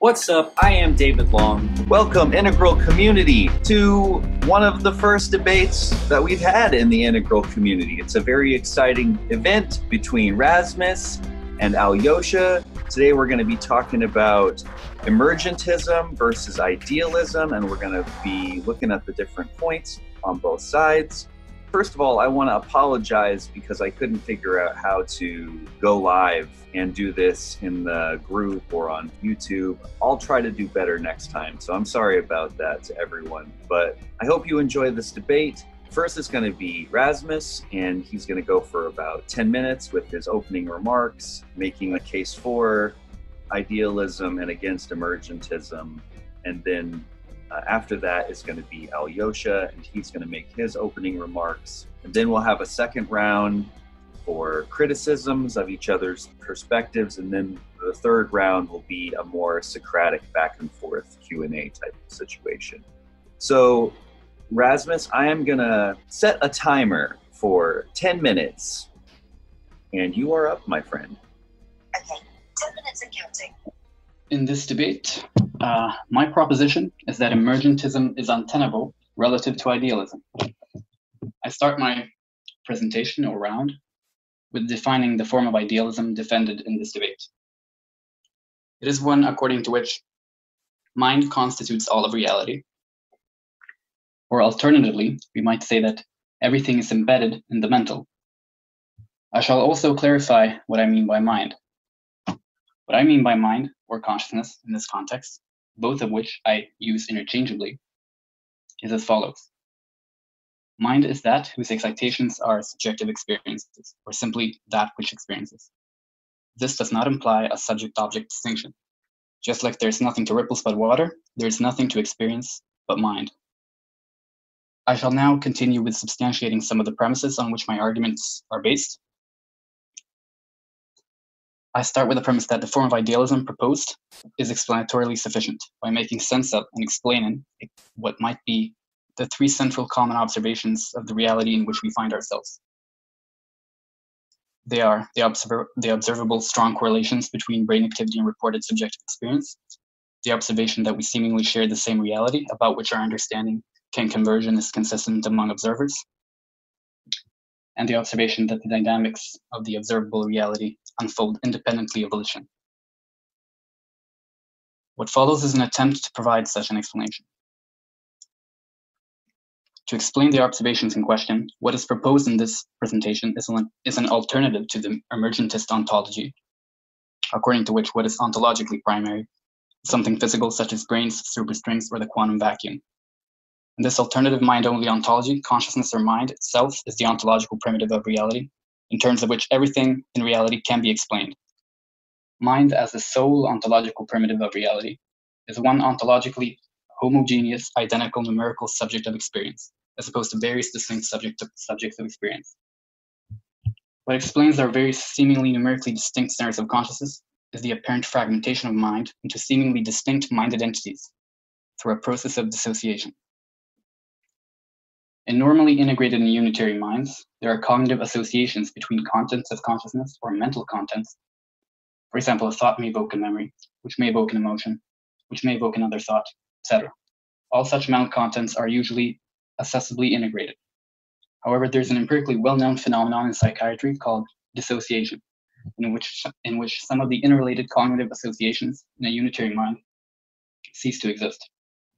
What's up? I am David Long. Welcome, Integral Community, to one of the first debates that we've had in the Integral community. It's a very exciting event between Rasmus and Aljoša. Today we're going to be talking about emergentism versus idealism, and we're going to be looking at the different points on both sides. First of all, I want to apologize because I couldn't figure out how to go live and do this in the group or on YouTube. I'll try to do better next time. So I'm sorry about that to everyone. But I hope you enjoy this debate. First is going to be Rasmus, and he's going to go for about 10 minutes with his opening remarks, making a case for idealism and against emergentism. And then uh, after that is going to be Aljoša, and he's going to make his opening remarks. And then we'll have a second round for criticisms of each other's perspectives, and then the third round will be a more Socratic back and forth Q and A type of situation. So, Rasmus, I am going to set a timer for 10 minutes, and you are up, my friend. Okay, 10 minutes and counting. In this debate, uh, my proposition is that emergentism is untenable relative to idealism. I start my presentation or round with defining the form of idealism defended in this debate. It is one according to which mind constitutes all of reality. Or alternatively, we might say that everything is embedded in the mental. I shall also clarify what I mean by mind. What I mean by mind or consciousness in this context, both of which I use interchangeably, is as follows. Mind is that whose excitations are subjective experiences, or simply that which experiences. This does not imply a subject object distinction. Just like there's nothing to ripples but water, there is nothing to experience but mind. I shall now continue with substantiating some of the premises on which my arguments are based. I start with the premise that the form of idealism proposed is explanatorily sufficient by making sense of and explaining what might be the three central common observations of the reality in which we find ourselves. They are the, observer, the observable strong correlations between brain activity and reported subjective experience, the observation that we seemingly share the same reality about which our understanding can converge and is consistent among observers, and the observation that the dynamics of the observable reality unfold independently of volition. What follows is an attempt to provide such an explanation. To explain the observations in question, what is proposed in this presentation is an, is an alternative to the emergentist ontology, according to which what is ontologically primary is something physical such as brains, superstrings, or the quantum vacuum. In this alternative mind-only ontology, consciousness or mind itself is the ontological primitive of reality, in terms of which everything in reality can be explained. Mind as the sole ontological primitive of reality is one ontologically homogeneous, identical numerical subject of experience, as opposed to various distinct subject of, subjects of experience. What explains our very seemingly numerically distinct centers of consciousness is the apparent fragmentation of mind into seemingly distinct minded entities through a process of dissociation. In normally integrated and unitary minds, there are cognitive associations between contents of consciousness or mental contents. For example, a thought may evoke a memory, which may evoke an emotion, which may evoke another thought, etc. All such mental contents are usually accessibly integrated. However, there's an empirically well-known phenomenon in psychiatry called dissociation, in which, in which some of the interrelated cognitive associations in a unitary mind cease to exist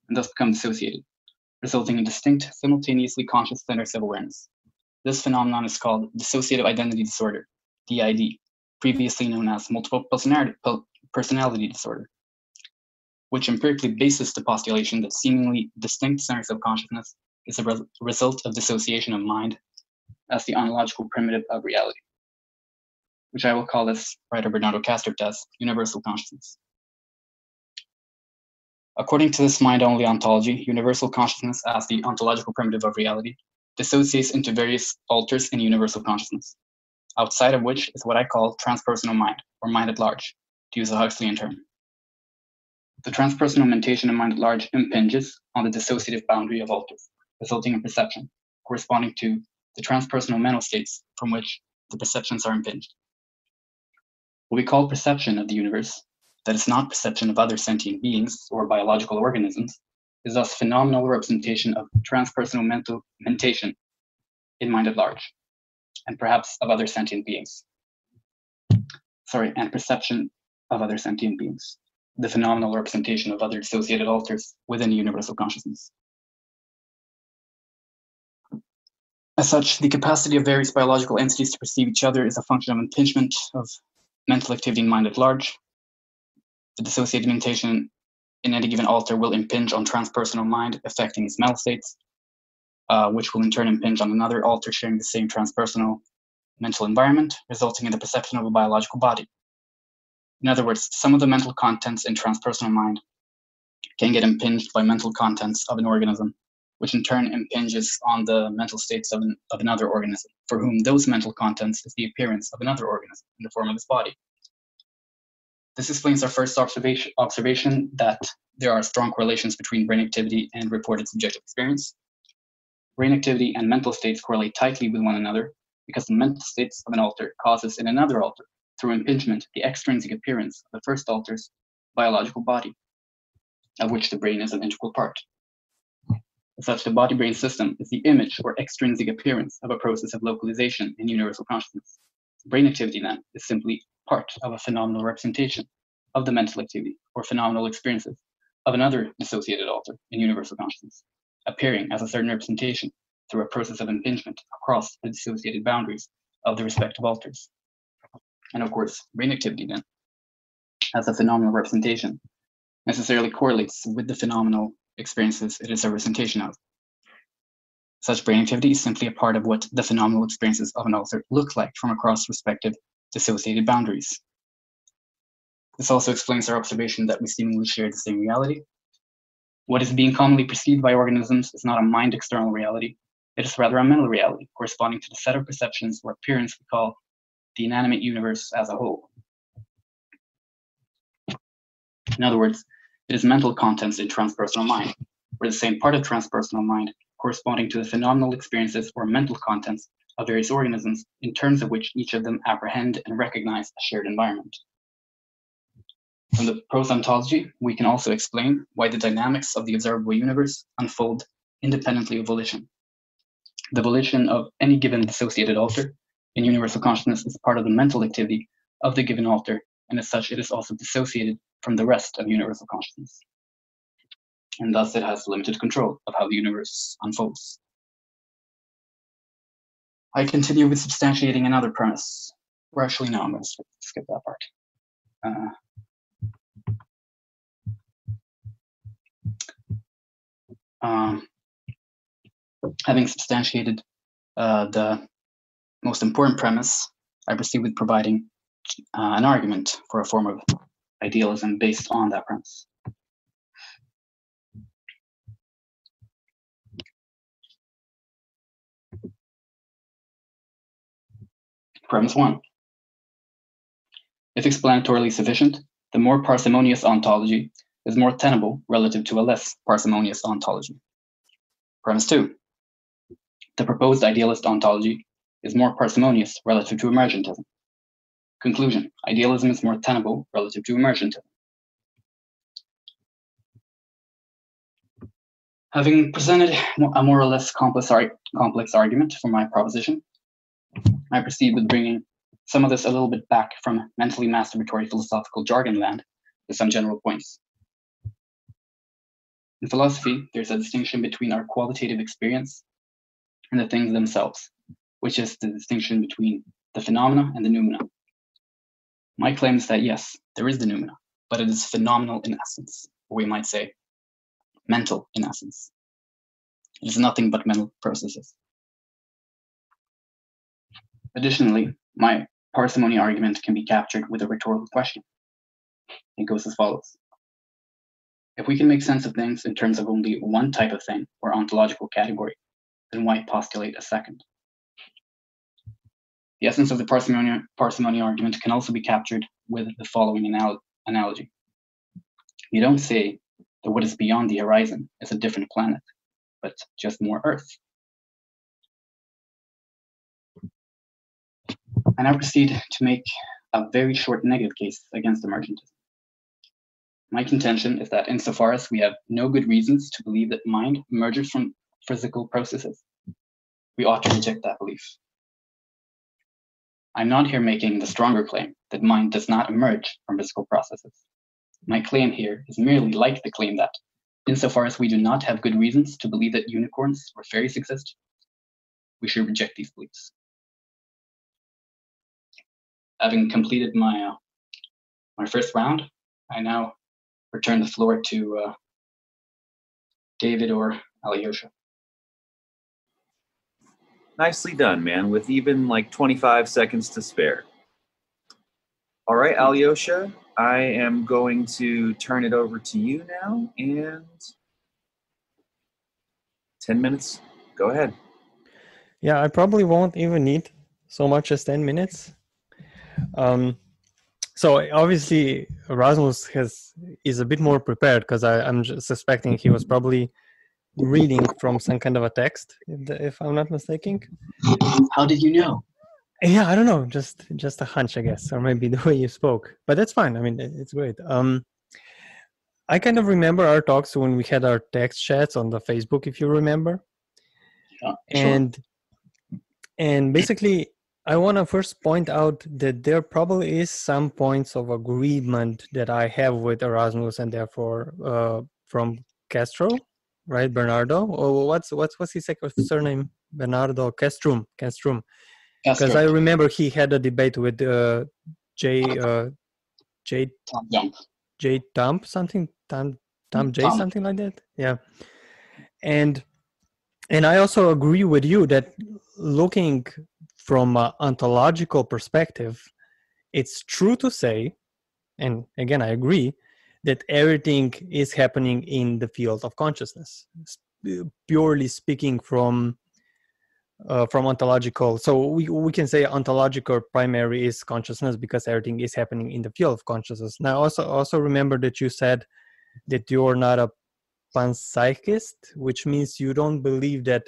and thus become dissociated, resulting in distinct, simultaneously conscious centers of awareness. This phenomenon is called dissociative identity disorder, DID, previously known as multiple personality, disorder, which empirically bases the postulation that seemingly distinct centers of consciousness is a re- result of dissociation of mind as the ontological primitive of reality, which I will call, as writer Bernardo Kastrup does, universal consciousness. According to this mind only ontology, universal consciousness as the ontological primitive of reality dissociates into various alters in universal consciousness, outside of which is what I call transpersonal mind, or mind at large, to use a Huxleyan term. The transpersonal mentation of mind at large impinges on the dissociative boundary of alters resulting in perception, corresponding to the transpersonal mental states from which the perceptions are impinged. What we call perception of the universe that is not perception of other sentient beings or biological organisms, is thus phenomenal representation of transpersonal mental mentation in mind at large, and perhaps of other sentient beings. Sorry, and perception of other sentient beings, the phenomenal representation of other associated alters within universal consciousness. As such, the capacity of various biological entities to perceive each other is a function of impingement of mental activity in mind at large. The dissociated mentation in any given alter will impinge on transpersonal mind, affecting its mental states, uh, which will in turn impinge on another alter sharing the same transpersonal mental environment, resulting in the perception of a biological body. In other words, some of the mental contents in transpersonal mind can get impinged by mental contents of an organism, which in turn impinges on the mental states of, an, of another organism, for whom those mental contents is the appearance of another organism in the form of its body. This explains our first observation, observation that there are strong correlations between brain activity and reported subjective experience. Brain activity and mental states correlate tightly with one another because the mental states of an alter causes in another alter, through impingement, the extrinsic appearance of the first alter's biological body, of which the brain is an integral part. As such, the body-brain system is the image or extrinsic appearance of a process of localization in universal consciousness. Brain activity, then, is simply part of a phenomenal representation of the mental activity or phenomenal experiences of another dissociated alter in universal consciousness, appearing as a certain representation through a process of impingement across the dissociated boundaries of the respective alters. And of course, brain activity then, as a phenomenal representation, necessarily correlates with the phenomenal experiences it is a representation of. Such brain activity is simply a part of what the phenomenal experiences of an alter look like from across respective dissociated boundaries. This also explains our observation that we seemingly share the same reality. What is being commonly perceived by organisms is not a mind external reality, it is rather a mental reality corresponding to the set of perceptions or appearance we call the inanimate universe as a whole. In other words, it is mental contents in transpersonal mind, or the same part of transpersonal mind corresponding to the phenomenal experiences or mental contents of various organisms in terms of which each of them apprehend and recognize a shared environment. From the prose ontology, we can also explain why the dynamics of the observable universe unfold independently of volition. The volition of any given dissociated alter in universal consciousness is part of the mental activity of the given alter, and as such, it is also dissociated from the rest of universal consciousness. And thus, it has limited control of how the universe unfolds. I continue with substantiating another premise. Or actually, no, I'm going to skip, that part. Uh, um, having substantiated uh, the most important premise, I proceed with providing uh, an argument for a form of idealism based on that premise. Premise one. If explanatorily sufficient, the more parsimonious ontology is more tenable relative to a less parsimonious ontology. Premise two. The proposed idealist ontology is more parsimonious relative to emergentism. Conclusion. Idealism is more tenable relative to emergentism. Having presented a more or less complex, complex argument for my proposition, I proceed with bringing some of this a little bit back from mentally masturbatory philosophical jargon land to some general points. In philosophy, there's a distinction between our qualitative experience and the things themselves, which is the distinction between the phenomena and the noumena. My claim is that yes, there is the noumena, but it is phenomenal in essence, or we might say mental in essence. It is nothing but mental processes. Additionally, my parsimony argument can be captured with a rhetorical question. It goes as follows. If we can make sense of things in terms of only one type of thing or ontological category, then why postulate a second? The essence of the parsimony, parsimony argument can also be captured with the following anal analogy. You don't say that what is beyond the horizon is a different planet, but just more Earth. I now proceed to make a very short negative case against emergentism. My contention is that insofar as we have no good reasons to believe that mind emerges from physical processes, we ought to reject that belief. I'm not here making the stronger claim that mind does not emerge from physical processes. My claim here is merely like the claim that, insofar as we do not have good reasons to believe that unicorns or fairies exist, we should reject these beliefs. Having completed my uh, my first round, I now return the floor to uh, David or Aljoša. Nicely done, man, with even like 25 seconds to spare. All right, Aljoša, I am going to turn it over to you now and 10 minutes. Go ahead. Yeah, I probably won't even need so much as 10 minutes. Um, so obviously Erasmus has is a bit more prepared because I'm just suspecting he was probably reading from some kind of a text, if I'm not mistaken. How did you know? Yeah, I don't know, just just a hunch, I guess, or maybe the way you spoke. But that's fine. I mean, it's great. Um, I kind of remember our talks when we had our text chats on the Facebook, if you remember. Yeah, sure. and and basically, I want to first point out that there probably is some points of agreement that I have with Erasmus, and therefore uh, from Castro, right? Bernardo, or what's what's what's his second surname? Bernardo Castrum, Castrum. Because I remember he had a debate with uh, J. Uh, J. J. Dump something, Tom Tom J. something like that. Yeah, and and I also agree with you that looking from an ontological perspective, it's true to say, and again I agree, that everything is happening in the field of consciousness. Purely speaking from uh, from ontological so we, we can say ontological primary is consciousness because everything is happening in the field of consciousness. Now also also remember that you said that you're not a panpsychist which means you don't believe that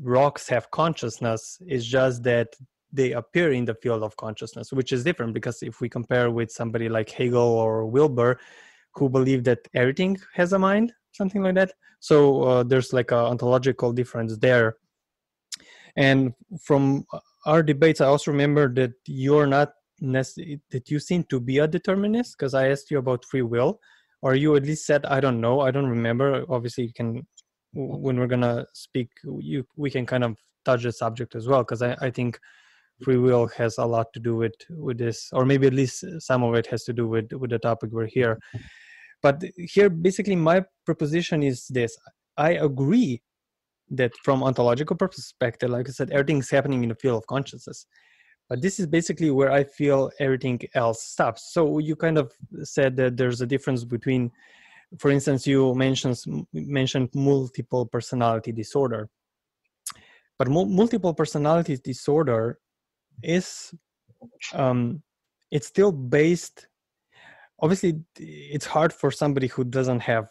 rocks have consciousness it's just that they appear in the field of consciousness, which is different because if we compare with somebody like Hegel or wilber who believe that everything has a mind, something like that. So uh, there's like a ontological difference there. And from our debates, I also remember that you're not that you seem to be a determinist because I asked you about free will, or you at least said I don't know, I don't remember. Obviously, you can when we're gonna speak, you we can kind of touch the subject as well because I, I think free will has a lot to do with with this or maybe at least some of it has to do with with the topic we're here. But here basically my proposition is this. I agree that from ontological perspective like i said everything's happening in the field of consciousness. But this is basically where i feel everything else stops. So you kind of said that there's a difference between for instance you mentioned mentioned multiple personality disorder. But multiple personality disorder is um, it's still based obviously it's hard for somebody who doesn't have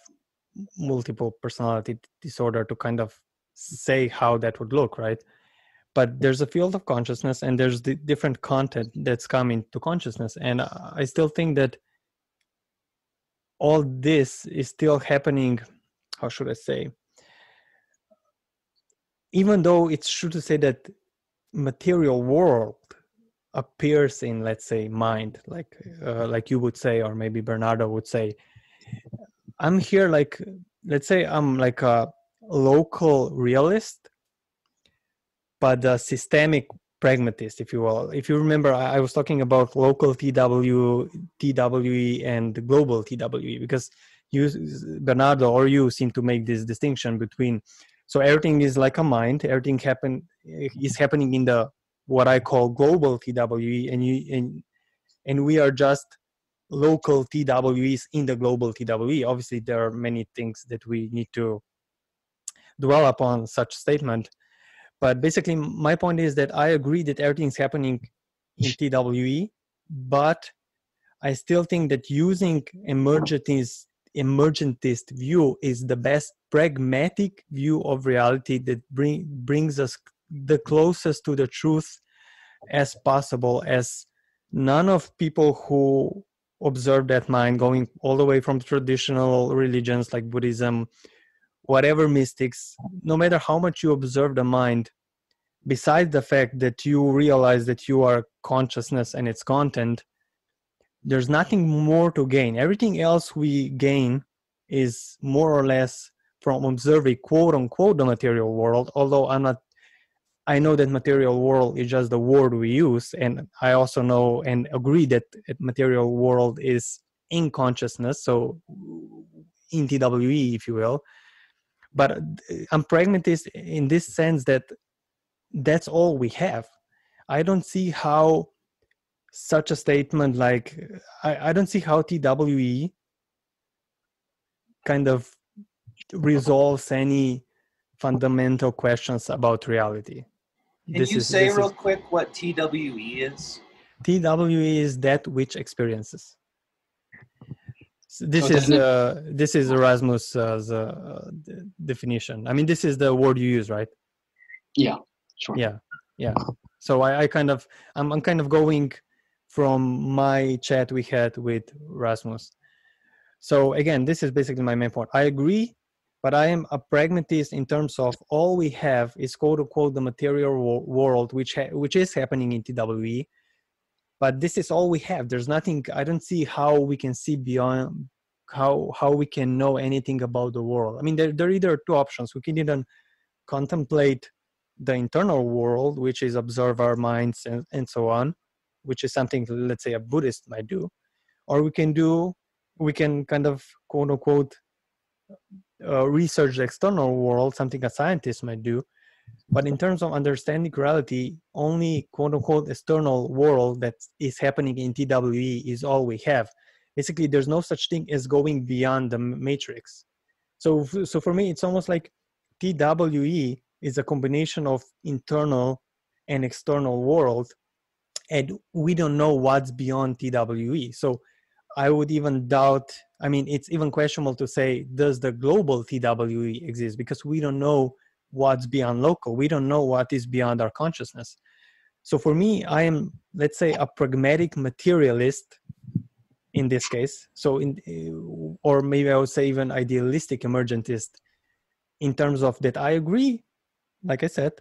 multiple personality disorder to kind of say how that would look right? But there's a field of consciousness and there's the different content that's coming to consciousness. And i still think that all this is still happening how should i say? Even though it's true to say that material world appears in let's say mind like uh, like you would say or maybe bernardo would say i'm here like let's say i'm like a local realist but a systemic pragmatist if you will. If you remember i, I was talking about local tw twe and global twe because you bernardo or you seem to make this distinction between so everything is like a mind everything happen eh, is happening in the what i call global twe and you and and we are just local twes in the global twe obviously there are many things that we need to dwell upon such statement but basically my point is that i agree that everything's happening in twe but i still think that using emergentist emergentist view is the best pragmatic view of reality that bring, brings us the closest to the truth as possible as none of people who observe that mind going all the way from traditional religions like buddhism whatever mystics no matter how much you observe the mind besides the fact that you realize that you are consciousness and its content there's nothing more to gain. Everything else we gain is more or less from observing quote unquote the material world although i'm not i know that material world is just the word we use and i also know and agree that material world is in consciousness so in twe if you will but uh, i'm pragmatist in this sense that that's all we have i don't see how such a statement like i, I don't see how twe kind of resolves any fundamental questions about reality. Can this you is, say real is, quick what TWE is? TWE is that which experiences. This is uh, this is Erasmus' uh, definition. I mean, this is the word you use, right? Yeah, sure. Yeah, yeah. So I, I kind of I'm, I'm kind of going from my chat we had with Rasmus. So again, this is basically my main point. I agree but I am a pragmatist in terms of all we have is quote unquote the material world, which ha- which is happening in TWE. But this is all we have. There's nothing. I don't see how we can see beyond how how we can know anything about the world. I mean, there there are either two options. We can either contemplate the internal world, which is observe our minds and, and so on, which is something let's say a Buddhist might do, or we can do we can kind of quote unquote uh, research the external world, something a scientist might do. But in terms of understanding reality, only quote unquote external world that is happening in TWE is all we have. Basically, there's no such thing as going beyond the matrix. So, so for me, it's almost like TWE is a combination of internal and external world, and we don't know what's beyond TWE. So, I would even doubt I mean, it's even questionable to say, does the global TWE exist? Because we don't know what's beyond local. We don't know what is beyond our consciousness. So for me, I am, let's say, a pragmatic materialist in this case. So, in, or maybe I would say even idealistic emergentist in terms of that I agree, like I said,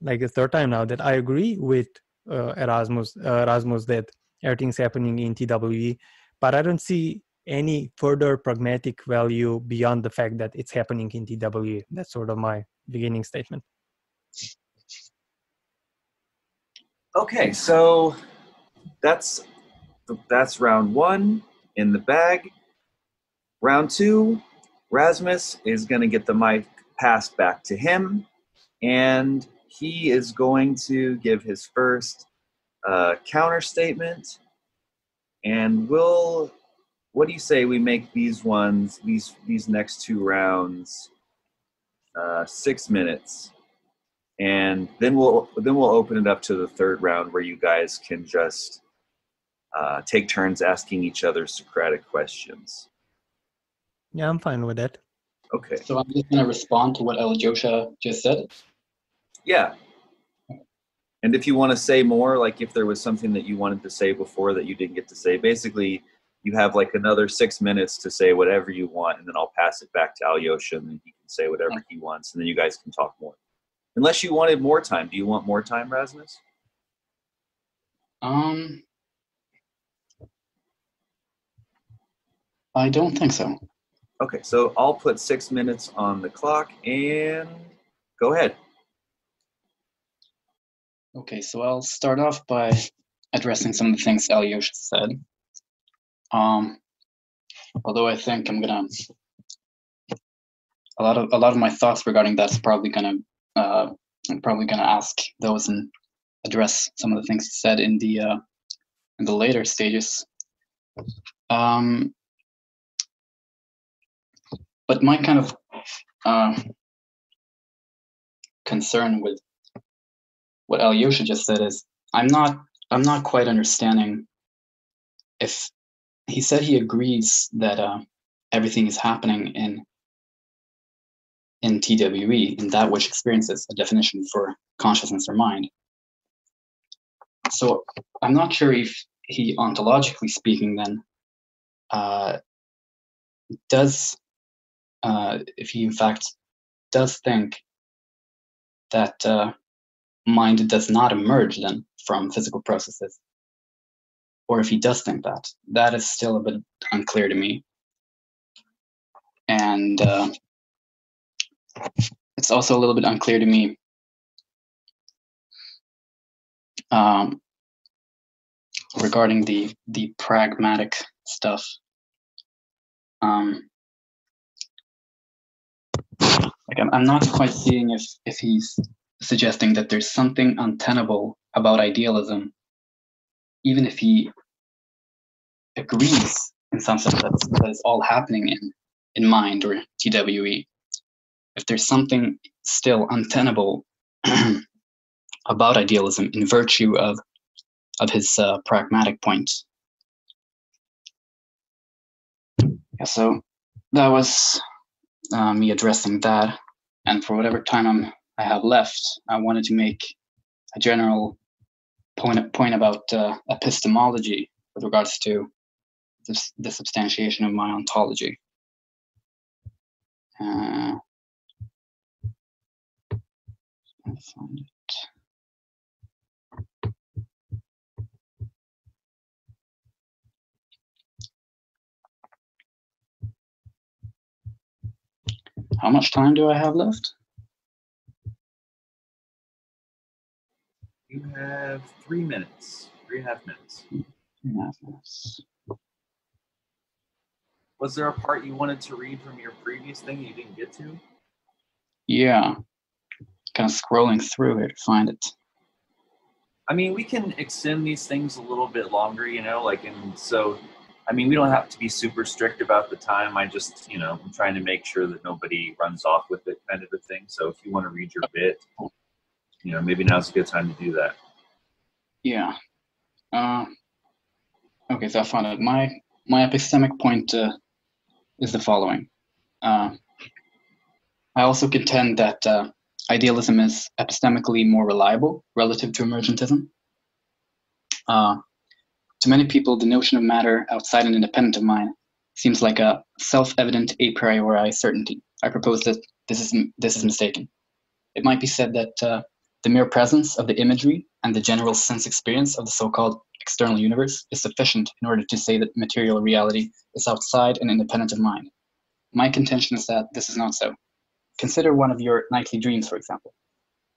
like the third time now, that I agree with uh, Erasmus, uh, Erasmus that everything's happening in TWE, but I don't see any further pragmatic value beyond the fact that it's happening in TWE. That's sort of my beginning statement. Okay, so that's that's round one in the bag. Round two, Rasmus is going to get the mic passed back to him, and he is going to give his first uh, counter statement, and we'll what do you say we make these ones these these next two rounds uh, six minutes and then we'll then we'll open it up to the third round where you guys can just uh, take turns asking each other Socratic questions. Yeah, I'm fine with that. Okay. So I'm just gonna respond to what Aljoša just said. Yeah. And if you want to say more, like if there was something that you wanted to say before that you didn't get to say, basically you have like another six minutes to say whatever you want, and then I'll pass it back to Aljoša, and he can say whatever he wants, and then you guys can talk more. Unless you wanted more time. Do you want more time, Rasmus? Um, I don't think so. Okay, so I'll put six minutes on the clock, and go ahead. Okay, so I'll start off by addressing some of the things Aljoša said. Um, although I think I'm gonna a lot of a lot of my thoughts regarding that's probably gonna uh, I'm probably gonna ask those and address some of the things said in the uh, in the later stages. Um, but my kind of uh, concern with what Aljoša just said is I'm not I'm not quite understanding if he said he agrees that uh, everything is happening in in TWE, in that which experiences a definition for consciousness or mind. So I'm not sure if he, ontologically speaking, then uh, does, uh, if he in fact does think that uh, mind does not emerge then from physical processes, or if he does think that, that is still a bit unclear to me. And uh, it's also a little bit unclear to me um, regarding the the pragmatic stuff. Um, like I'm, I'm not quite seeing if if he's suggesting that there's something untenable about idealism, even if he agrees in some sense that that is all happening in in mind or TWE. If there's something still untenable about idealism in virtue of of his uh, pragmatic points. Yeah, so that was uh, me addressing that, and for whatever time I'm, I have left, I wanted to make a general point point about uh, epistemology with regards to this, the substantiation of my ontology. Uh, find it. How much time do I have left? You have three minutes, three and a half minutes. Three and a half minutes. Was there a part you wanted to read from your previous thing you didn't get to? Yeah. Kind of scrolling through here to find it. I mean, we can extend these things a little bit longer, you know, like, and so, I mean, we don't have to be super strict about the time. I just, you know, I'm trying to make sure that nobody runs off with it kind of a thing. So if you want to read your bit, you know, maybe now's a good time to do that. Yeah. Uh, okay, so I found it. My my epistemic point uh, is the following. Uh, I also contend that uh, idealism is epistemically more reliable relative to emergentism. Uh, to many people, the notion of matter outside and independent of mind seems like a self-evident a priori certainty. I propose that this is this is mistaken. It might be said that uh, the mere presence of the imagery and the general sense experience of the so-called external universe is sufficient in order to say that material reality is outside and independent of mind. My contention is that this is not so. Consider one of your nightly dreams, for example.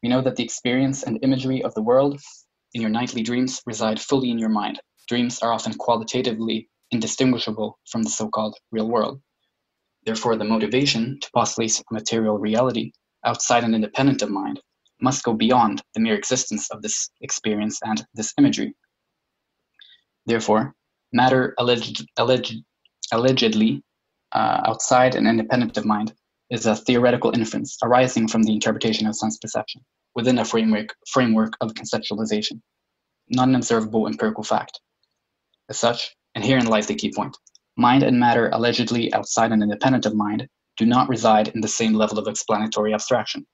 We know that the experience and imagery of the world in your nightly dreams reside fully in your mind. Dreams are often qualitatively indistinguishable from the so-called real world. Therefore, the motivation to postulate material reality outside and independent of mind must go beyond the mere existence of this experience and this imagery. Therefore, matter alleged, alleged, allegedly uh, outside and independent of mind is a theoretical inference arising from the interpretation of sense perception within a framework, framework of conceptualization, not an observable empirical fact. As such, and herein lies the key point, mind and matter allegedly outside and independent of mind do not reside in the same level of explanatory abstraction.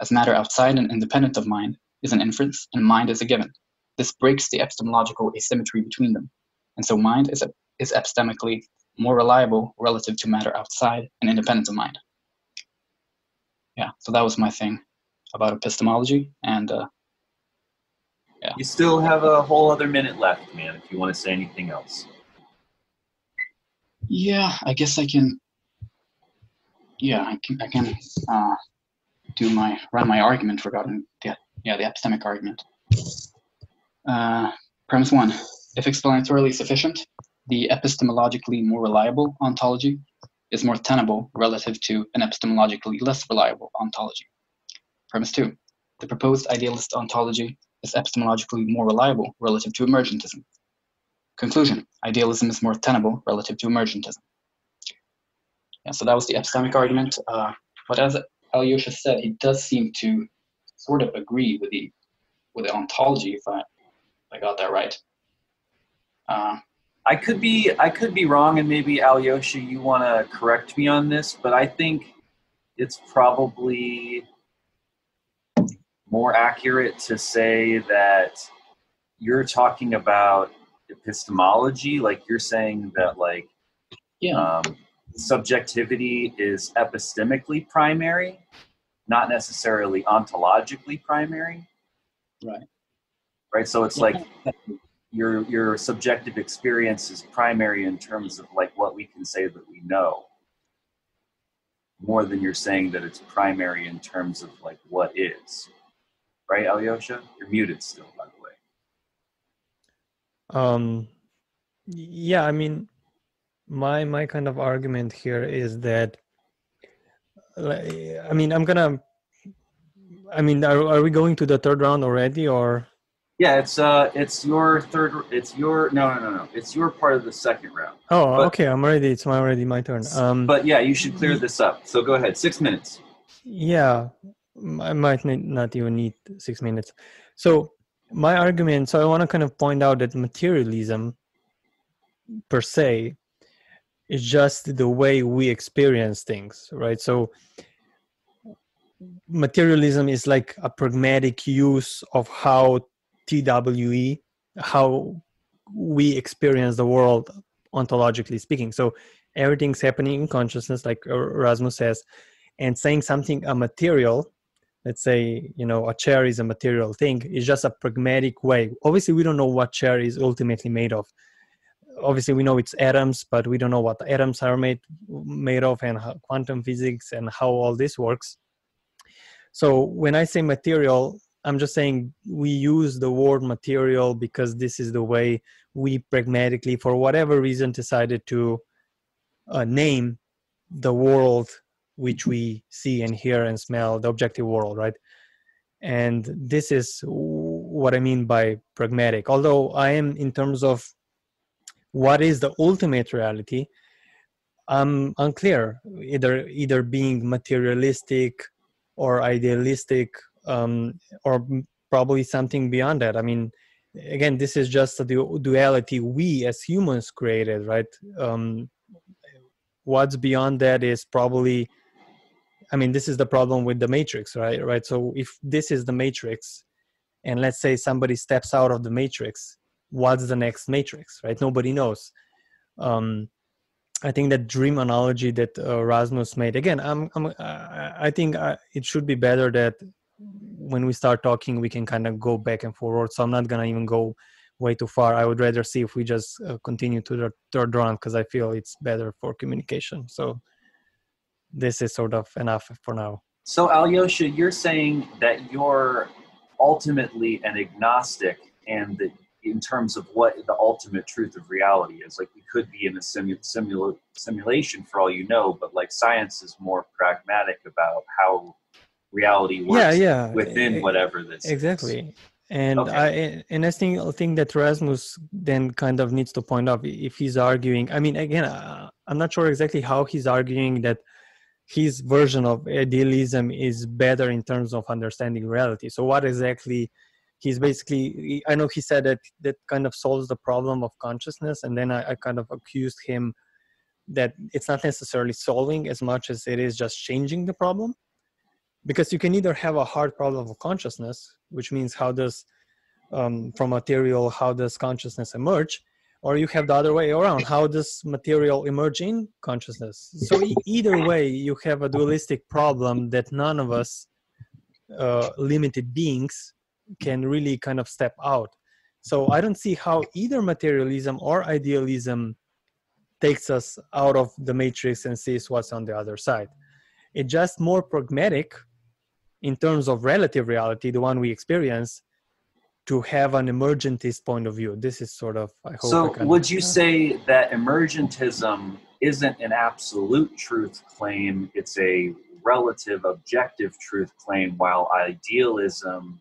As matter outside and independent of mind is an inference, and mind is a given. This breaks the epistemological asymmetry between them, and so mind is, is epistemically more reliable relative to matter outside and independent of mind. Yeah, so that was my thing about epistemology, and uh, You still have a whole other minute left, man, if you want to say anything else. yeah, I guess I can. Yeah, I can. I can uh, do my run my argument regarding the yeah the epistemic argument. Uh, premise one: If explanatorily sufficient, the epistemologically more reliable ontology is more tenable relative to an epistemologically less reliable ontology. Premise two: The proposed idealist ontology is epistemologically more reliable relative to emergentism. Conclusion: Idealism is more tenable relative to emergentism. Yeah, so that was the epistemic argument. Uh, but as Aljoša said, he does seem to sort of agree with the with the ontology, if I I got that right. Uh, I could be I could be wrong, and maybe Aljoša, you want to correct me on this, but I think it's probably more accurate to say that you're talking about epistemology, like you're saying that like Yeah. Um, subjectivity is epistemically primary, not necessarily ontologically primary. Right. Right. So it's like your your subjective experience is primary in terms of like what we can say that we know, more than you're saying that it's primary in terms of like what is. Right, Aljoša? You're muted still, by the way. um yeah i mean my my kind of argument here is that i mean i'm gonna i mean are, are we going to the third round already or Yeah, it's uh, it's your third. It's your no, no, no, no. It's your part of the second round. oh But- okay i'm ready. it's my already my turn um But yeah, you should clear this up. So go ahead. Six minutes. yeah I might not even need six minutes so my argument so i want to kind of point out that materialism per se is just the way we experience things right so materialism is like a pragmatic use of how twe how we experience the world ontologically speaking. So everything's happening in consciousness like er-, erasmus says and saying something a material let's say you know a chair is a material thing is just a pragmatic way. Obviously we don't know what chair is ultimately made of. Obviously we know it's atoms but we don't know what atoms are made made of and quantum physics and how all this works. So when i say material i'm just saying we use the word material because this is the way we pragmatically for whatever reason decided to uh, name the world which we see and hear and smell the objective world right? And this is what i mean by pragmatic. Although i am in terms of what is the ultimate reality i'm unclear either either being materialistic or idealistic um, or probably something beyond that. I mean again this is just a du- duality we as humans created right? Um, what's beyond that is probably i mean this is the problem with the matrix right? Right? So if this is the matrix and let's say somebody steps out of the matrix what's the next matrix right? Nobody knows. Um i think that dream analogy that uh, rasmus made again i'm, I'm i I think uh, it should be better that when we start talking we can kind of go back and forward. So i'm not gonna even go way too far. I would rather see if we just uh, continue to the third round because i feel it's better for communication. So this is sort of enough for now. So Aljoša, you're saying that you're ultimately an agnostic, and that in terms of what the ultimate truth of reality is, like we could be in a simu- simula- simulation for all you know, but like science is more pragmatic about how reality works yeah yeah within whatever this is. exactly and Okay. i and i think I think that rasmus then kind of needs to point out if he's arguing i mean again uh, i'm not sure exactly how he's arguing that his version of idealism is better in terms of understanding reality so what exactly he's basically i know he said that that kind of solves the problem of consciousness and then i, I kind of accused him that it's not necessarily solving as much as it is just changing the problem because you can either have a hard problem of consciousness which means how does um, from material how does consciousness emerge or you have the other way around how does material emerge in consciousness? So e- either way you have a dualistic problem that none of us uh, limited beings can really kind of step out. So i don't see how either materialism or idealism takes us out of the matrix and sees what's on the other side. It's just more pragmatic in terms of relative reality, the one we experience, to have an emergentist point of view. This is sort of, I hope. So, of- would you say that emergentism isn't an absolute truth claim? It's a relative objective truth claim, while idealism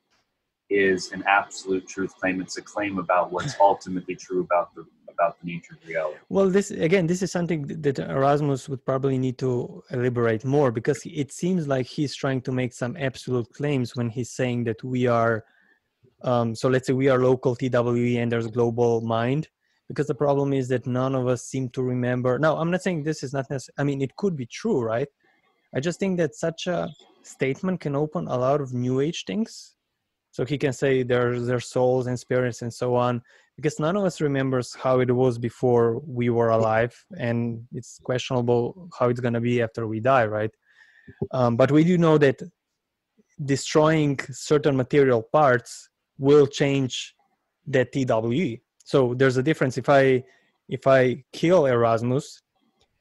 is an absolute truth claim. It's a claim about what's ultimately true about the about the nature of reality. Well, this again, this is something that Erasmus would probably need to elaborate more because it seems like he's trying to make some absolute claims when he's saying that we are. Um, so let's say we are local TWE and there's global mind, because the problem is that none of us seem to remember. Now, I'm not saying this is not necessary. I mean, it could be true, right? I just think that such a statement can open a lot of new age things. So he can say there's their souls and spirits and so on, because none of us remembers how it was before we were alive and it's questionable how it's going to be after we die right um, but we do know that destroying certain material parts will change that TWE. So there's a difference. If I if I kill Erasmus,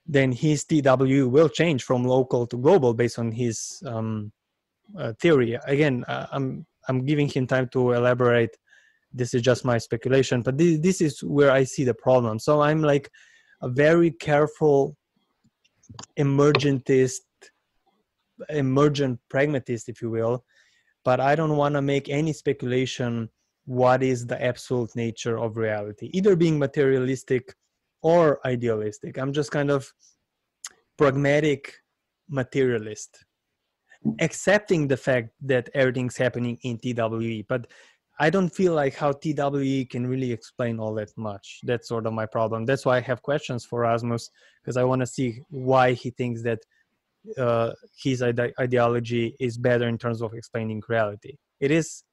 then his TWE will change from local to global based on his um, uh, theory. Again, I'm I'm giving him time to elaborate. This is just my speculation, but this, this is where I see the problem. So I'm like a very careful emergentist, emergent pragmatist, if you will. But I don't want to make any speculation what is the absolute nature of reality, either being materialistic or idealistic. I'm just kind of pragmatic materialist, accepting the fact that everything's happening in TWE, but I don't feel like how TWE can really explain all that much. That's sort of my problem. That's why I have questions for Rasmus because I want to see why he thinks that uh, his ide- ideology is better in terms of explaining reality. It is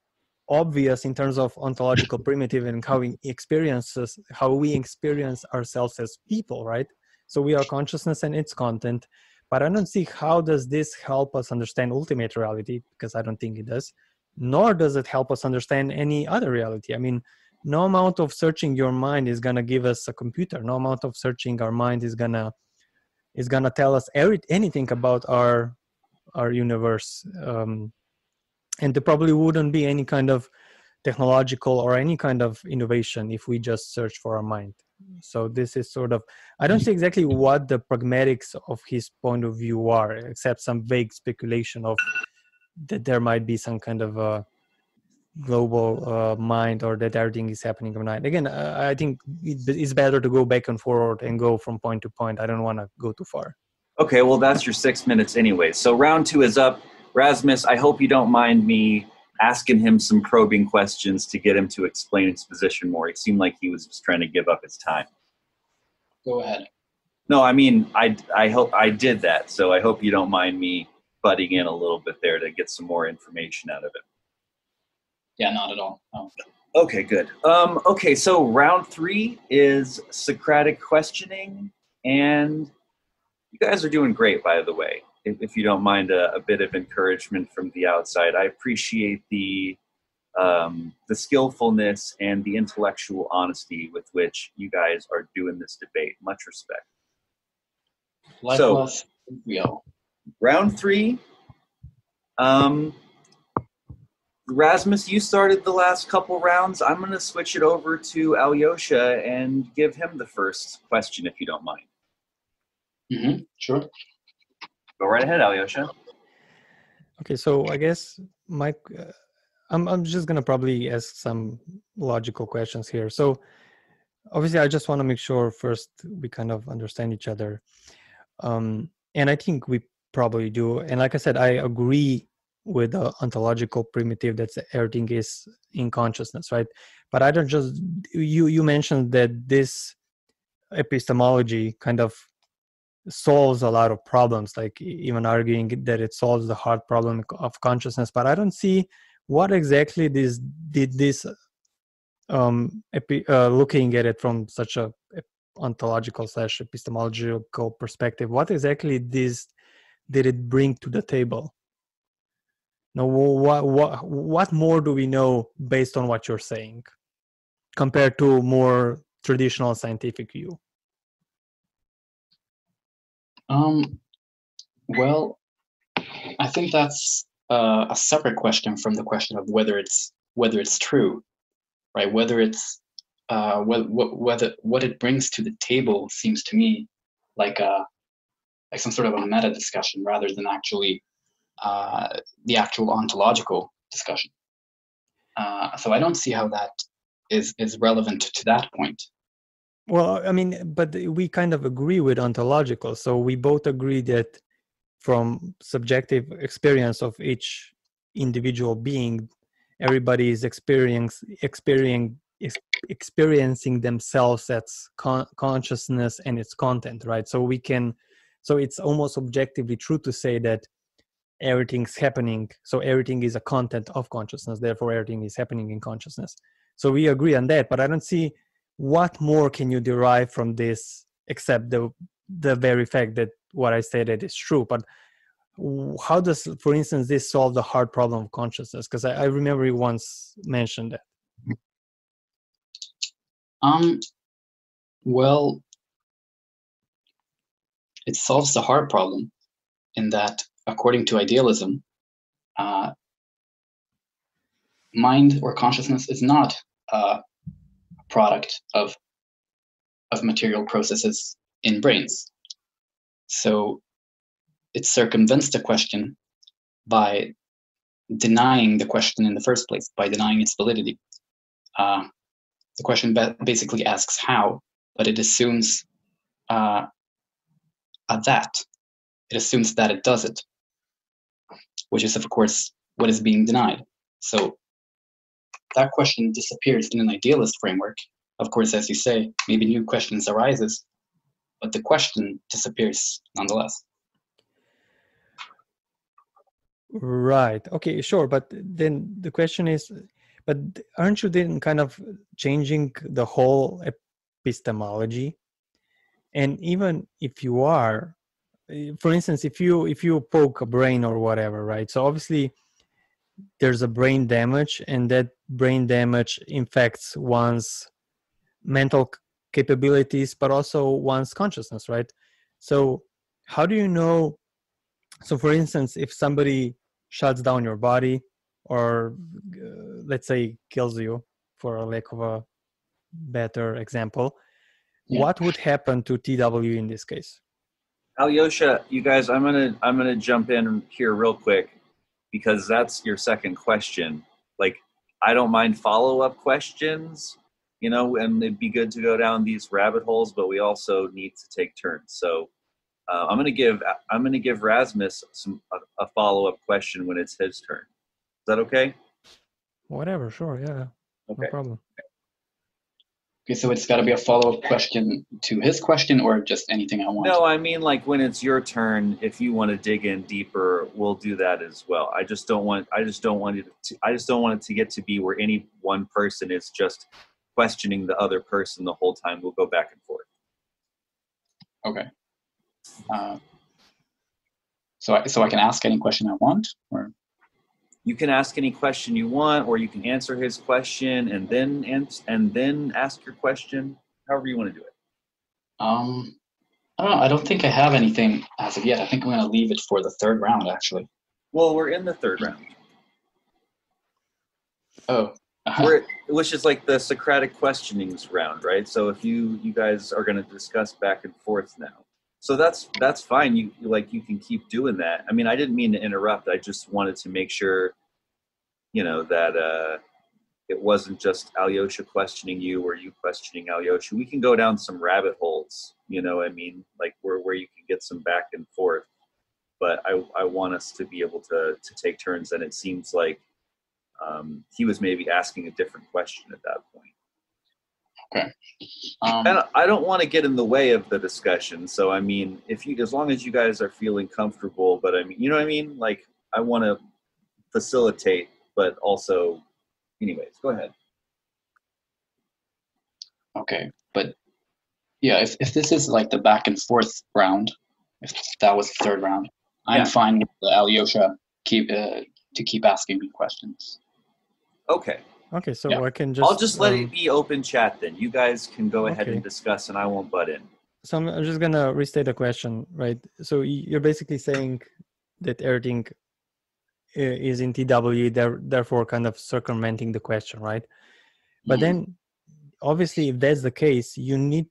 obvious in terms of ontological primitive and how we experiences how we experience ourselves as people right so we are consciousness and its content but i don't see how does this help us understand ultimate reality because i don't think it does nor does it help us understand any other reality. I mean no amount of searching your mind is going to give us a computer. No amount of searching our mind is going to is going to tell us every, anything about our our universe. Um, and there probably wouldn't be any kind of technological or any kind of innovation if we just search for our mind. So this is sort of i don't see exactly what the pragmatics of his point of view are except some vague speculation of that there might be some kind of a global uh, mind or that everything is happening overnight again uh, i think it's better to go back and forward and go from point to point i don't want to go too far okay well that's your six minutes anyway so round two is up Rasmus, I hope you don't mind me asking him some probing questions to get him to explain his position more. It seemed like he was just trying to give up his time. Go ahead. No, I mean, I, I hope I did that. So I hope you don't mind me butting in a little bit there to get some more information out of it. Yeah, not at all. No. Okay, good. Um, okay, so round three is Socratic questioning, and you guys are doing great, by the way if, if you don't mind a, a, bit of encouragement from the outside. I appreciate the um, the skillfulness and the intellectual honesty with which you guys are doing this debate. Much respect. Likewise, so, round three. Um, Rasmus, you started the last couple rounds. I'm going to switch it over to Aljoša and give him the first question, if you don't mind. Mm-hmm, sure. Go right ahead, Aljoša. Okay, so I guess Mike, uh, I'm I'm just gonna probably ask some logical questions here. So obviously, I just want to make sure first we kind of understand each other, um, and I think we probably do. And like I said, I agree with the ontological primitive that everything is in consciousness, right? But I don't just you you mentioned that this epistemology kind of solves a lot of problems like even arguing that it solves the hard problem of consciousness but i don't see what exactly this did this um epi, uh, looking at it from such a ontological slash epistemological perspective what exactly this did it bring to the table now what what what more do we know based on what you're saying compared to more traditional scientific view um, well, I think that's uh, a separate question from the question of whether it's whether it's true, right? Whether it's uh, whether, whether what it brings to the table seems to me like a like some sort of a meta discussion rather than actually uh, the actual ontological discussion. Uh, so I don't see how that is is relevant to that point. Well, I mean, but we kind of agree with ontological. So we both agree that from subjective experience of each individual being, everybody is experience, experiencing experiencing themselves as con- consciousness and its content, right? So we can, so it's almost objectively true to say that everything's happening. So everything is a content of consciousness. Therefore, everything is happening in consciousness. so we agree on that but i don't see what more can you derive from this except the the very fact that what i stated is true but how does for instance this solve the hard problem of consciousness because I, I remember you once mentioned that Um, well, it solves the hard problem in that, according to idealism, uh, mind or consciousness is not a product of of material processes in brains. So it circumvents the question by denying the question in the first place, by denying its validity. Uh, the question ba- basically asks how, but it assumes uh, that. It assumes that it does it, which is, of course, what is being denied. So that question disappears in an idealist framework. Of course, as you say, maybe new questions arises, but the question disappears nonetheless. Right. Okay, sure. But then the question is, but aren't you then kind of changing the whole epistemology? And even if you are, eh, for instance, if you if you poke a brain or whatever, right? So obviously there's a brain damage, and that brain damage infects one's mental capabilities, but also one's consciousness, right? So how do you know? So, for instance, if somebody shuts down your body or uh, let's say kills you for a lack of a better example Yeah. what would happen to tw in this case Aljoša, you guys, I'm gonna I'm gonna jump in here real quick because that's your second question. Like, I don't mind follow up questions, you know, and it'd be good to go down these rabbit holes, but we also need to take turns. So, uh, I'm gonna give I'm gonna give Rasmus some a, a follow up question when it's his turn. Is that okay? whatever sure yeah Okay. no problem Okay, so it's got to be a follow up question to his question or just anything I want. No, I mean like when it's your turn, if you want to dig in deeper, we'll do that as well. I just don't want I just don't want it to I just don't want it to get to be where any one person is just questioning the other person the whole time. We'll go back and forth. Okay. Uh, so I, so I can ask any question I want, or You can ask any question you want or you can answer his question and then ans- and then ask your question, however you want to do it. um, I don't know. I don't think I have anything as of yet. I think I'm going to leave it for the third round, actually. Well, we're in the third round. Oh, We're, which is like the Socratic questionings round, right? So if you you guys are going to discuss back and forth now, so that's that's fine. You like you can keep doing that. I mean, I didn't mean to interrupt. I just wanted to make sure, you know, that uh, it wasn't just Aljoša questioning you or you questioning Aljoša. We can go down some rabbit holes. You know, I mean, like where where you can get some back and forth. But I I want us to be able to to take turns, and it seems like um, he was maybe asking a different question at that point. Um, And I don't want to get in the way of the discussion. So I mean, if you, as long as you guys are feeling comfortable, but I mean, you know what I mean? Like I want to facilitate, but also, anyways, go ahead. okay, but yeah, if if this is like the back and forth round, if that was the third round, I'm Yeah. fine with the Aljoša keep uh, to keep asking me questions. Okay, okay so Yeah. i can just I'll just let um, it be open chat then. You guys can go ahead Okay. and discuss, and I won't butt in. so i'm I'm just gonna restate the question right so you're basically saying that everything is in tw therefore kind of circumventing the question right but Mhm. then obviously if that's the case you need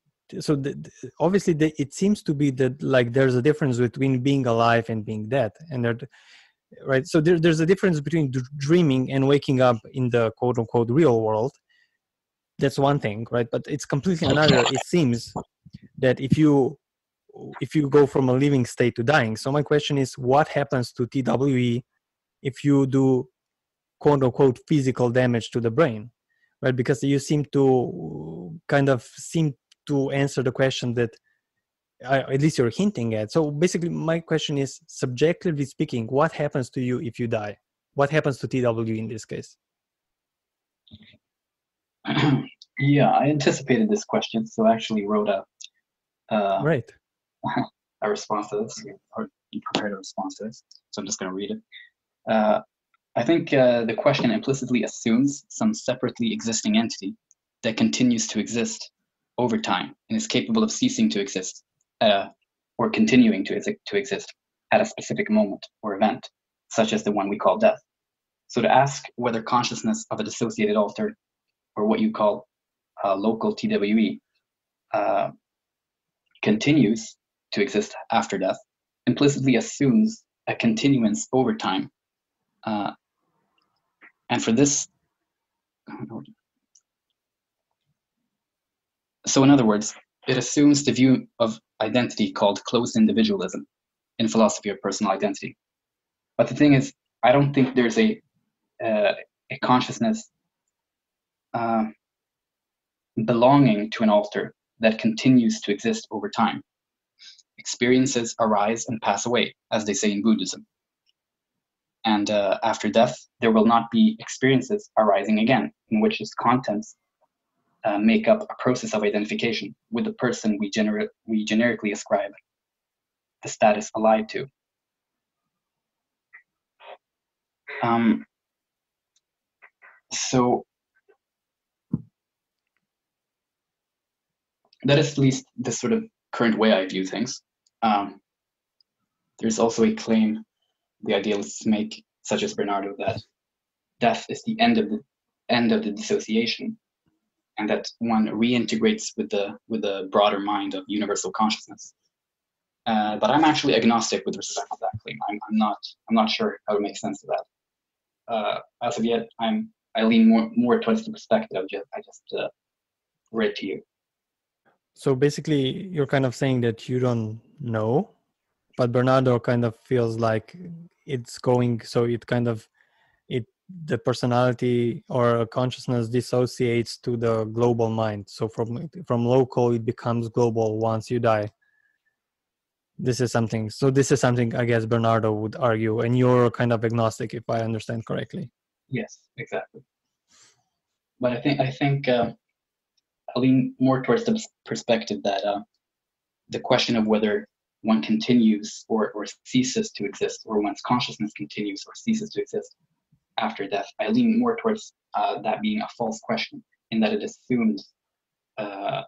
so the, the- obviously the, it seems to be that like there's a difference between being alive and being dead and there right? So there, there's a difference between d- dreaming and waking up in the quote unquote real world. That's one thing right? But it's completely another. It seems that if you if you go from a living state to dying. So my question is what happens to twe if you do quote unquote physical damage to the brain right? Because you seem to kind of seem to answer the question that uh, at least you're hinting at so basically my question is subjectively speaking what happens to you if you die what happens to tw in this case yeah, I anticipated this question, so I actually wrote a uh, right a response to this, or prepared a response to this. So I'm just going to read it. Uh, I think uh, the question implicitly assumes some separately existing entity that continues to exist over time and is capable of ceasing to exist uh, or continuing to, to exist at a specific moment or event, such as the one we call death. So to ask whether consciousness of a dissociated alter, or what you call uh, local TWE, uh, continues to exist after death, implicitly assumes a continuance over time. Uh, and for this, so in other words, it assumes the view of identity called closed individualism in philosophy of personal identity. But the thing is, I don't think there's a uh, a consciousness uh, belonging to an alter that continues to exist over time. Experiences arise and pass away, as they say in Buddhism. And uh, after death, there will not be experiences arising again, in which its contents uh, make up a process of identification with the person we, gener- we generically ascribe the status allied to. Um, so that is at least the sort of current way I view things. Um, there's also a claim the idealists make, such as Bernardo, that death is the end of the end of the dissociation, and that one reintegrates with the with the broader mind of universal consciousness. Uh, but I'm actually agnostic with respect to that claim. I'm, I'm not I'm not sure how to make sense of that. Uh, as of yet, I'm I lean more more towards the perspective I just uh, read to you. So basically, you're kind of saying that you don't know, but Bernardo kind of feels like it's going. So it kind of the personality or consciousness dissociates to the global mind. So from from local, it becomes global once you die. This is something. So this is something I guess Bernardo would argue, and you're kind of agnostic, if I understand correctly. Yes, exactly. But I think I think. Uh, I lean more towards the perspective that uh, the question of whether one continues or, or ceases to exist, or one's consciousness continues or ceases to exist after death, I lean more towards uh, that being a false question in that it assumes uh,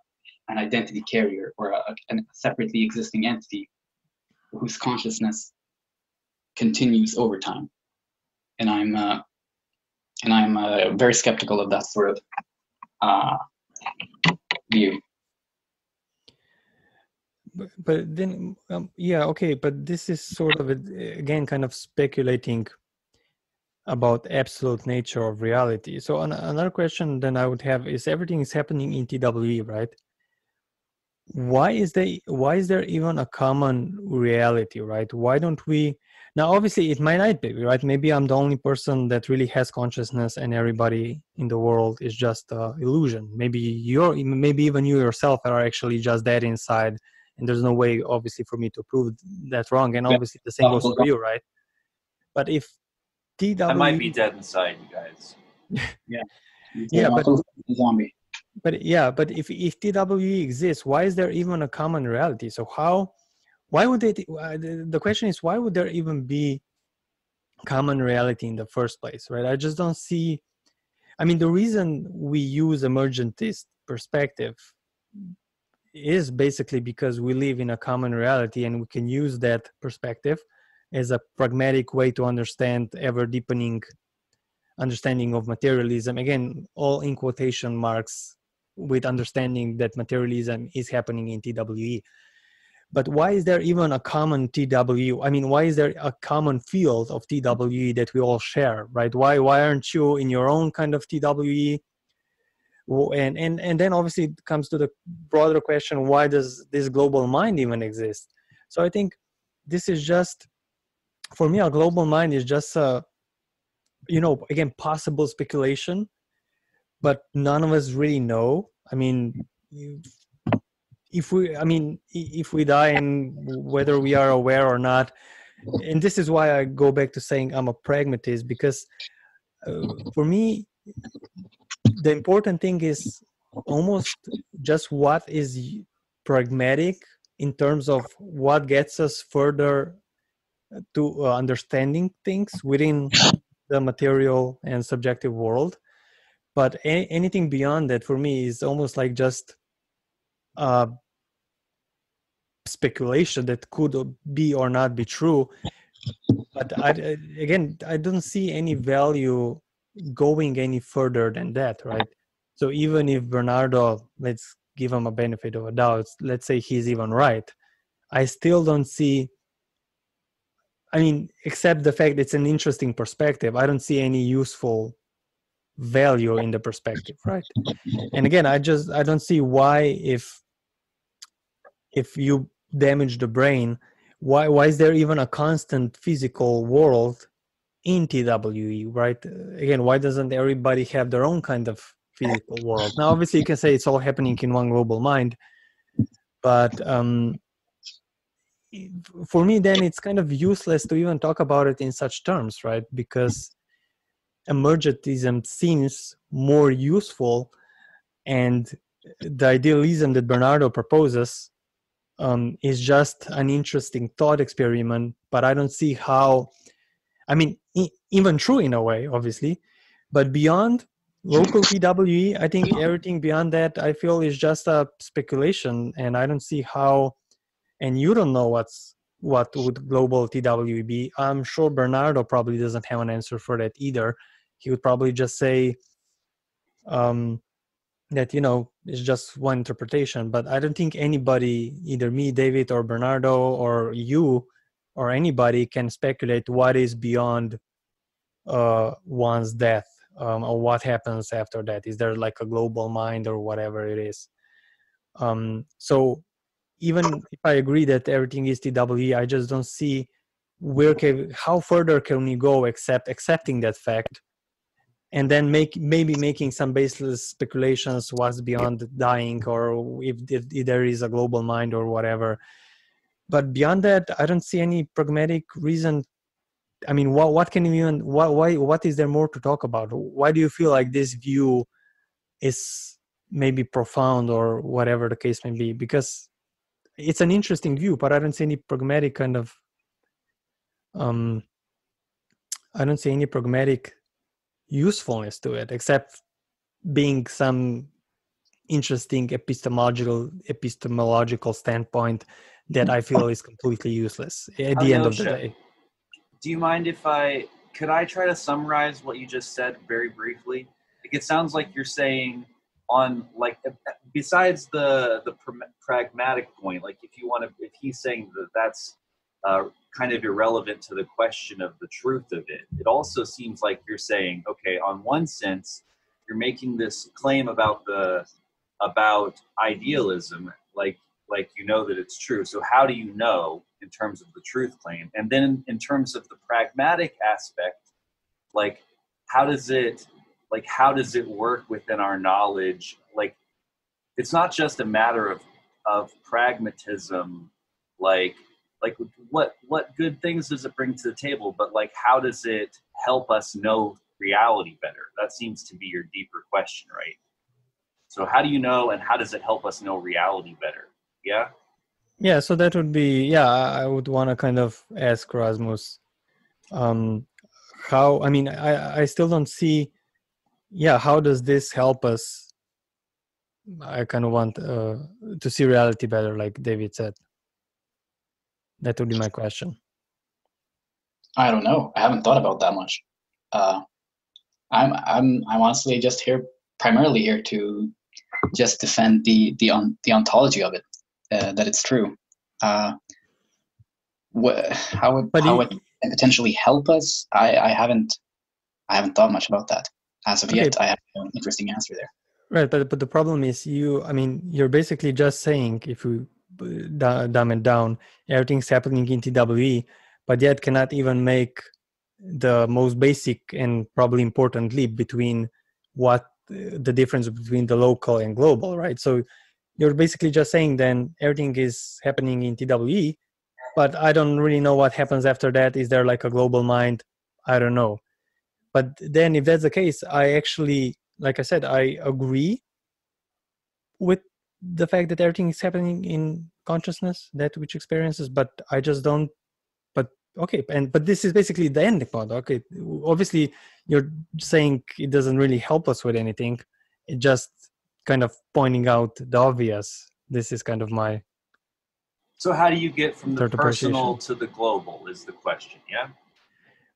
an identity carrier or a, a, separately existing entity whose consciousness continues over time. And I'm uh, and I'm uh, very skeptical of that sort of uh, view but, then um, yeah okay but this is sort of again kind of speculating about absolute nature of reality. So an, another question then i would have is everything is happening in twe right? Why is they why is there even a common reality right? Why don't we now obviously it might not be right? Maybe i'm the only person that really has consciousness and everybody in the world is just a illusion. Maybe you're maybe even you yourself are actually just dead inside and there's no way obviously for me to prove that wrong. And obviously the same goes for you right? But if tw i might be dead inside you guys. Yeah. Yeah but zombie. but yeah but if if twe exists why is there even a common reality? So how why would it uh, the question is why would there even be common reality in the first place right? I just don't see i mean the reason we use emergentist perspective is basically because we live in a common reality and we can use that perspective as a pragmatic way to understand ever deepening understanding of materialism. Again all in quotation marks with understanding that materialism is happening in twe but why is there even a common tw i mean why is there a common field of twe that we all share right? Why why aren't you in your own kind of twe and and and then obviously it comes to the broader question why does this global mind even exist? So i think this is just for me a global mind is just a you know again possible speculation but none of us really know. I mean if we i mean if we die and whether we are aware or not and this is why i go back to saying i'm a pragmatist because uh, for me the important thing is almost just what is pragmatic in terms of what gets us further to uh, understanding things within the material and subjective world. But anything beyond that for me is almost like just uh, speculation that could be or not be true. But I, again i don't see any value going any further than that right? So even if bernardo let's give him a benefit of a doubt let's say he's even right i still don't see i mean except the fact it's an interesting perspective i don't see any useful value in the perspective right and again i just i don't see why if if you damage the brain why why is there even a constant physical world in TWE, right? Again, why doesn't everybody have their own kind of physical world? Now, obviously, you can say it's all happening in one global mind, but um, for me, then it's kind of useless to even talk about it in such terms, right? Because emergentism seems more useful, and the idealism that Bernardo proposes um, is just an interesting thought experiment, but I don't see how. I mean, e- even true in a way, obviously, but beyond local pwe I think everything beyond that, I feel is just a speculation, and I don't see how. And you don't know what's what would global TWE be. I'm sure Bernardo probably doesn't have an answer for that either. He would probably just say, um, that you know it's just one interpretation but i don't think anybody either me david or bernardo or you or anybody can speculate what is beyond uh, one's death um, or what happens after that is there like a global mind or whatever it is um, so even if i agree that everything is twe i just don't see where can how further can we go except accepting that fact and then make maybe making some baseless speculations what's beyond dying or if, if, if, there is a global mind or whatever. But beyond that i don't see any pragmatic reason. I mean what what can you even what why what is there more to talk about? Why do you feel like this view is maybe profound or whatever the case may be? Because it's an interesting view but i don't see any pragmatic kind of um i don't see any pragmatic usefulness to it except being some interesting epistemological epistemological standpoint that I feel is completely useless at the end of the day. Do you mind if I could I try to summarize what you just said very briefly? Like it sounds like you're saying on like besides the the pragmatic point, like if you want to, if he's saying that that's uh, kind of irrelevant to the question of the truth of it. It also seems like you're saying, okay, on one sense, you're making this claim about the about idealism, like like you know that it's true. So how do you know in terms of the truth claim? And then in terms of the pragmatic aspect, like how does it like how does it work within our knowledge? Like it's not just a matter of of pragmatism, like like what what good things does it bring to the table? But like how does it help us know reality better? That seems to be your deeper question right? So how do you know and how does it help us know reality better? Yeah? Yeah so that would be yeah i would want to kind of ask rasmus um how i mean i i still don't see yeah how does this help us i kind of want uh, to see reality better like david said that would be my question. I don't know. I haven't thought about that much. Uh, I'm I'm I'm honestly just here primarily here to just defend the the on the ontology of it uh, that it's true. Uh, wh- how it, how it potentially help us, I, I haven't I haven't thought much about that as of okay. yet. I have an interesting answer there. Right, but but the problem is you. I mean, you're basically just saying if we uh, dumb it down. Everything's happening in TWE, but yet cannot even make the most basic and probably important leap between what uh, the difference between the local and global, right? So you're basically just saying then everything is happening in TWE, but I don't really know what happens after that. Is there like a global mind? I don't know. But then if that's the case, I actually like I said, I agree with the fact that everything is happening in consciousness, that which experiences, but I just don't. But okay, and but this is basically the ending point. Okay, obviously you're saying it doesn't really help us with anything. It just kind of pointing out the obvious. This is kind of my So how do you get from the personal to the global? Is the question? Yeah.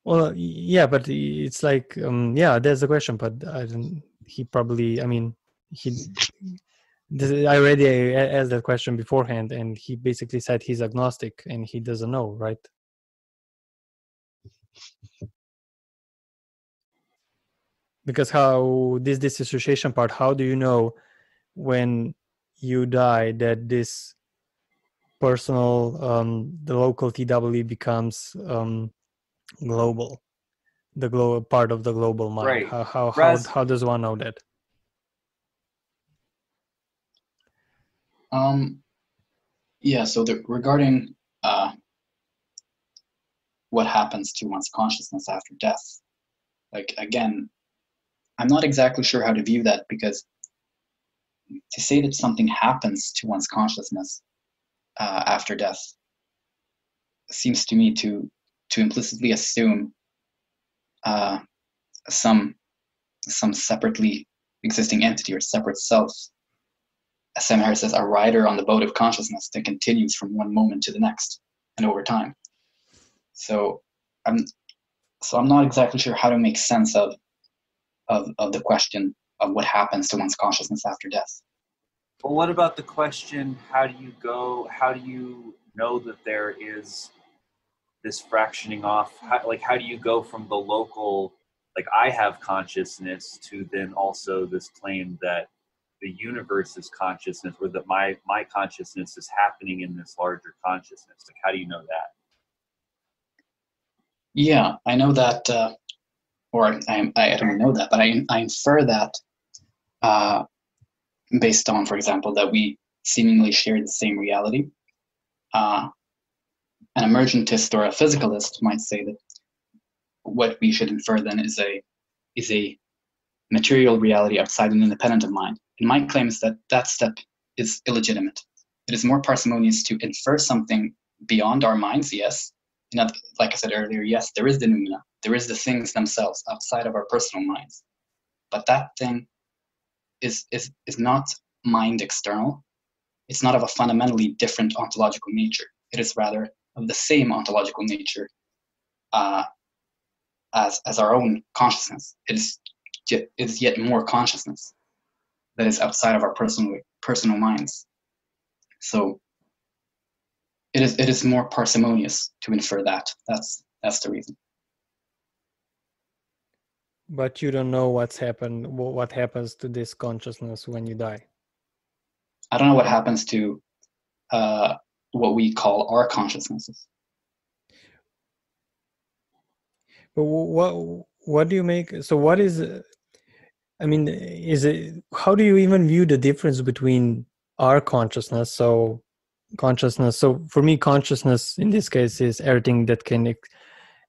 Well, yeah, but it's like, um, yeah, there's a question, but I don't. He probably, I mean, he. this- I already asked that question beforehand, and he basically said he's agnostic and he doesn't know, right? Because how this disassociation part? How do you know when you die that this personal, um, the local TWE becomes um, global the global part of the global mind Right. how how how, how does one know that Um, yeah, so the, regarding uh, what happens to one's consciousness after death, like again, I'm not exactly sure how to view that because to say that something happens to one's consciousness uh, after death seems to me to to implicitly assume uh, some some separately existing entity or separate self as Sam Harris says, a rider on the boat of consciousness that continues from one moment to the next and over time. So I'm so I'm not exactly sure how to make sense of of, of the question of what happens to one's consciousness after death. Well, what about the question? How do you go? How do you know that there is this fractioning off? How, like, how do you go from the local, like I have consciousness, to then also this claim that the universe is consciousness, or that my my consciousness is happening in this larger consciousness? Like, how do you know that? Yeah, I know that, uh, or I, I don't know that, but I, I infer that uh, based on, for example, that we seemingly share the same reality. Uh, an emergentist or a physicalist might say that what we should infer then is a is a material reality outside and independent of mind. And my claim is that that step is illegitimate. It is more parsimonious to infer something beyond our minds, yes, like I said earlier, yes, there is the noumena, there is the things themselves outside of our personal minds, but that thing is is is not mind external. It's not of a fundamentally different ontological nature. It is rather of the same ontological nature uh, as as our own consciousness. It is yet, it is yet more consciousness that is outside of our personal personal minds. So it is it is more parsimonious to infer that. That's that's the reason. but you don't know what's happened what happens to this consciousness when you die I don't know what happens to uh, what we call our consciousnesses. but what what do you make so what is i mean is it how do you even view the difference between our consciousness? So consciousness so for me consciousness in this case is everything that can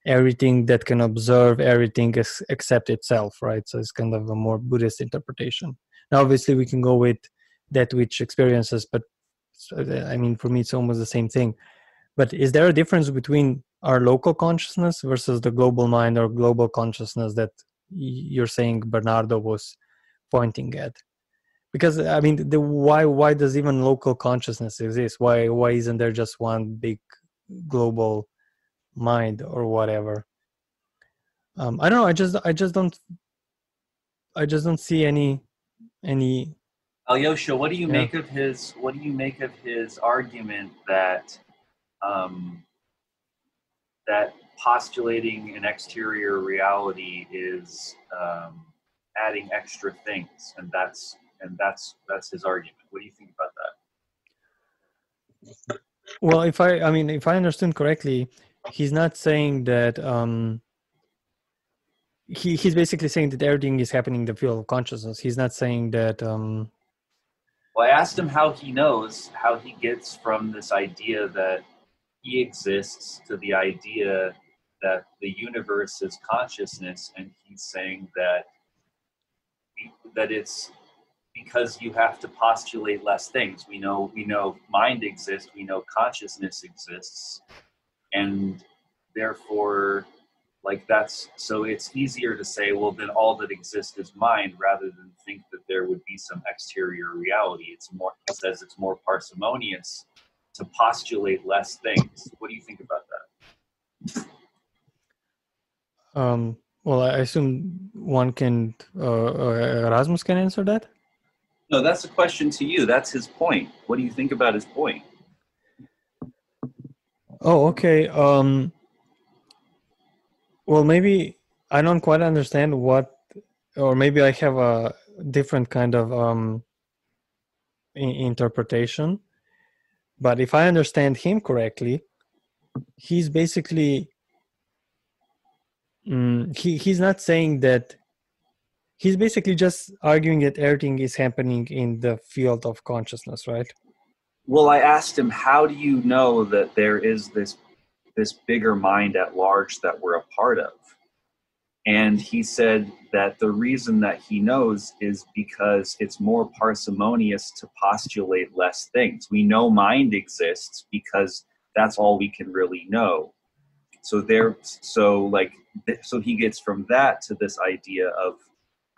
everything that can observe everything ex- except itself right? So it's kind of a more buddhist interpretation. Now obviously we can go with that which experiences but i mean for me it's almost the same thing. But is there a difference between our local consciousness versus the global mind or global consciousness that you're saying bernardo was pointing at? Because i mean the why why does even local consciousness exist? Why why isn't there just one big global mind or whatever? Um i don't know i just i just don't i just don't see any any Aljoša, what do you Yeah. make of his what do you make of his argument that um, that postulating an exterior reality is um, adding extra things, and that's and that's that's his argument. What do you think about that? well if i i mean if i understood correctly he's not saying that um he, he's basically saying that everything is happening in the field of consciousness he's not saying that um Well, I asked him how he knows how he gets from this idea that he exists to the idea that the universe is consciousness, and he's saying that that it's because you have to postulate less things. We know we know mind exists, we know consciousness exists, and therefore like that's so it's easier to say well then all that exists is mind rather than think that there would be some exterior reality. It's more it says it's more parsimonious to postulate less things. What do you think about that? Um, well, I assume one can, uh, uh, Rasmus can answer that. no that's a question to you. That's his point. What do you think about his point? Oh, okay. Um, well, maybe I don't quite understand what, or maybe I have a different kind of um, interpretation. But if I understand him correctly, he's basically mm, he he's not saying that he's basically just arguing that everything is happening in the field of consciousness, right? well i asked him how do you know that there is this this bigger mind at large that we're a part of. And he said that the reason that he knows is because it's more parsimonious to postulate less things. We know mind exists because that's all we can really know. So there so like so he gets from that to this idea of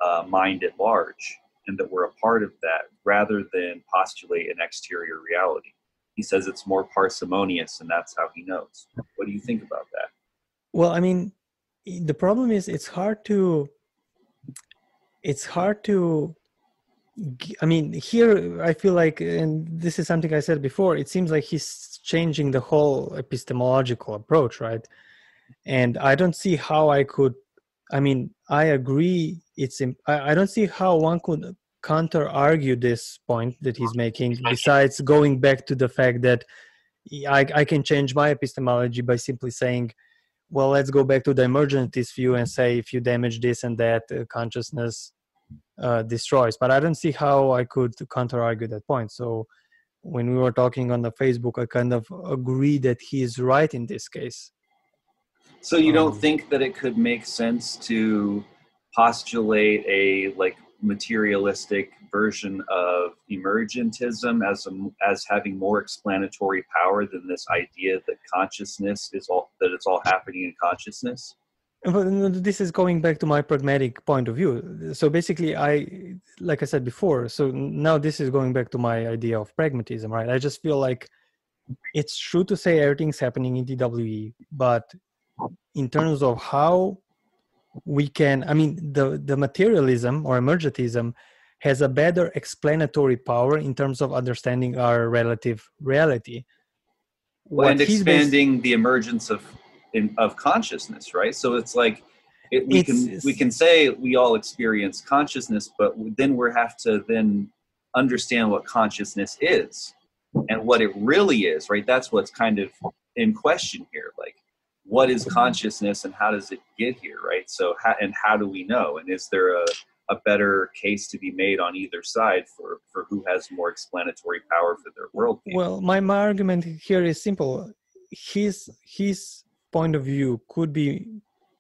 uh, mind at large and that we're a part of that rather than postulate an exterior reality. He says it's more parsimonious, and that's how he knows. What do you think about that? Well, I mean, the problem is it's hard to it's hard to i mean, here I feel like and this is something I said before, it seems like he's changing the whole epistemological approach, right? And I don't see how I could I mean, I agree it's I, I don't see how one could counter argue this point that he's making besides going back to the fact that I, I can change my epistemology by simply saying well let's go back to the emergentist view and say if you damage this and that uh, consciousness uh, destroys. But i don't see how i could counter argue that point. So when we were talking on the facebook i kind of agree that he is right in this case. So you don't Um, think that it could make sense to postulate a like materialistic version of emergentism as a, as having more explanatory power than this idea that consciousness is all that it's all happening in consciousness? This is going back to my pragmatic point of view. So basically, I, like I said before, so now this is going back to my idea of pragmatism, right? I just feel like it's true to say everything's happening in dwe but in terms of how we can, I mean, the, the materialism or emergentism has a better explanatory power in terms of understanding our relative reality. and he's basi- expanding the emergence of in, of consciousness right so it's like it, we can It's- we can say we all experience consciousness but then we have to then understand what consciousness is and what it really is right that's what's kind of in question here like what is consciousness and how does it get here right so how, and how do we know and is there a a better case to be made on either side for for who has more explanatory power for their world Well, my, my argument here is simple. His his point of view could be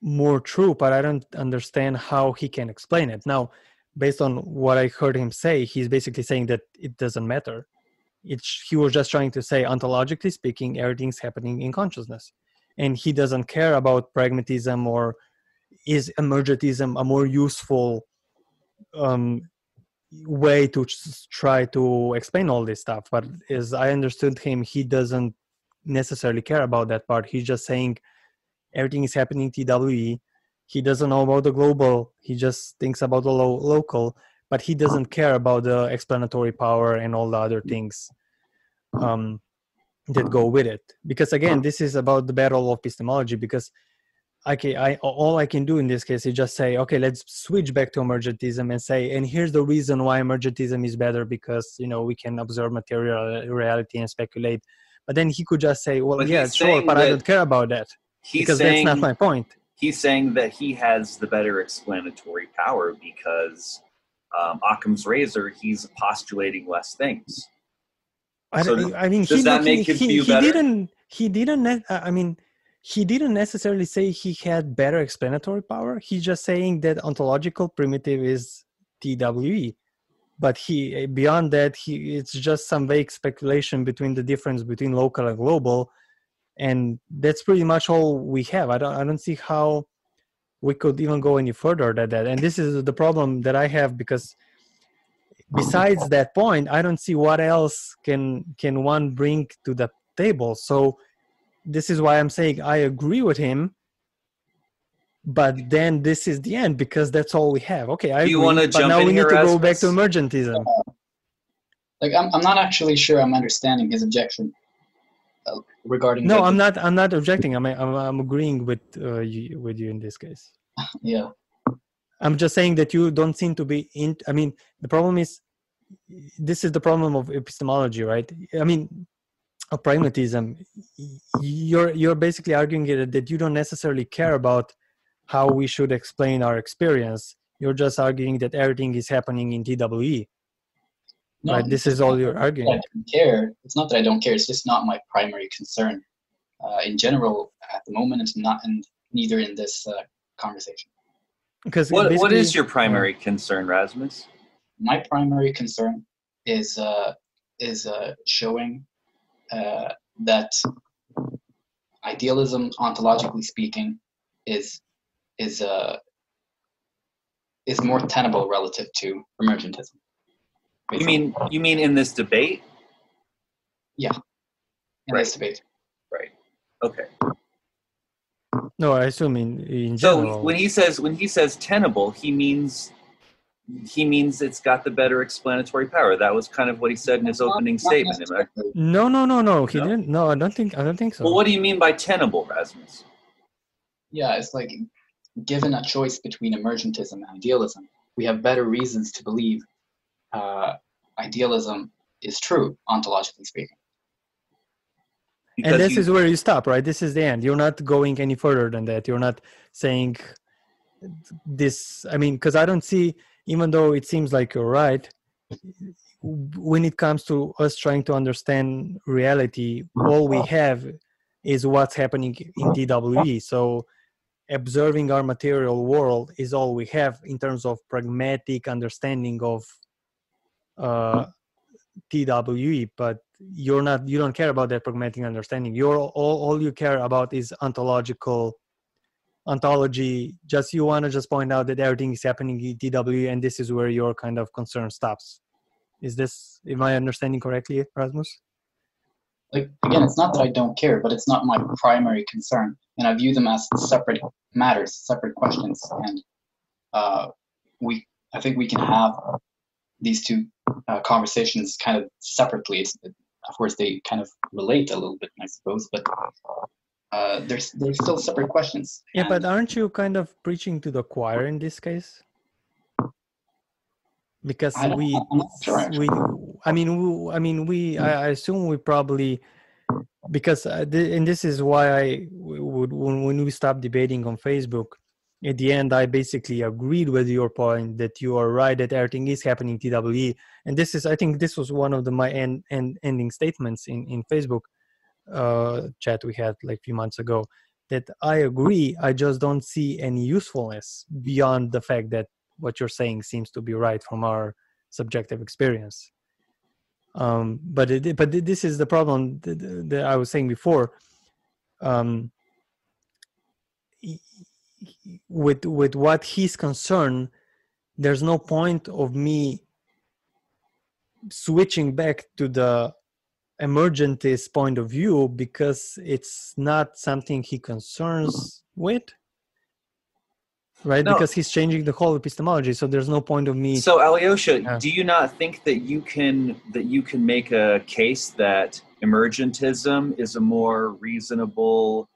more true, but I don't understand how he can explain it. Now, based on what I heard him say, he's basically saying that it doesn't matter. It's he was just trying to say, ontologically speaking, everything's happening in consciousness, and he doesn't care about pragmatism or is emergentism a more useful um, way to try to explain all this stuff. But as i understood him he doesn't necessarily care about that part. He's just saying everything is happening twe he doesn't know about the global. He just thinks about the lo- local but he doesn't care about the explanatory power and all the other things. Um, that go with it. Because again this is about the battle of epistemology because okay i all i can do in this case is just say okay let's switch back to emergentism and say and here's the reason why emergentism is better because you know we can observe material reality and speculate. But then he could just say well But yeah sure but i don't care about that he's because saying that's not my point. he's saying that he has the better explanatory power because um, Occam's razor, he's postulating less things. I, So I mean, does he, that he, him he, feel he better? didn't. He didn't. uh, I mean, he didn't necessarily say he had better explanatory power. He's just saying that ontological primitive is TWE. But he beyond that, he it's just some vague speculation between the difference between local and global, and that's pretty much all we have. I don't I don't see how we could even go any further than that. And this is the problem that I have because besides that point, I don't see what else can can one bring to the table. So this is why I'm saying I agree with him. But then this is the end because that's all we have. Okay, I Do you wanna but jump now in we need to go back to Rasmus? emergentism. Like I'm, I'm not actually sure I'm understanding his objection uh, regarding. No, the- I'm not. I'm not objecting. I'm I'm, I'm agreeing with uh, you with you in this case. Yeah. I'm just saying that you don't seem to be in. I mean, the problem is, this is the problem of epistemology, right? I mean, of pragmatism. You're you're basically arguing that you don't necessarily care about how we should explain our experience. You're just arguing that everything is happening in TWE. No, right? This is all you're arguing. I don't care. It's not that I don't care. It's just not my primary concern. Uh, in general, at the moment, it's not, and neither in this uh, conversation. Because What, what basically- is your primary concern, Rasmus? My primary concern is uh, is uh, showing uh, that idealism, ontologically speaking, is is uh, is more tenable relative to emergentism. You mean you mean in this debate? Yeah, in this debate? Right. Okay. No, I assume in in So when he says when he says tenable, he means he means it's got the better explanatory power. That was kind of what he said in his opening not statement. am no, no, no, no. He No? didn't. No, I don't think. I don't think so. Well, what do you mean by tenable, Rasmus? Yeah, it's like given a choice between emergentism and idealism, we have better reasons to believe uh, idealism is true, ontologically speaking. And this you- is where you stop right? This is the end. You're not going any further than that. You're not saying this i mean because i don't see even though it seems like you're right when it comes to us trying to understand reality all we have is what's happening in twe so observing our material world is all we have in terms of pragmatic understanding of uh, TWE, but you're not you don't care about that pragmatic understanding. You're all all you care about is ontological ontology. Just you want to just point out that everything is happening in TWE, and this is where your kind of concern stops. Is this am I understanding correctly, Rasmus? Like again, it's not that I don't care, but it's not my primary concern, and I view them as separate matters, separate questions, and uh, we I think we can have these two uh, conversations kind of separately. It's, of course, they kind of relate a little bit, I suppose, but uh, there's they're still separate questions. Yeah, but aren't you kind of preaching to the choir in this case? Because we, sure, we, I mean, we, I mean, we, I, I assume we probably, because, uh, and this is why I would, when, when we stopped debating on Facebook, at the end, I basically agreed with your point that you are right that everything is happening TWE, and this is, I think, this was one of the my end, end ending statements in in Facebook uh, chat we had like a few months ago that I agree. I just don't see any usefulness beyond the fact that what you're saying seems to be right from our subjective experience. Um, but it, but this is the problem that, that I was saying before. Um, with with what he's concerned, there's no point of me switching back to the emergentist point of view because it's not something he concerns with right No. because he's changing the whole epistemology so there's no point of me So Aljoša, Yeah. do you not think that you can that you can make a case that emergentism is a more reasonable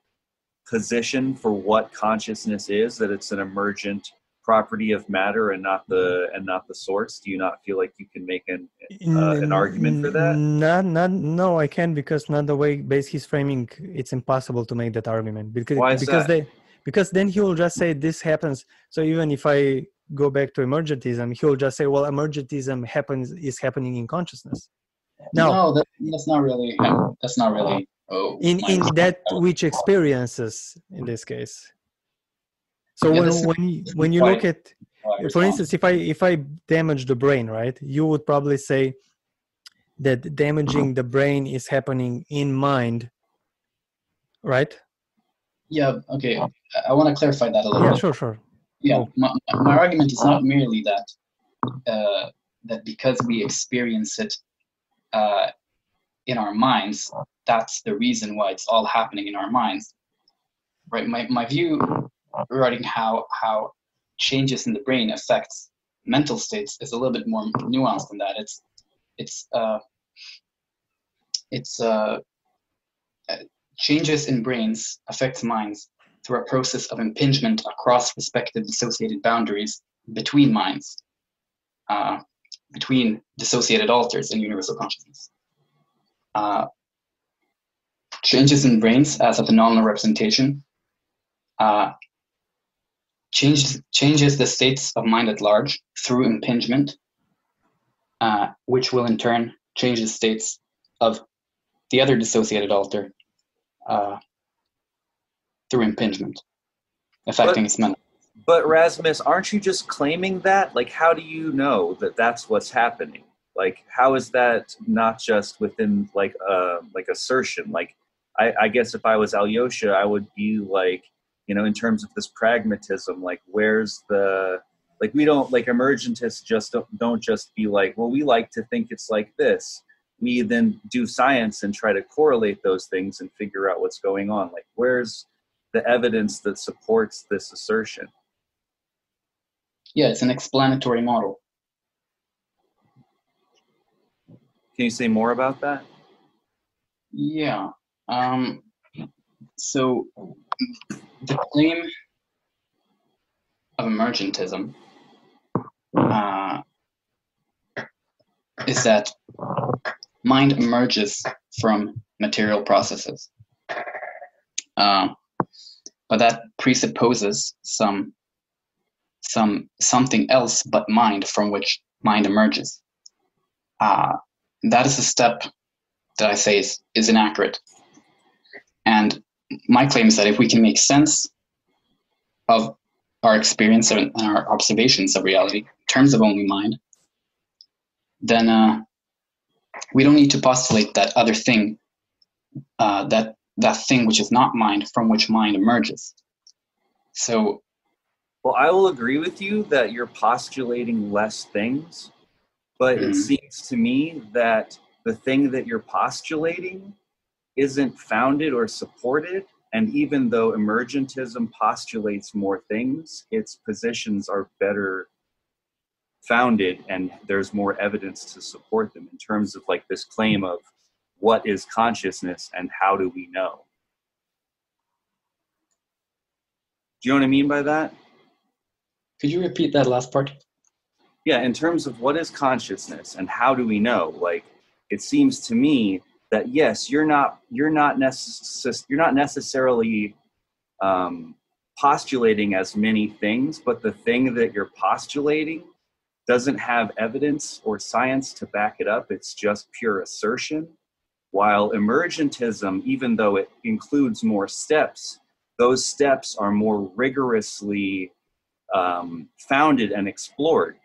position for what consciousness is? That it's an emergent property of matter and not the and not the source. Do you not feel like you can make an uh, an argument for that? not not no i can't because not the way base he's framing it's impossible to make that argument because Why is because that? they because then he will just say this happens so even if i go back to emergentism he'll just say well emergentism happens is happening in consciousness no no, that, that's not really. That's not really. Oh, in in God. that which experiences in this case so Yeah, when when you, this you look at for instance if i if i damage the brain right you would probably say that damaging the brain is happening in mind right yeah, okay. I, I want to clarify that a little yeah bit. sure sure yeah Oh. my, my argument is not merely that uh, that because we experience it uh, in our minds that's the reason why it's all happening in our minds. Right? My, my view regarding how how changes in the brain affects mental states is a little bit more nuanced than that. It's it's uh it's uh changes in brains affects minds through a process of impingement across respective dissociated boundaries between minds, uh, between dissociated alters in universal consciousness. Uh, changes in brains as a phenomenal representation uh, changes, changes the states of mind at large through impingement, uh, which will in turn change the states of the other dissociated alter uh, through impingement, affecting But- its mental. But Rasmus, aren't you just claiming that? Like, how do you know that that's what's happening? Like, how is that not just within like uh like assertion? Like, I, I guess if I was Aljoša, I would be like, you know, in terms of this pragmatism, like, where's the like we don't like emergentists just don't, don't just be like, well, we like to think it's like this. We then do science and try to correlate those things and figure out what's going on. Like, where's the evidence that supports this assertion? Yeah, it's an explanatory model. Can you say more about that? Yeah. Um, so the claim of emergentism uh, is that mind emerges from material processes. Uh, but that presupposes some some something else but mind from which mind emerges. Uh, that is a step that I say is, is inaccurate. And my claim is that if we can make sense of our experience and our observations of reality in terms of only mind, then uh, we don't need to postulate that other thing, uh, that that thing which is not mind from which mind emerges. So Well, I will agree with you that you're postulating less things, but it Mhm. seems to me that the thing that you're postulating isn't founded or supported. And even though emergentism postulates more things, its positions are better founded and there's more evidence to support them in terms of like this claim of what is consciousness and how do we know? Do you know what I mean by that? could you repeat that last part? Yeah in terms of what is consciousness and how do we know? Like it seems to me that yes you're not you're not necess- you're not necessarily um, postulating as many things but the thing that you're postulating doesn't have evidence or science to back it up. It's just pure assertion. While emergentism even though it includes more steps those steps are more rigorously um, founded and explored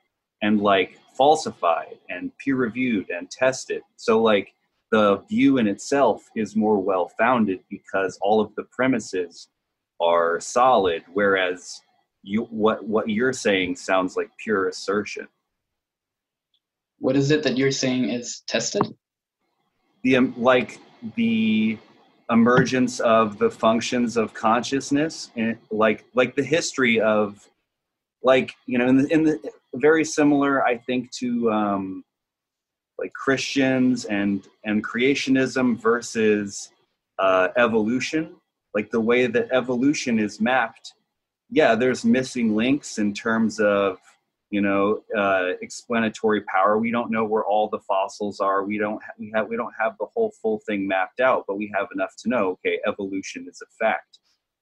and like falsified and peer reviewed and tested. So like the view in itself is more well founded because all of the premises are solid, whereas you what what you're saying sounds like pure assertion. What is it that you're saying is tested? The um, like the emergence of the functions of consciousness, and like like the history of like you know in the, in the very similar i think to um like christians and and creationism versus uh evolution. Like the way that evolution is mapped yeah there's missing links in terms of you know uh explanatory power. We don't know where all the fossils are. We don't ha- we have we don't have the whole full thing mapped out but we have enough to know okay evolution is a fact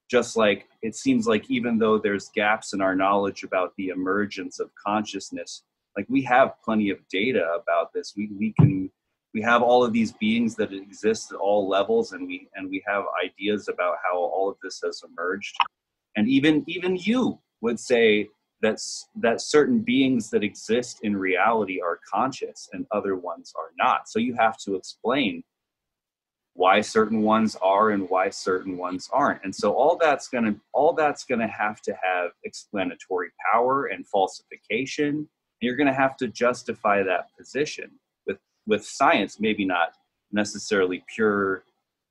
just like it seems like even though there's gaps in our knowledge about the emergence of consciousness like we have plenty of data about this we, we can we have all of these beings that exist at all levels and we and we have ideas about how all of this has emerged and even even you would say that's that certain beings that exist in reality are conscious and other ones are not. So you have to explain why certain ones are and why certain ones aren't. And so all that's going to all that's going to have to have explanatory power and falsification. and You're going to have to justify that position with with science, maybe not necessarily pure,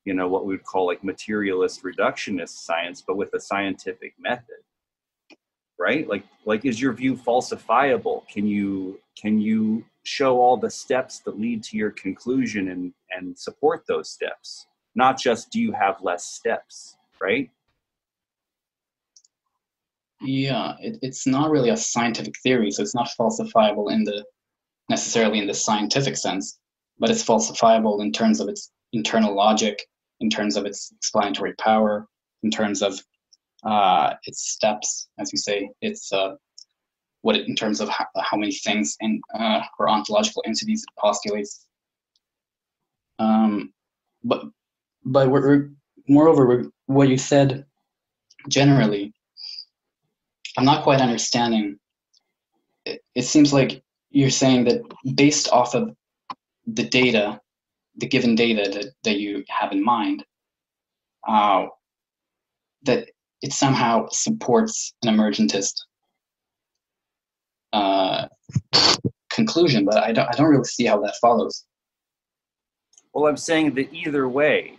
you know, what we would call like materialist reductionist science, but with a scientific method right like like is your view falsifiable can you can you show all the steps that lead to your conclusion and and support those steps not just do you have less steps right yeah it, it's not really a scientific theory so it's not falsifiable in the necessarily in the scientific sense but it's falsifiable in terms of its internal logic in terms of its explanatory power in terms of uh, its steps, as you say. It's uh, what it, in terms of how, how many things in uh, or ontological entities it postulates. Um, but but we're, moreover, what you said generally, I'm not quite understanding. It, it seems like you're saying that based off of the data, the given data that, that you have in mind, uh, that it somehow supports an emergentist uh, conclusion, but I don't, I don't really see how that follows. Well, I'm saying that either way,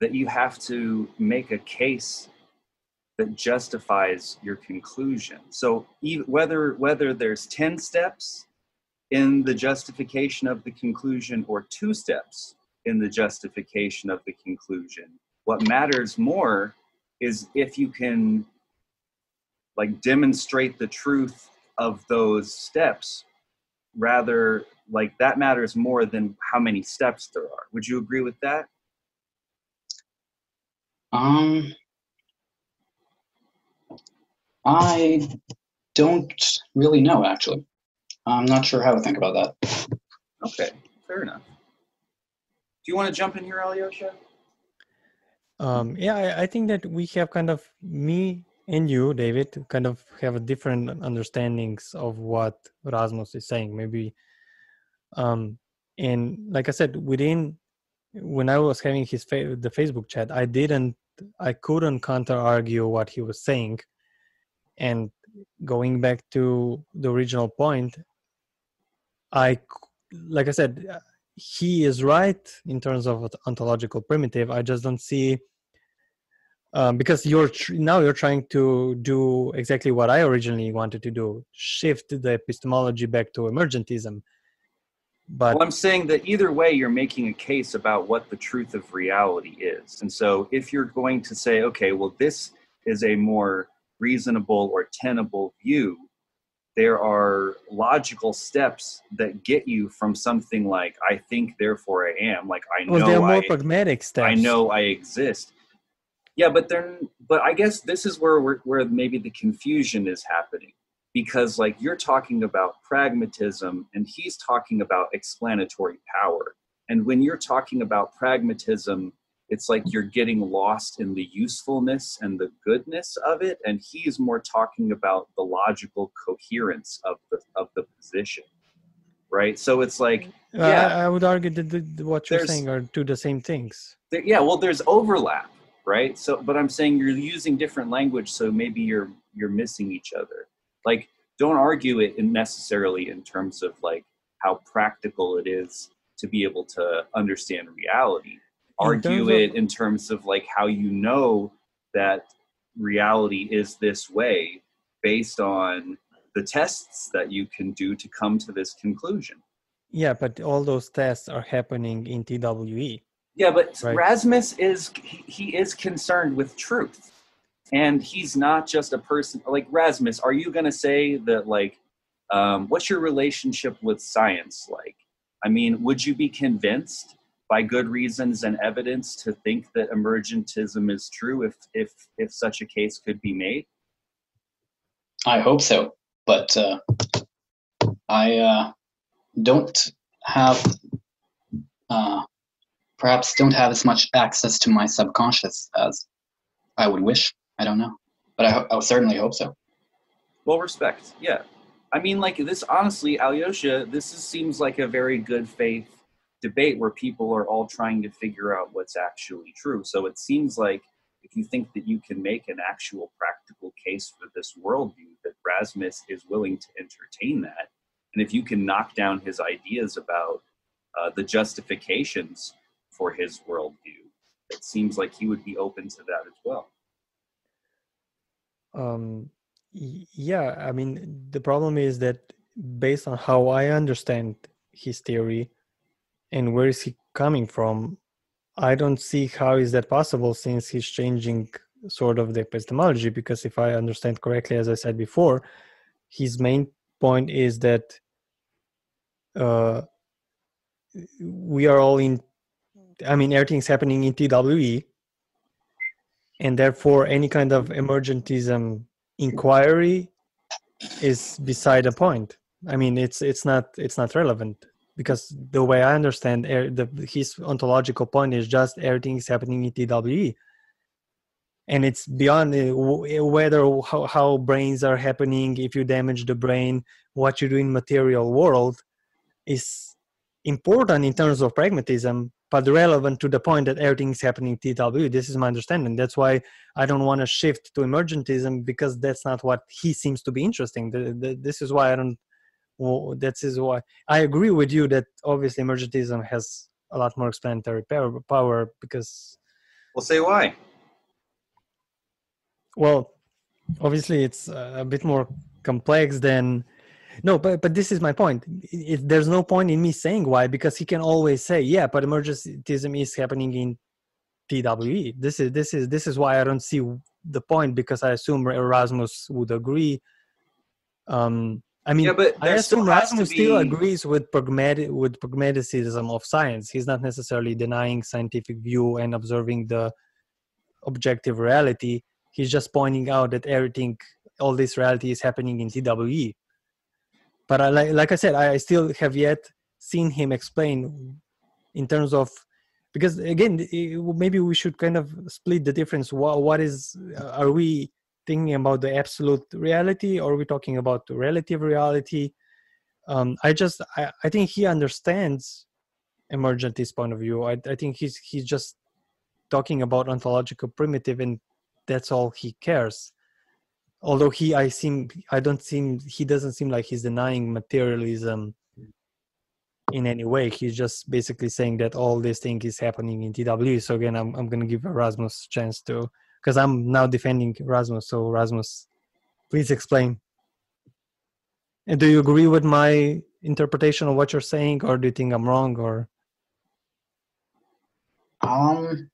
that you have to make a case that justifies your conclusion. So whether whether there's 10 steps in the justification of the conclusion or two steps in the justification of the conclusion, what matters more is if you can like demonstrate the truth of those steps rather like that matters more than how many steps there are. Would you agree with that? Um i don't really know actually. I'm not sure how to think about that. Okay fair enough. Do you want to jump in here aljoša? Um, yeah, I, I, think that we have kind of me and you, David, kind of have a different understandings of what Rasmus is saying. Maybe, um, and like I said, within when I was having his fa- the Facebook chat, I didn't, I couldn't counter argue what he was saying, and going back to the original point, I, like I said, he is right in terms of ontological primitive. I just don't see um, because you're tr- now you're trying to do exactly what I originally wanted to do: shift the epistemology back to emergentism. But well, I'm saying that either way, you're making a case about what the truth of reality is. And so, if you're going to say, okay, well, this is a more reasonable or tenable view, there are logical steps that get you from something like I think, therefore I am. Like I know. Well, they're more I, pragmatic steps. I know I exist. Yeah, but then, but I guess this is where where maybe the confusion is happening. Because like you're talking about pragmatism and he's talking about explanatory power. And when you're talking about pragmatism, it's like you're getting lost in the usefulness and the goodness of it. And he's more talking about the logical coherence of the of the position right? So it's like uh, yeah. I would argue that the, what you're saying are two the same things. There, yeah well there's overlap right so but i'm saying you're using different language so maybe you're you're missing each other like don't argue it in necessarily in terms of like how practical it is to be able to understand reality argue it of, in terms of like how you know that reality is this way based on the tests that you can do to come to this conclusion. Yeah, but all those tests are happening in TWE. Yeah, but right? Rasmus is he, he is concerned with truth. And he's not just a person like Rasmus, are you going to say that like um, what's your relationship with science like? I mean, would you be convinced by good reasons and evidence to think that emergentism is true if if if such a case could be made i hope so but uh, i uh, don't have uh, perhaps don't have as much access to my subconscious as i would wish i don't know but i, I certainly hope so Well, respect. Yeah. I mean, like this. Honestly, Aljoša, this is, seems like a very good faith debate where people are all trying to figure out what's actually true. So it seems like if you think that you can make an actual practical case for this worldview, that Rasmus is willing to entertain that, and if you can knock down his ideas about uh, the justifications for his worldview, it seems like he would be open to that as well. Um, yeah, I mean, the problem is that based on how I understand his theory and where is he coming from, I don't see how is that possible since he's changing sort of the epistemology. Because if I understand correctly, as I said before, his main point is that uh, we are all in. I mean, everything's happening in TWE, and therefore any kind of emergentism inquiry is beside the point. I mean, it's it's not it's not relevant because the way I understand er, the, his ontological point is just everything is happening in TWE, and it's beyond uh, whether how, how brains are happening. If you damage the brain, what you do in material world is important in terms of pragmatism, but relevant to the point that everything is happening in TW. This is my understanding. That's why I don't want to shift to emergentism because that's not what he seems to be interesting. The, the, this is why I don't. Well, that is why I agree with you that obviously emergentism has a lot more explanatory power, power because. Well, say why. Well, obviously it's a bit more complex than no but but this is my point. It, there's no point in me saying why because he can always say yeah but emergentism is happening in twe this is this is this is why i don't see the point because i assume erasmus would agree. Um i mean yeah, but i assume still erasmus be... still agrees with pragmatic with pragmaticism of science. He's not necessarily denying scientific view and observing the objective reality. He's just pointing out that everything all this reality is happening in twe but I, like, like I said, I still have yet seen him explain in terms of because again, maybe we should kind of split the difference. What, what is are we thinking about the absolute reality, or are we talking about relative reality? Um, I just I, I think he understands emergentist point of view. I, I think he's he's just talking about ontological primitive, and that's all he cares although he i seem i don't seem he doesn't seem like he's denying materialism in any way. He's just basically saying that all this thing is happening in tw so again i'm, I'm gonna give erasmus a chance to because i'm now defending erasmus. So erasmus please explain. And do you agree with my interpretation of what you're saying or do you think i'm wrong or? Um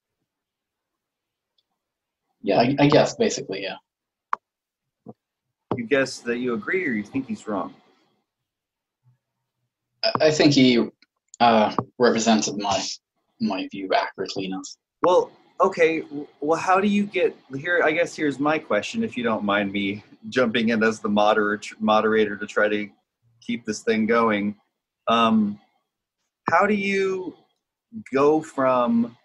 yeah I, I guess basically yeah you guess that you agree or you think he's wrong? I think he uh, represented my my view accurately enough. Well, okay. Well, how do you get here? I guess here's my question, if you don't mind me jumping in as the moderator moderator to try to keep this thing going. Um, how do you go from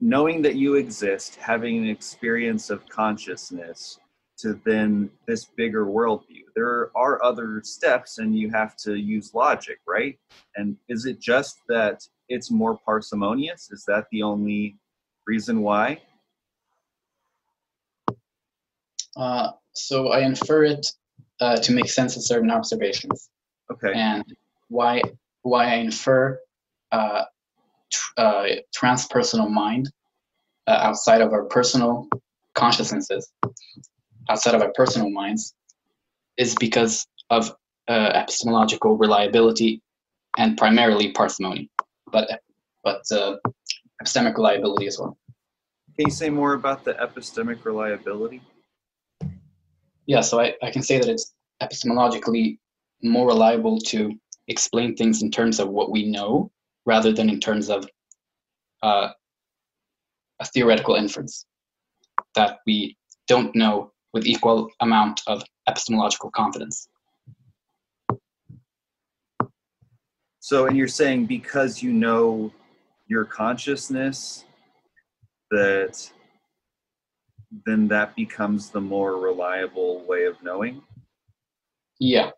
knowing that you exist, having an experience of consciousness, to then this bigger worldview. There are other steps, and you have to use logic, right? And is it just that it's more parsimonious? Is that the only reason why? Uh, so I infer it uh, to make sense of certain observations. Okay. And why why I infer uh, tr- uh, transpersonal mind uh, outside of our personal consciousnesses outside of our personal minds is because of uh, epistemological reliability and primarily parsimony, but but uh, epistemic reliability as well. Can you say more about the epistemic reliability? Yeah, so I, I can say that it's epistemologically more reliable to explain things in terms of what we know rather than in terms of uh, a theoretical inference that we don't know with equal amount of epistemological confidence. So, and you're saying because you know your consciousness, that then that becomes the more reliable way of knowing. Yeah,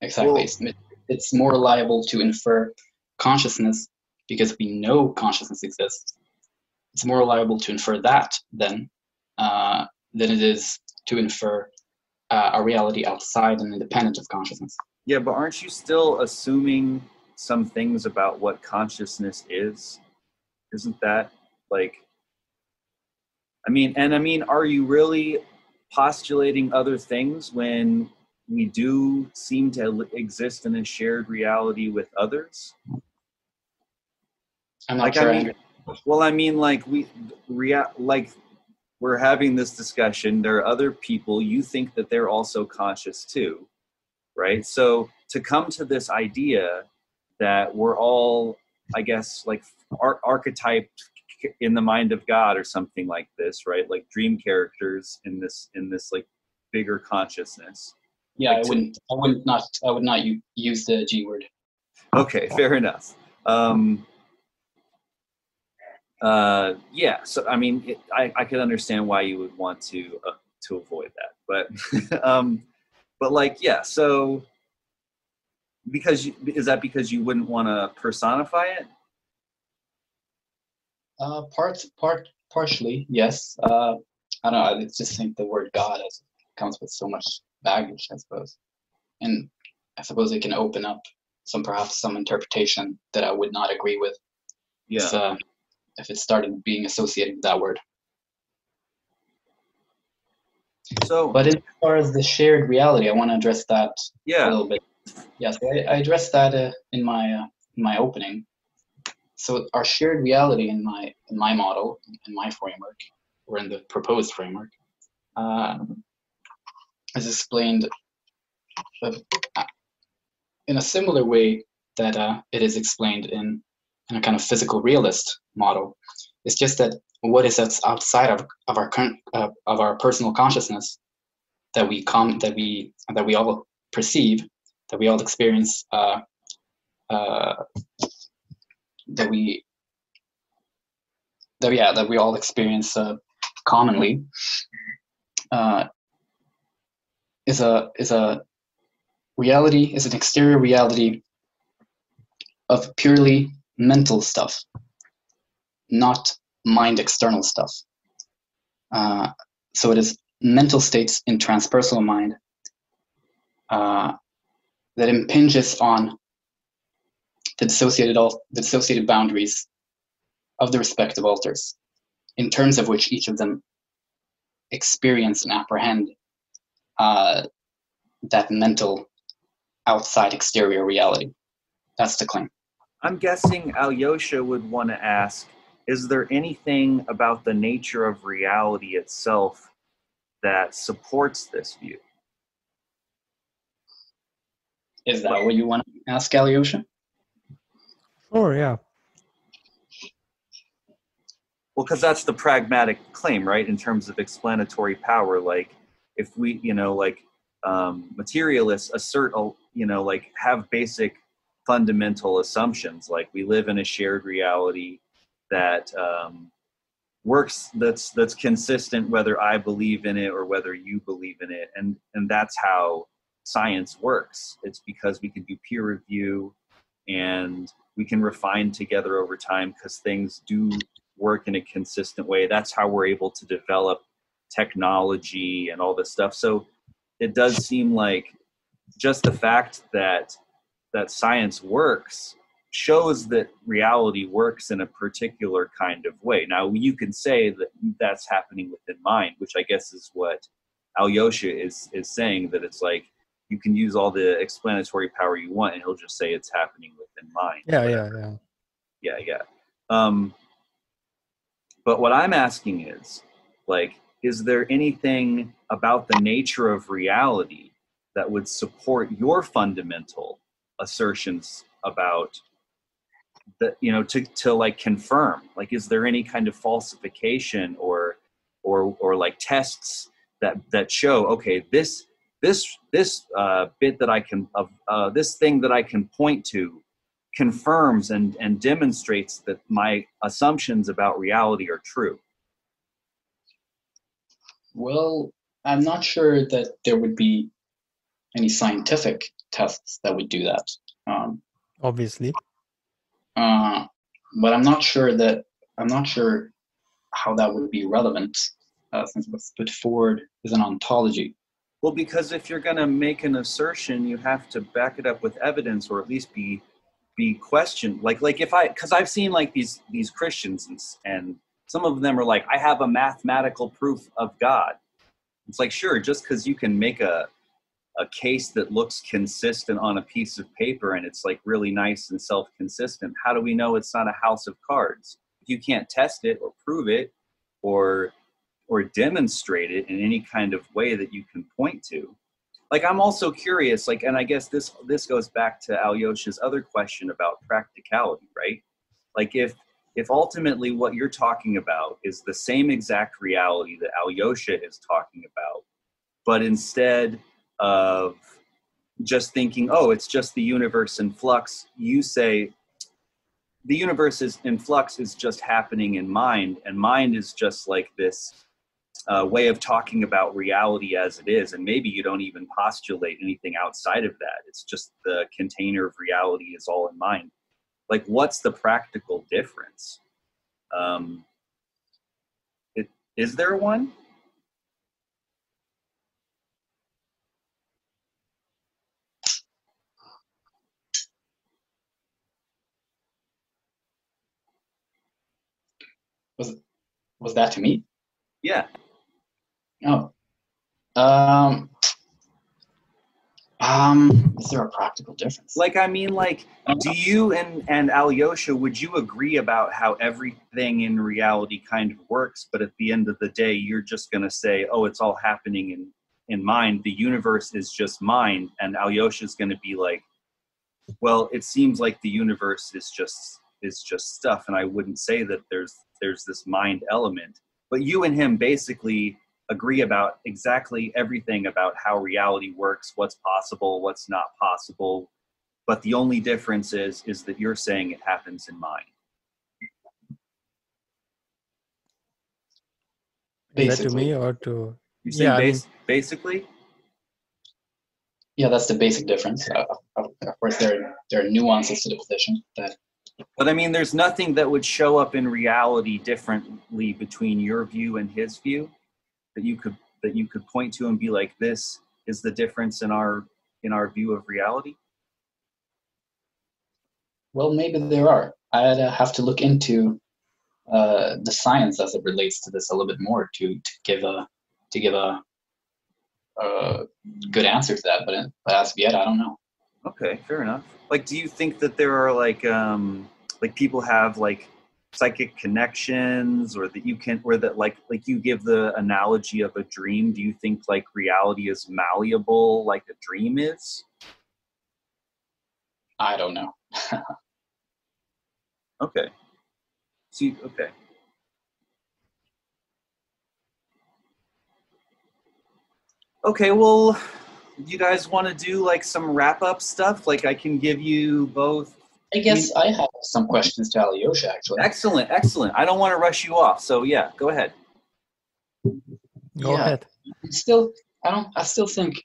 exactly. Well- it's, it's more reliable to infer consciousness because we know consciousness exists. It's more reliable to infer that then uh, than it is to infer uh, a reality outside and independent of consciousness. Yeah, but aren't you still assuming some things about what consciousness is? Isn't that like I mean, and I mean, are you really postulating other things when we do seem to exist in a shared reality with others? I'm not Like, I sure. I mean- Well, I mean, like we rea- like we're having this discussion. There are other people. You think that they're also conscious too, right? So to come to this idea that we're all, I guess, like ar- archetyped in the mind of God or something like this, right? Like dream characters in this in this like bigger consciousness. yeah, I like to- wouldn't. I wouldn't not. I would not use the G word. Okay, fair enough. Um, uh, yeah, so I mean, it, I I could understand why you would want to uh, to avoid that, but um, but like, yeah, so because you, is that because you wouldn't want to personify it? Uh, part, part, partially, yes. Uh, I don't know. I just think the word God has, comes with so much baggage, I suppose, and I suppose it can open up some, perhaps some interpretation that I would not agree with Yeah. uh, if it started being associated with that word. So But as far as the shared reality, I want to address that yeah. a little bit. Yes, I, I addressed that uh, in my uh, in my opening. So our shared reality in my in my model, in my framework, or in the proposed framework, uh, is explained uh, in a similar way that uh, it is explained in in a kind of physical realist model. It's just that what is that's outside of, of our current uh, of our personal consciousness that we come that we that we all perceive that we all experience uh, uh, that we that yeah that we all experience uh, commonly uh, is a is a reality is an exterior reality of purely mental stuff not mind external stuff uh, so it is mental states in transpersonal mind uh, that impinges on the dissociated al- the dissociated boundaries of the respective alters, in terms of which each of them experience and apprehend uh, that mental outside exterior reality. That's the claim. I'm guessing Aljoša would want to ask: Is there anything about the nature of reality itself that supports this view? Is that what you want to ask, Aljoša? Sure, yeah. Well, because that's the pragmatic claim, right? In terms of explanatory power, like if we, you know, like um, materialists assert, a- you know, like have basic fundamental assumptions, like we live in a shared reality that um, works, that's that's consistent whether I believe in it or whether you believe in it, and and that's how science works. It's because we can do peer review and we can refine together over time because things do work in a consistent way. That's how we're able to develop technology and all this stuff. So it does seem like just the fact that that science works shows that reality works in a particular kind of way. Now you can say that that's happening within mind, which I guess is what Aljoša is is saying that it's like you can use all the explanatory power you want and he'll just say it's happening within mind Yeah, yeah, yeah. yeah yeah um but what i'm asking is like is there anything about the nature of reality that would support your fundamental assertions about the you know to to like confirm like is there any kind of falsification or or or like tests that that show okay this this this uh, bit that i can of uh, this thing that i can point to confirms and, and demonstrates that my assumptions about reality are true. Well, I'm not sure that there would be any scientific tests that would do that. Um, Obviously. uh, but I'm not sure that I'm not sure how that would be relevant uh, since what's put forward is an ontology. Well, because if you're going to make an assertion, you have to back it up with evidence, or at least be be questioned. Like like if I because I've seen like these these Christians and, and some of them are like, I have a mathematical proof of God. It's like sure, just because you can make a a case that looks consistent on a piece of paper and it's like really nice and self-consistent, how do we know it's not a house of cards? If you can't test it or prove it or or demonstrate it in any kind of way that you can point to like i'm also curious like and i guess this this goes back to aljoša's other question about practicality right like if if ultimately what you're talking about is the same exact reality that aljoša is talking about but instead of just thinking oh it's just the universe in flux. You say the universe is in flux is just happening in mind and mind is just like this uh, way of talking about reality as it is and maybe you don't even postulate anything outside of that. It's just the container of reality is all in mind. Like what's the practical difference? Um, it, is there one Was was that to me? yeah Oh. Um. Um. Is there a practical difference? like i mean like do you and and aljoša would you agree about how everything in reality kind of works but at the end of the day you're just going to say oh it's all happening in in mind the universe is just mind and aljoša is going to be like well it seems like the universe is just is just stuff and i wouldn't say that there's there's this mind element but you and him basically agree about exactly everything about how reality works what's possible what's not possible but the only difference is is that you're saying it happens in mind. Is that to Basically, me or to you say Yeah, I mean- basically? Yeah, that's the basic difference. Uh, of, of course, there there are nuances to the position that but i mean there's nothing that would show up in reality differently between your view and his view that you could that you could point to and be like this is the difference in our in our view of reality well, maybe there are. I'd uh, have to look into uh, the science as it relates to this a little bit more to to give a to give a, a good answer to that. But, uh, but as of yet, I don't know. Okay, fair enough. Like, do you think that there are like, um, like people have like psychic connections, or that you can, or that like, like you give the analogy of a dream? Do you think like reality is malleable, like a dream is? I don't know. Okay. See, okay. Okay, well, you guys want to do like some wrap up stuff? Like, I can give you both I guess I have some questions to Aljoša actually. Excellent, excellent. I don't want to rush you off, so yeah, go ahead. go Yeah. ahead still i don't i still think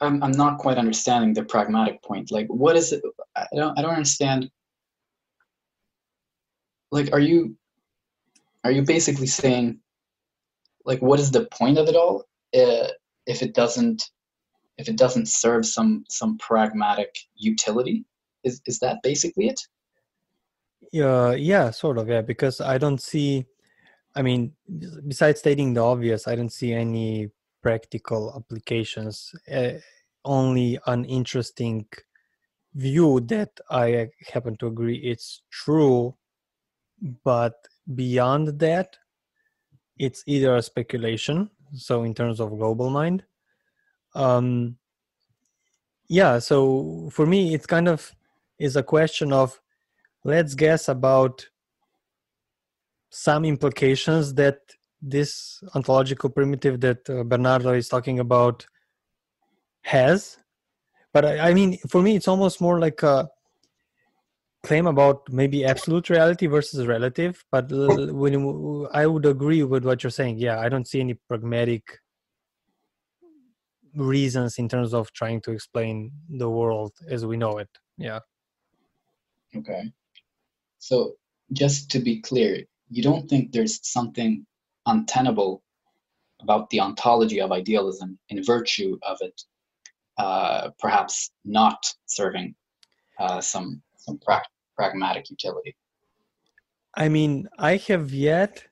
i'm, I'm not quite understanding the pragmatic point like what is it i don't i don't understand like are you are you basically saying like what is the point of it all uh, if it doesn't if it doesn't serve some some pragmatic utility is is that basically it? Yeah, yeah, sort of, yeah, because I don't see, I mean, besides stating the obvious, I don't see any practical applications, uh, only an interesting view that I happen to agree it's true, but beyond that, it's either a speculation, so in terms of global mind, um, yeah, so for me, it's kind of is a question of let's guess about some implications that this ontological primitive that uh, Bernardo is talking about has. But I, I mean, for me, it's almost more like a claim about maybe absolute reality versus relative, but l- when you- I would agree with what you're saying. Yeah, I don't see any pragmatic reasons in terms of trying to explain the world as we know it. Yeah. Okay. So just to be clear, you don't think there's something untenable about the ontology of idealism in virtue of it uh, perhaps not serving uh, some some pra- pragmatic utility. I mean, I have yet.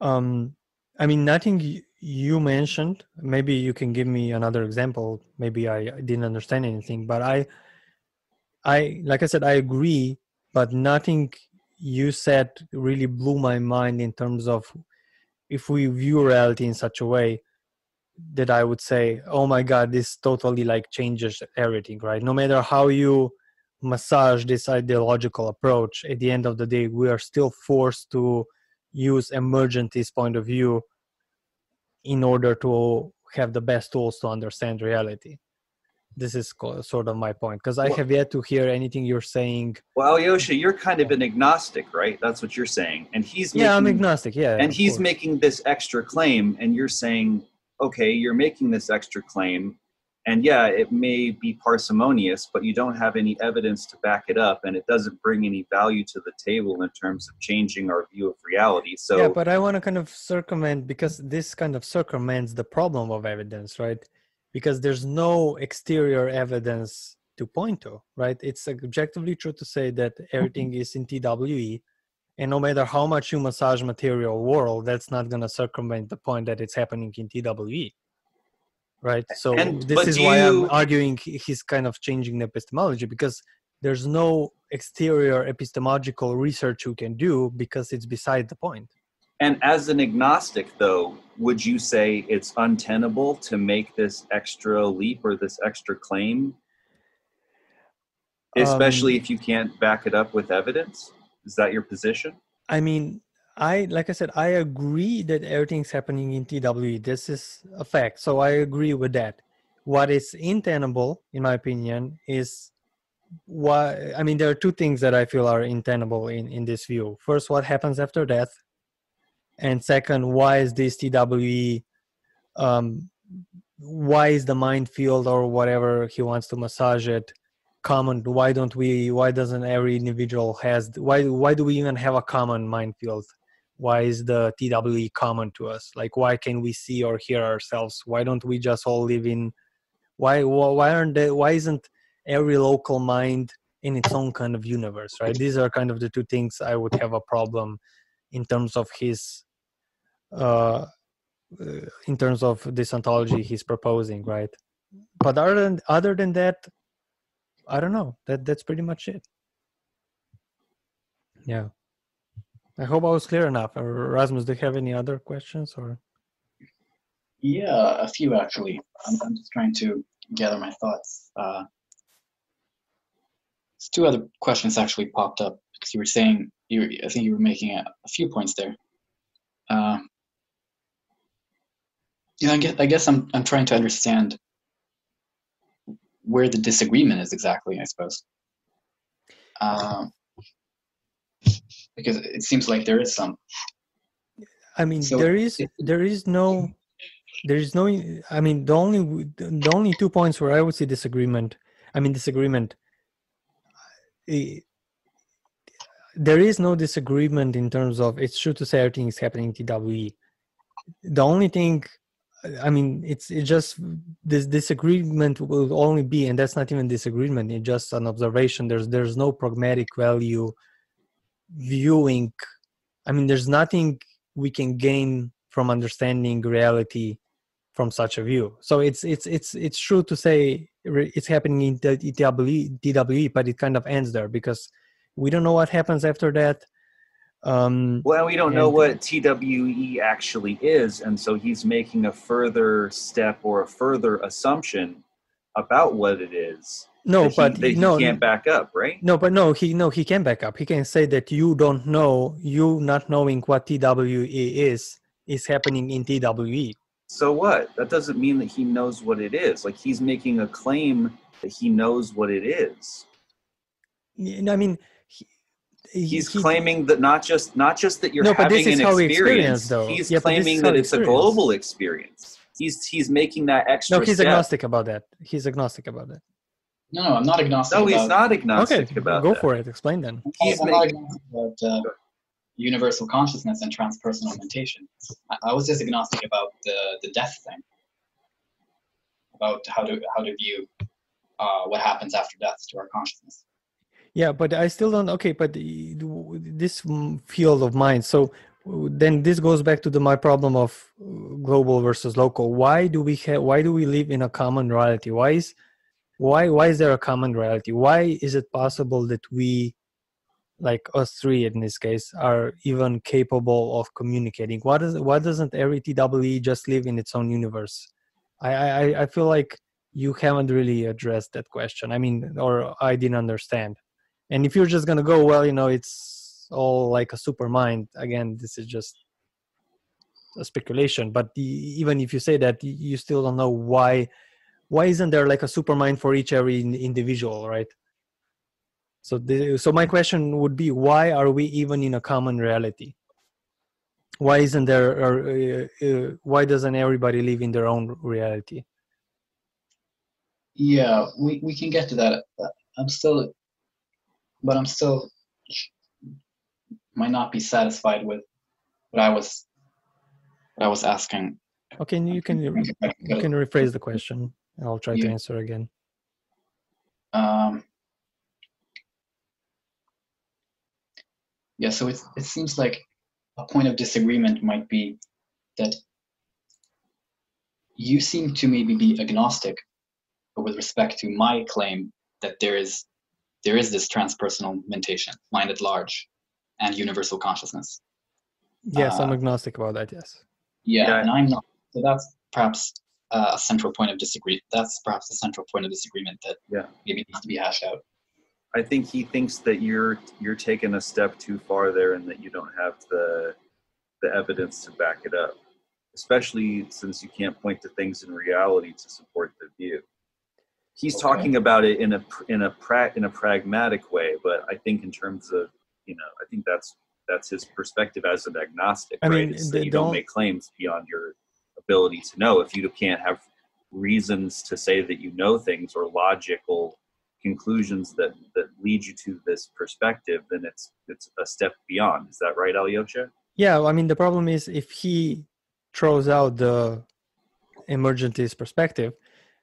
Um, I mean, nothing you mentioned. Maybe you can give me another example. Maybe I didn't understand anything, but I, I like I said, I agree, but nothing you said really blew my mind in terms of if we view reality in such a way that I would say, oh my God, this totally like changes everything, right? No matter how you massage this ideological approach, at the end of the day, we are still forced to use emergentist point of view in order to have the best tools to understand reality. This is sort of my point because I Well- have yet to hear anything you're saying. Well, Aljoša, you're kind of an agnostic, right? That's what you're saying. And he's Yeah, I'm agnostic. Yeah, and he's course. making this extra claim and you're saying okay you're making this extra claim and yeah it may be parsimonious but you don't have any evidence to back it up and it doesn't bring any value to the table in terms of changing our view of reality. So yeah but i want to kind of circumvent because this kind of circumvents the problem of evidence right? Because there's no exterior evidence to point to right? It's objectively true to say that everything is in twe and no matter how much you massage material world that's not going to circumvent the point that it's happening in twe right? So And- this is do why i'm arguing he's kind of changing the epistemology because there's no exterior epistemological research you can do because it's beside the point. point and as an agnostic though would you say it's untenable to make this extra leap or this extra claim? Especially Um, if you can't back it up with evidence? Is that your position? I mean, I like I said, I agree that everything's happening in TWE. This is a fact. So I agree with that. What is untenable, in my opinion, is why I mean there are two things that I feel are untenable in, in this view. First, what happens after death? And second, why is this TWE um why is the mind field or whatever he wants to massage it common why don't we why doesn't every individual has why why do we even have a common mind field why is the twe common to us like why can we see or hear ourselves why don't we just all live in why why aren't they why isn't every local mind in its own kind of universe right these are kind of the two things i would have a problem in terms of his uh in terms of this ontology he's proposing right but other than other than that I don't know. That that's pretty much it. Yeah. I hope I was clear enough. Uh, Rasmus, do you have any other questions or? Yeah, a few actually. I'm, I'm just trying to gather my thoughts. Uh, two other questions actually popped up because you were saying you. were- I think you were making a, a few points there. Uh, yeah, I guess, I guess I'm I'm trying to understand where the disagreement is exactly. I suppose. Um, because it seems like there is some. I mean, So there is it- there is no there is no. I mean, the only the only two points where I would see disagreement. I mean, disagreement. eh, There is no disagreement in terms of it's true to say everything is happening in TWE. The only thing I mean, it's it just this disagreement will only be, and that's not even disagreement. It's just an observation. There's there's no pragmatic value viewing. I mean, there's nothing we can gain from understanding reality from such a view. So it's it's it's it's true to say it's happening in the DWE, TWE, but it kind of ends there because we don't know what happens after that. Um, Well, we don't know what TWE actually is, and so he's making a further step or a further assumption about what it is. No, he, but he no, can't back up, right? No, but no, he no, he can back up. He can say that you don't know, you not knowing what TWE is, is happening in. TWE. So what? That doesn't mean that he knows what it is. Like he's making a claim that he knows what it is. I mean, he, he- He's he- claiming that not just not just that you're No, but this having is an experience. though. He's Yeah, but this is claiming that it's a global experience. He's he's making that extra. No, he's step. agnostic about that. He's agnostic about that. No, no, I'm not agnostic. No, he's about, not agnostic Okay, about go that. for it. Explain then. He's I'm not agnostic about uh, universal consciousness and transpersonal mentation. I, I was just agnostic about the the death thing, about how to how to view uh, what happens after death to our consciousness. Yeah, but I still don't. Okay, but this field of mind. So then this goes back to the my problem of uh, global versus local. Why do we have? Why do we live in a common reality? Why is why why is there a common reality? Why is it possible that we, like us three in this case, are even capable of communicating? Why does why doesn't every TWE just live in its own universe? I I I feel like you haven't really addressed that question. I mean, or I didn't understand. And if you're just gonna go, well, you know, it's all like a super mind. Again, this is just a speculation. But the, even if you say that, you still don't know why. Why isn't there like a supermind for each every individual, right? So, the, so my question would be, why are we even in a common reality? Why isn't there? Or, uh, uh, why doesn't everybody live in their own reality? Yeah, we, we can get to that. Uh, I'm still, but I'm still might not be satisfied with what I was what I was asking. Okay, you can you can rephrase the question. And I'll try to answer again. Um, yeah, so it, it seems like a point of disagreement might be that you seem to maybe be agnostic with respect to my claim that there is there is this transpersonal mentation, mind at large, and universal consciousness. Yes, I'm Uh, agnostic about that. Yes. Yeah, Yeah. and I'm not. So that's perhaps uh, a central point of disagree. That's perhaps a central point of disagreement that Yeah. maybe needs to be hashed out. I think he thinks that you're you're taking a step too far there, and that you don't have the the evidence to back it up, especially since you can't point to things in reality to support the view. He's Okay. talking about it in a in a pra- in a pragmatic way, but I think in terms of you know, I think that's that's his perspective as an agnostic. I right? mean, Is that you don't don't- make claims beyond your ability to know. If you can't have reasons to say that you know things or logical conclusions that that lead you to this perspective, then it's it's a step beyond. Is that right, Aljoša? Yeah, I mean the problem is if he throws out the emergentist perspective,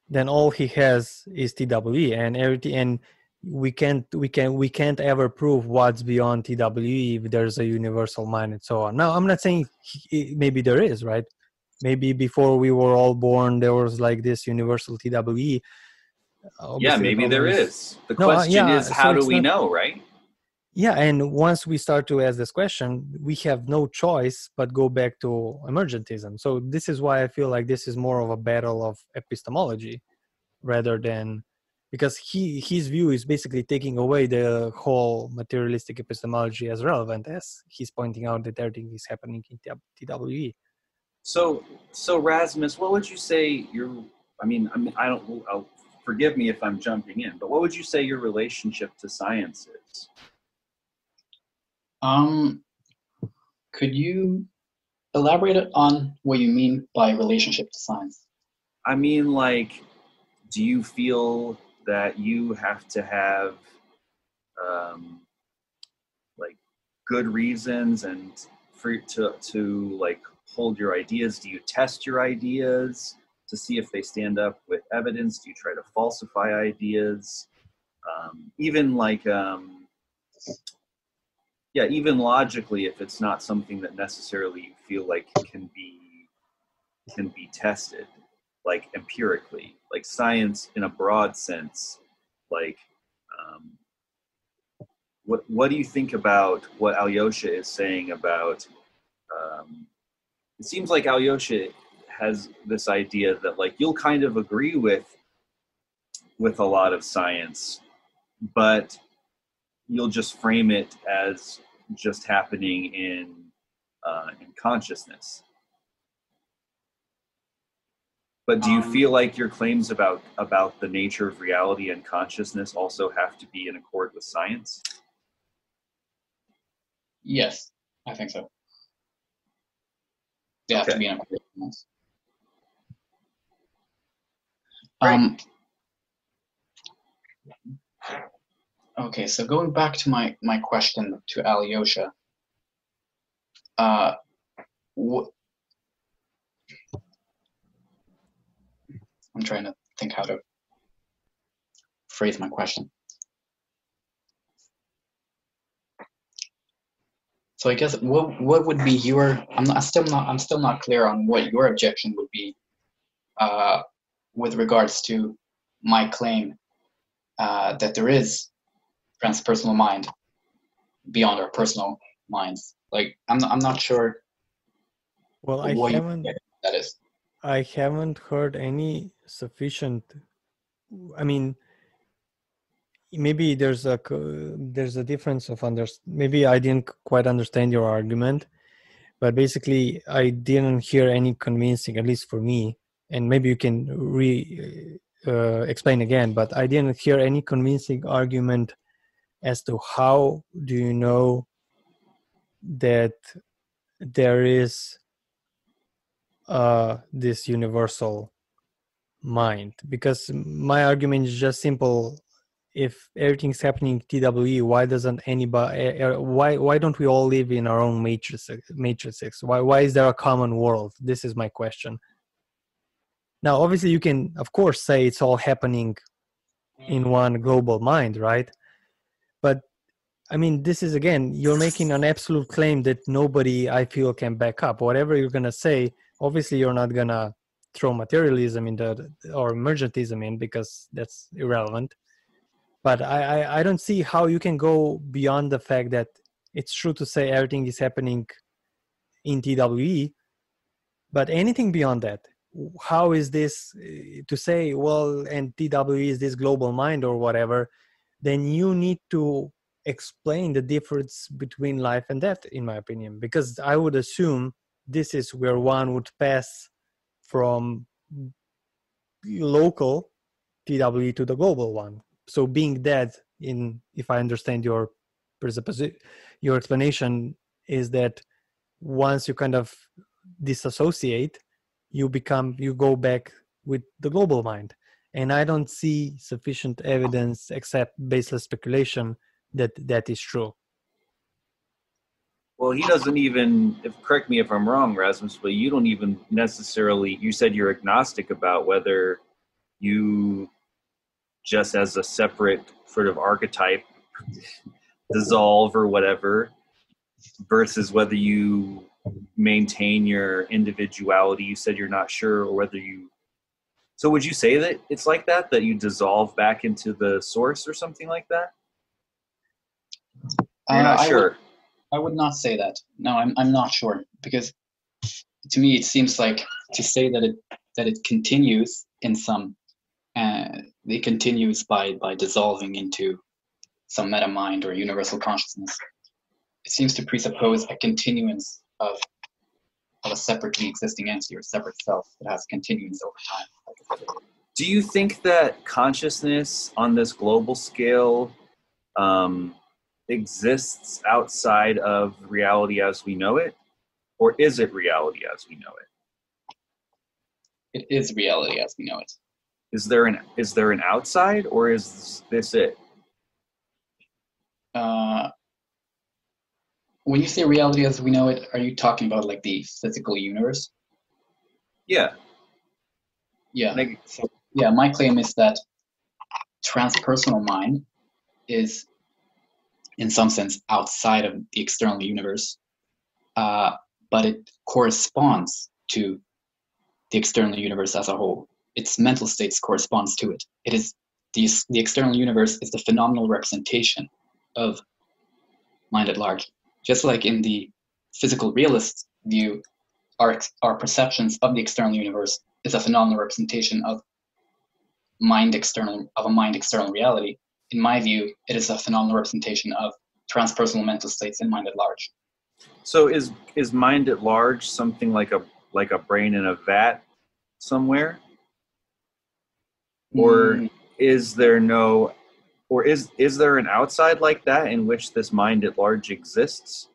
then all he has is TWE and everything and we can't we can we can't ever prove what's beyond TWE if there's a universal mind and so on. Now I'm not saying he, maybe there is, right? Maybe before we were all born there was like this universal TWE. yeah, Obviously, the maybe there problem. The No, uh, question yeah, is, so how do we not- know, right? yeah and once we start to ask this question we have no choice but go back to emergentism so this is why i feel like this is more of a battle of epistemology rather than because he his view is basically taking away the whole materialistic epistemology as relevant as he's pointing out that everything is happening in twe So, so Rasmus, what would you say your? I mean, I mean, I don't. I'll, forgive me if I'm jumping in, but what would you say your relationship to science is? Um, could you elaborate on what you mean by relationship to science? I mean, like, do you feel that you have to have, um, like, good reasons and for to to like hold your ideas? Do you test your ideas to see if they stand up with evidence? Do you try to falsify ideas? Um, even like, um, yeah, even logically, if it's not something that necessarily you feel like can be can be tested like empirically, like science in a broad sense. Like, um, what what do you think about what Aljoša is saying about? Um, it seems like Aljoša has this idea that like you'll kind of agree with with a lot of science, but you'll just frame it as just happening in uh, in consciousness. But do you Um, feel like your claims about about the nature of reality and consciousness also have to be in accord with science? Yes, I think so. They have to Okay. be in. Um, okay, so going back to my, my question to Aljoša, uh, wh- I'm trying to think how to phrase my question. So I guess what what would be your I'm not, still not I'm still not clear on what your objection would be uh, with regards to my claim uh, that there is transpersonal mind beyond our personal minds. Like I'm not, I'm not sure Well, I haven't that is. I haven't heard any sufficient. I mean, maybe there's a there's a difference of under. Maybe I didn't quite understand your argument, but basically I didn't hear any convincing, at least for me. And maybe you can re uh, explain again, but I didn't hear any convincing argument as to how do you know that there is uh, this universal mind because my argument is just simple if everything's happening TWE, why doesn't anybody? Uh, why why don't we all live in our own matrix? Matrices? Why why is there a common world? This is my question. Now, obviously, you can of course say it's all happening in one global mind, right? But I mean, this is again, you're making an absolute claim that nobody, I feel, can back up. Whatever you're gonna say, obviously, you're not gonna throw materialism in the or emergentism in because that's irrelevant but I, I i don't see how you can go beyond the fact that it's true to say everything is happening in twe but anything beyond that how is this uh, to say well and twe is this global mind or whatever then you need to explain the difference between life and death in my opinion because i would assume this is where one would pass from local TWE to the global one. So being dead in if I understand your your explanation is that once you kind of disassociate, you become you go back with the global mind. And I don't see sufficient evidence except baseless speculation that that is true. Well, he doesn't even. If correct me if I'm wrong, Rasmus, but you don't even necessarily. You said you're agnostic about whether you just as a separate sort of archetype dissolve or whatever, versus whether you maintain your individuality. You said you're not sure, or whether you. So would you say that it's like that? That you dissolve back into the source or something like that? You're Uh, not I would- sure. I would not say that. No, I'm I'm not sure because to me it seems like to say that it that it continues in some uh, it continues by by dissolving into some meta mind or universal consciousness. It seems to presuppose a continuance of of a separately existing entity or separate self that has continuance over time. Do you think that consciousness on this global scale um, exists outside of reality as we know it, or is it reality as we know it? It is reality as we know it. Is there an is there an outside, or is this it? Uh, when you say reality as we know it, are you talking about like the physical universe? Yeah. Yeah. Like, So, yeah, my claim is that transpersonal mind is, in some sense, outside of the external universe, uh, but it corresponds to the external universe as a whole. Its mental states corresponds to it. It is the, the external universe is the phenomenal representation of mind at large. Just like in the physical realist view, our, our perceptions of the external universe is a phenomenal representation of mind external of a mind external reality. In my view, it is a phenomenal representation of transpersonal mental states in mind at large. so is is mind at large something like a like a brain in a vat somewhere? Or Mm, is there no or is is there an outside like that in which this mind at large exists?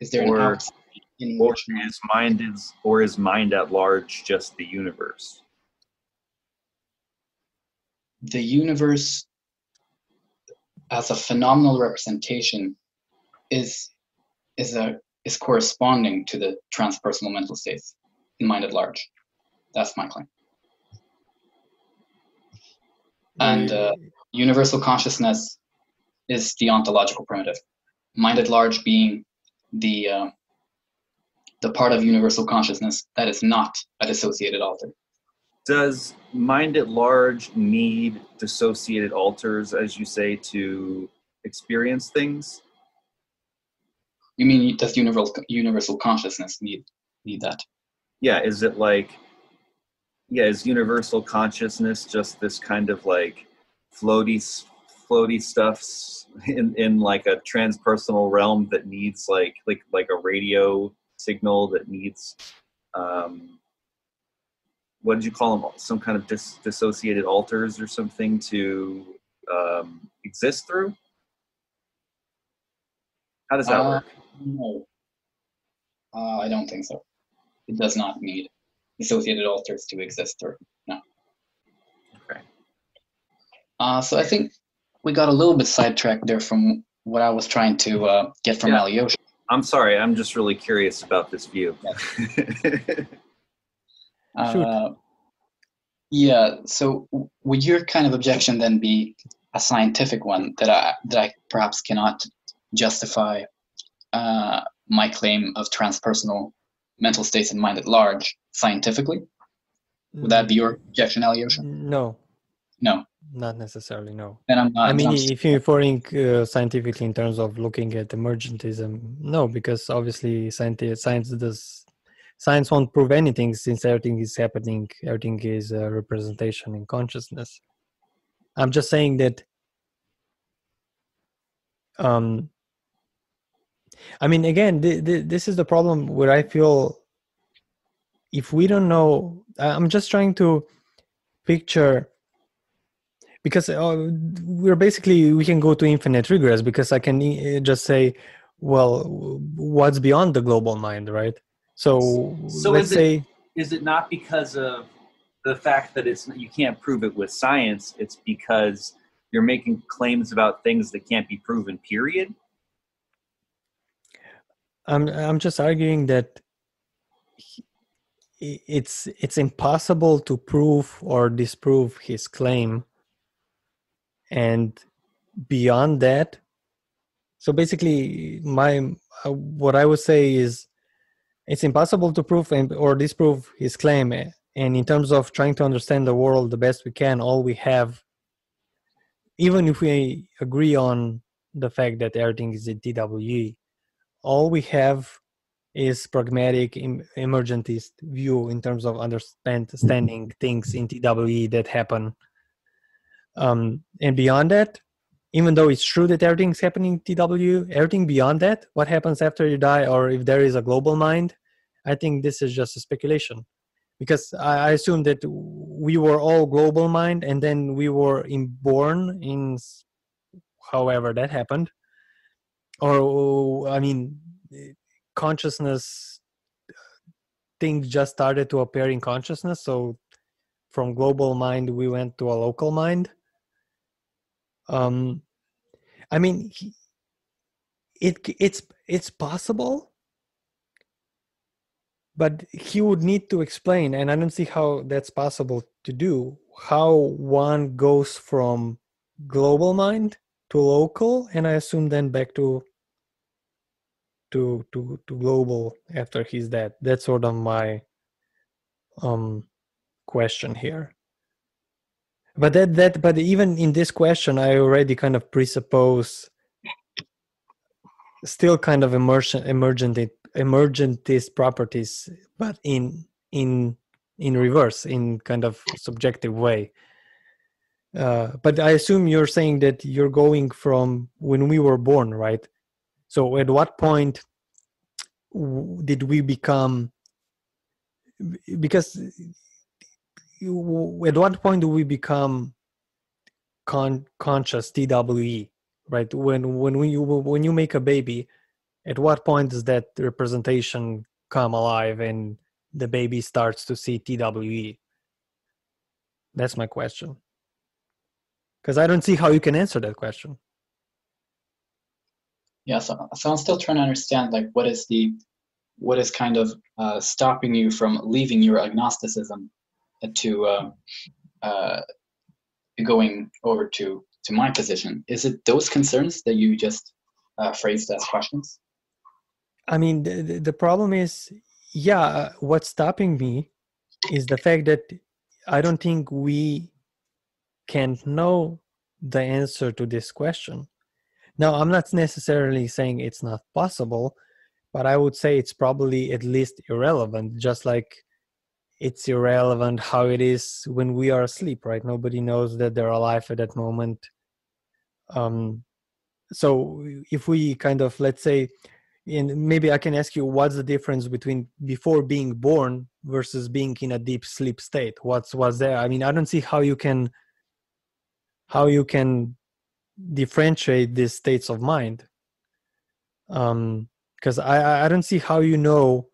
is there or- an outside in Or which is mind is or is mind at large just the universe? the universe as a phenomenal representation is is a is corresponding to the transpersonal mental states in mind at large. That's my claim. And uh, universal consciousness is the ontological primitive. Mind at large being the uh, the part of universal consciousness that is not a dissociated alter. Does mind at large need dissociated alters, as you say, to experience things? You mean does universal universal consciousness need need that? Yeah, is it like yeah, is universal consciousness just this kind of like floaty floaty stuffs in, in like a transpersonal realm that needs like like like a radio signal that needs um what did you call them some kind of dis- dissociated alters or something to um, exist through? How does that Uh, work? No, uh, I don't think so. It does not need associated alters to exist, or no. Okay. Uh, so I think we got a little bit sidetracked there from what I was trying to uh, get from Yeah. Aljoša. i'm sorry i'm just really curious about this view Shoot. Uh, yeah. So would your kind of objection then be a scientific one that I that I perhaps cannot justify uh, my claim of transpersonal mental states and mind at large scientifically? Would that be your objection, Aljoša? No, No. not necessarily. No. Then I'm not. I mean, if you're referring uh, scientifically in terms of looking at emergentism, no, because obviously science, science does science won't prove anything since everything is happening. Everything is a representation in consciousness. I'm just saying that. Um. I mean, again, th- th- this is the problem where I feel. If we don't know, I'm just trying to picture because uh, we're basically we can go to infinite regress because i can uh, just say well what's beyond the global mind right so, So let's is it- say is it not because of the fact that it's you can't prove it with science it's because you're making claims about things that can't be proven period i'm i'm just arguing that it's it's impossible to prove or disprove his claim. And beyond that so basically my uh, what i would say is it's impossible to prove and, or disprove his claim. And in terms of trying to understand the world the best we can all we have even if we agree on the fact that everything is a twe all we have is pragmatic em- emergentist view in terms of understanding things in twe that happen. Um, and beyond that even though it's true that everything's happening in tw everything beyond that what happens after you die or if there is a global mind i think this is just a speculation. Because i, I assume that we were all global mind and then we were in, born in however that happened or i mean consciousness things just started to appear in consciousness. So from global mind we went to a local mind. Um i mean it it's it's possible but he would need to explain and i don't see how that's possible to do. How one goes from global mind to local and i assume then back to to to to global after his death that's sort of my um question here. But that that but even in this question i already kind of presuppose still kind of emergent emergent emergentist properties but in in in reverse in kind of subjective way. Uh, but i assume you're saying that you're going from when we were born right so at what point did we become because at what point do we become con- conscious TWE? Right when when we, when you make a baby, at what point does that representation come alive and the baby starts to see TWE? That's my question. Because I don't see how you can answer that question. Yeah, so, so I'm still trying to understand like what is the what is kind of uh, stopping you from leaving your agnosticism to uh, uh, going over to to my position? Is it those concerns that you just uh, phrased as questions? I mean, the, the problem is, yeah, what's stopping me is the fact that I don't think we can know the answer to this question. Now, I'm not necessarily saying it's not possible, but I would say it's probably at least irrelevant, just like it's irrelevant how it is when we are asleep, right? Nobody knows that they're alive at that moment. Um, so if we kind of, let's say, and maybe I can ask you what's the difference between before being born versus being in a deep sleep state? What's was there? I mean, I don't see how you can how you can differentiate these states of mind. Um, because I I don't see how you know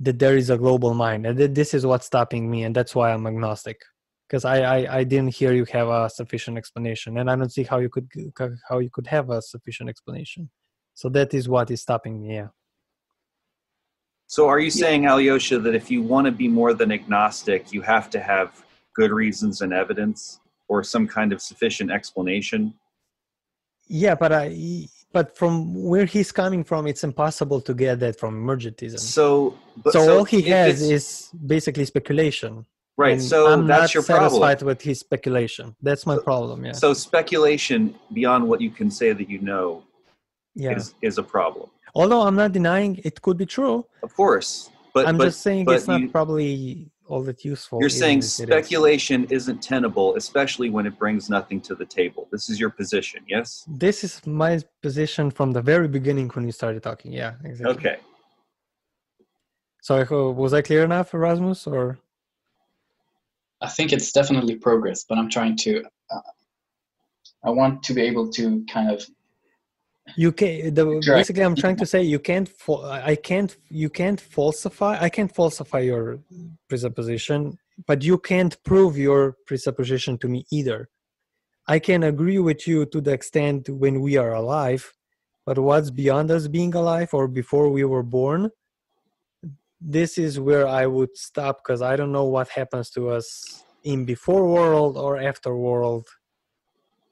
that there is a global mind, and this is what's stopping me, and that's why I'm agnostic. Because I, I I didn't hear you have a sufficient explanation, and I don't see how you could how you could have a sufficient explanation. So that is what is stopping me. Yeah. So are you saying, Aljoša, that if you want to be more than agnostic, you have to have good reasons and evidence or some kind of sufficient explanation? Yeah, but I but from where he's coming from, it's impossible to get that from emergentism. So, but, so, so all he has is basically speculation. right. And So I'm that's not your satisfied problem. with his speculation. That's my problem. Yeah. So speculation beyond what you can say that you know yeah. is is a problem. Although I'm not denying it could be true, Of course, but I'm but just saying it's not you- probably all that useful. You're saying if it is. speculation isn't tenable, especially when it brings nothing to the table. This is your position, yes? This is my position from the very beginning when you started talking. Yeah, exactly. Okay. So was I clear enough, Erasmus? Or I think it's definitely progress, but I'm trying to. Uh, I want to be able to kind of you can the, Sure. basically i'm trying to say you can't i can't you can't falsify i can't falsify your presupposition but you can't prove your presupposition to me either i can agree with you to the extent when we are alive but what's beyond us being alive or before we were born this is where i would stop because i don't know what happens to us in before world or after world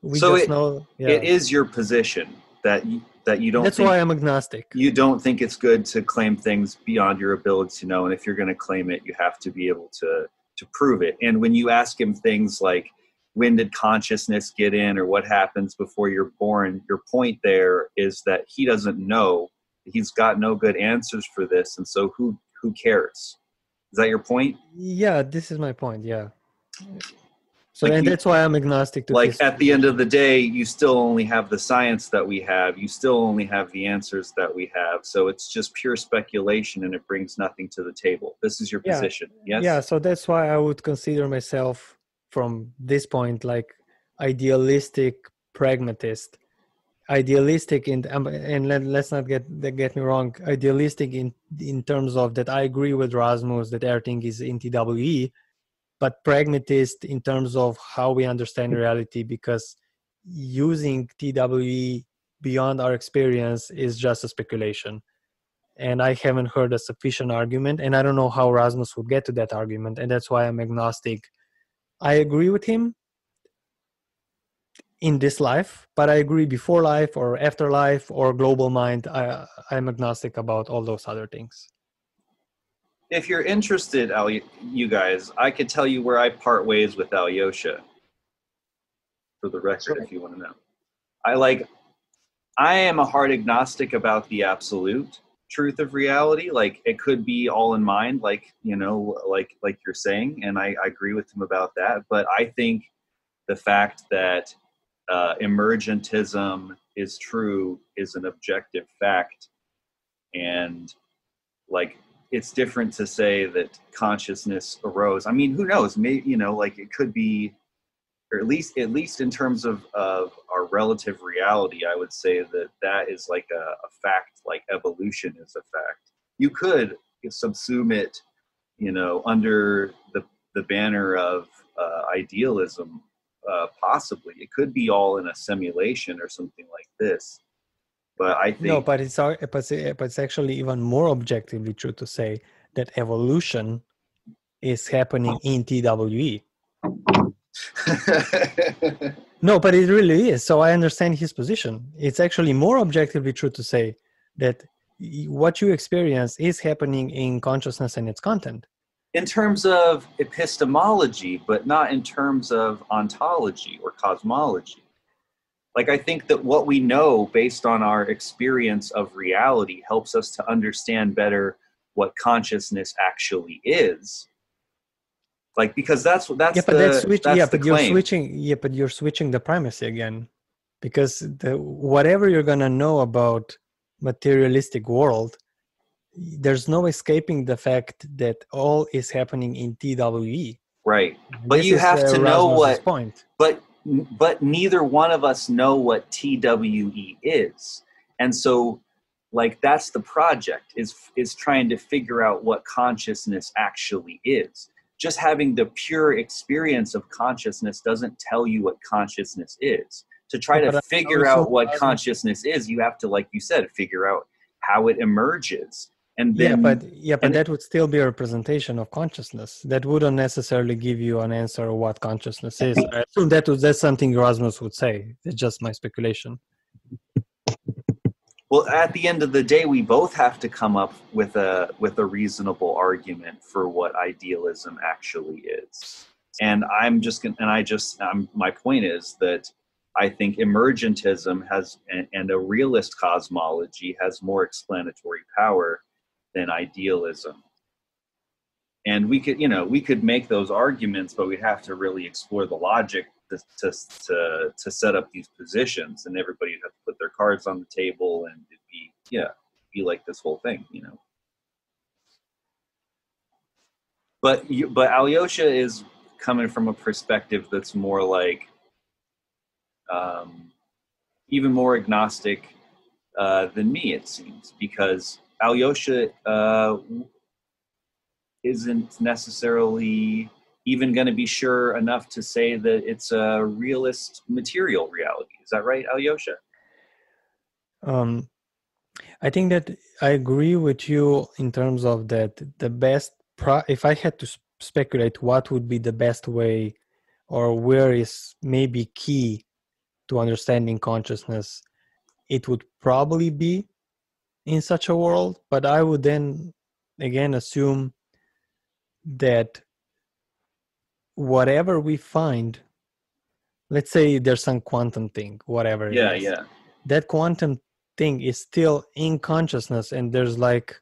we So just it- know yeah. It is your position that you, that you don't that's think why i'm agnostic. you don't think it's good to claim things beyond your ability to know and if you're going to claim it you have to be able to to prove it. And when you ask him things like when did consciousness get in? or what happens before you're born? your point there is that he doesn't know. He's got no good answers for this and so who who cares? Is that your point? Yeah, this is my point. Yeah. So, Like and you- that's why I'm agnostic to like this. at the end of the day you still only have the science that we have you still only have the answers that we have so it's just pure speculation and it brings nothing to the table this is your Yeah. position yes Yeah, so that's why I would consider myself from this point like idealistic pragmatist. Idealistic in um, and let, let's not get get me wrong. Idealistic in in terms of that I agree with Rasmus that everything is in TWE, but pragmatist in terms of how we understand reality because using TWE beyond our experience is just a speculation. And I haven't heard a sufficient argument, and I don't know how Rasmus would get to that argument, and that's why I'm agnostic. I agree with him in this life, but I agree before life or after life or global mind. I, I'm agnostic about all those other things. If you're interested Ali, you guys i could tell you where i part ways with aljoša. For the record if you want to know. I like i am a hard agnostic about the absolute truth of reality. Like it could be all in mind like you know like like you're saying and i, I agree with him about that. But i think the fact that uh, emergentism is true is an objective fact. And like it's different to say that consciousness arose. I mean, who knows? Maybe you know, like it could be, or at least at least in terms of of our relative reality, I would say that that is like a, a fact. Like evolution is a fact. You could subsume it, you know, under the the banner of uh, idealism. Uh, possibly, it could be all in a simulation or something like this but I think no, but it's uh, but it's, uh, but it's actually even more objectively true to say that evolution is happening in TWE. no, but it really is. So I understand his position. It's actually more objectively true to say that what you experience is happening in consciousness and its content. In terms of epistemology, but not in terms of ontology or cosmology like i think that what we know based on our experience of reality helps us to understand better what consciousness actually is like because that's that's yeah but the, that's, switch, that's yeah but you're claim. switching yeah but you're switching the primacy again because the whatever you're gonna know about materialistic world there's no escaping the fact that all is happening in TWE. Right. But This you have to know what point. but but neither one of us know what TWE is. And so like that's the project is is trying to figure out what consciousness actually is. Just having the pure experience of consciousness doesn't tell you what consciousness is. To try to but figure out what consciousness is, you have to like you said figure out how it emerges. And then yeah, but yeah, but that would still be a representation of consciousness. That wouldn't necessarily give you an answer of what consciousness is. I assume that was that's something Erasmus would say. It's just my speculation. Well, at the end of the day, we both have to come up with a with a reasonable argument for what idealism actually is. And I'm just gonna, and I just, um, my point is that I think emergentism has and a realist cosmology has more explanatory power than idealism. And we could, you know, we could make those arguments, but we'd have to really explore the logic to, to, to, to set up these positions and everybody would have to put their cards on the table and it'd be yeah be like this whole thing you know but you, but aljoša is coming from a perspective that's more like um, even more agnostic uh, than me it seems because aljoša uh, isn't necessarily even going to be sure enough to say that it's a realist material reality. Is that right, Aljoša? Um, I think that I agree with you in terms of that the best. Pro- if I had to s- speculate, what would be the best way, or where is maybe key to understanding consciousness, it would probably be in such a world. But I would then again assume that whatever we find, let's say there's some quantum thing, whatever. Yeah, is, yeah. that quantum thing is still in consciousness and there's like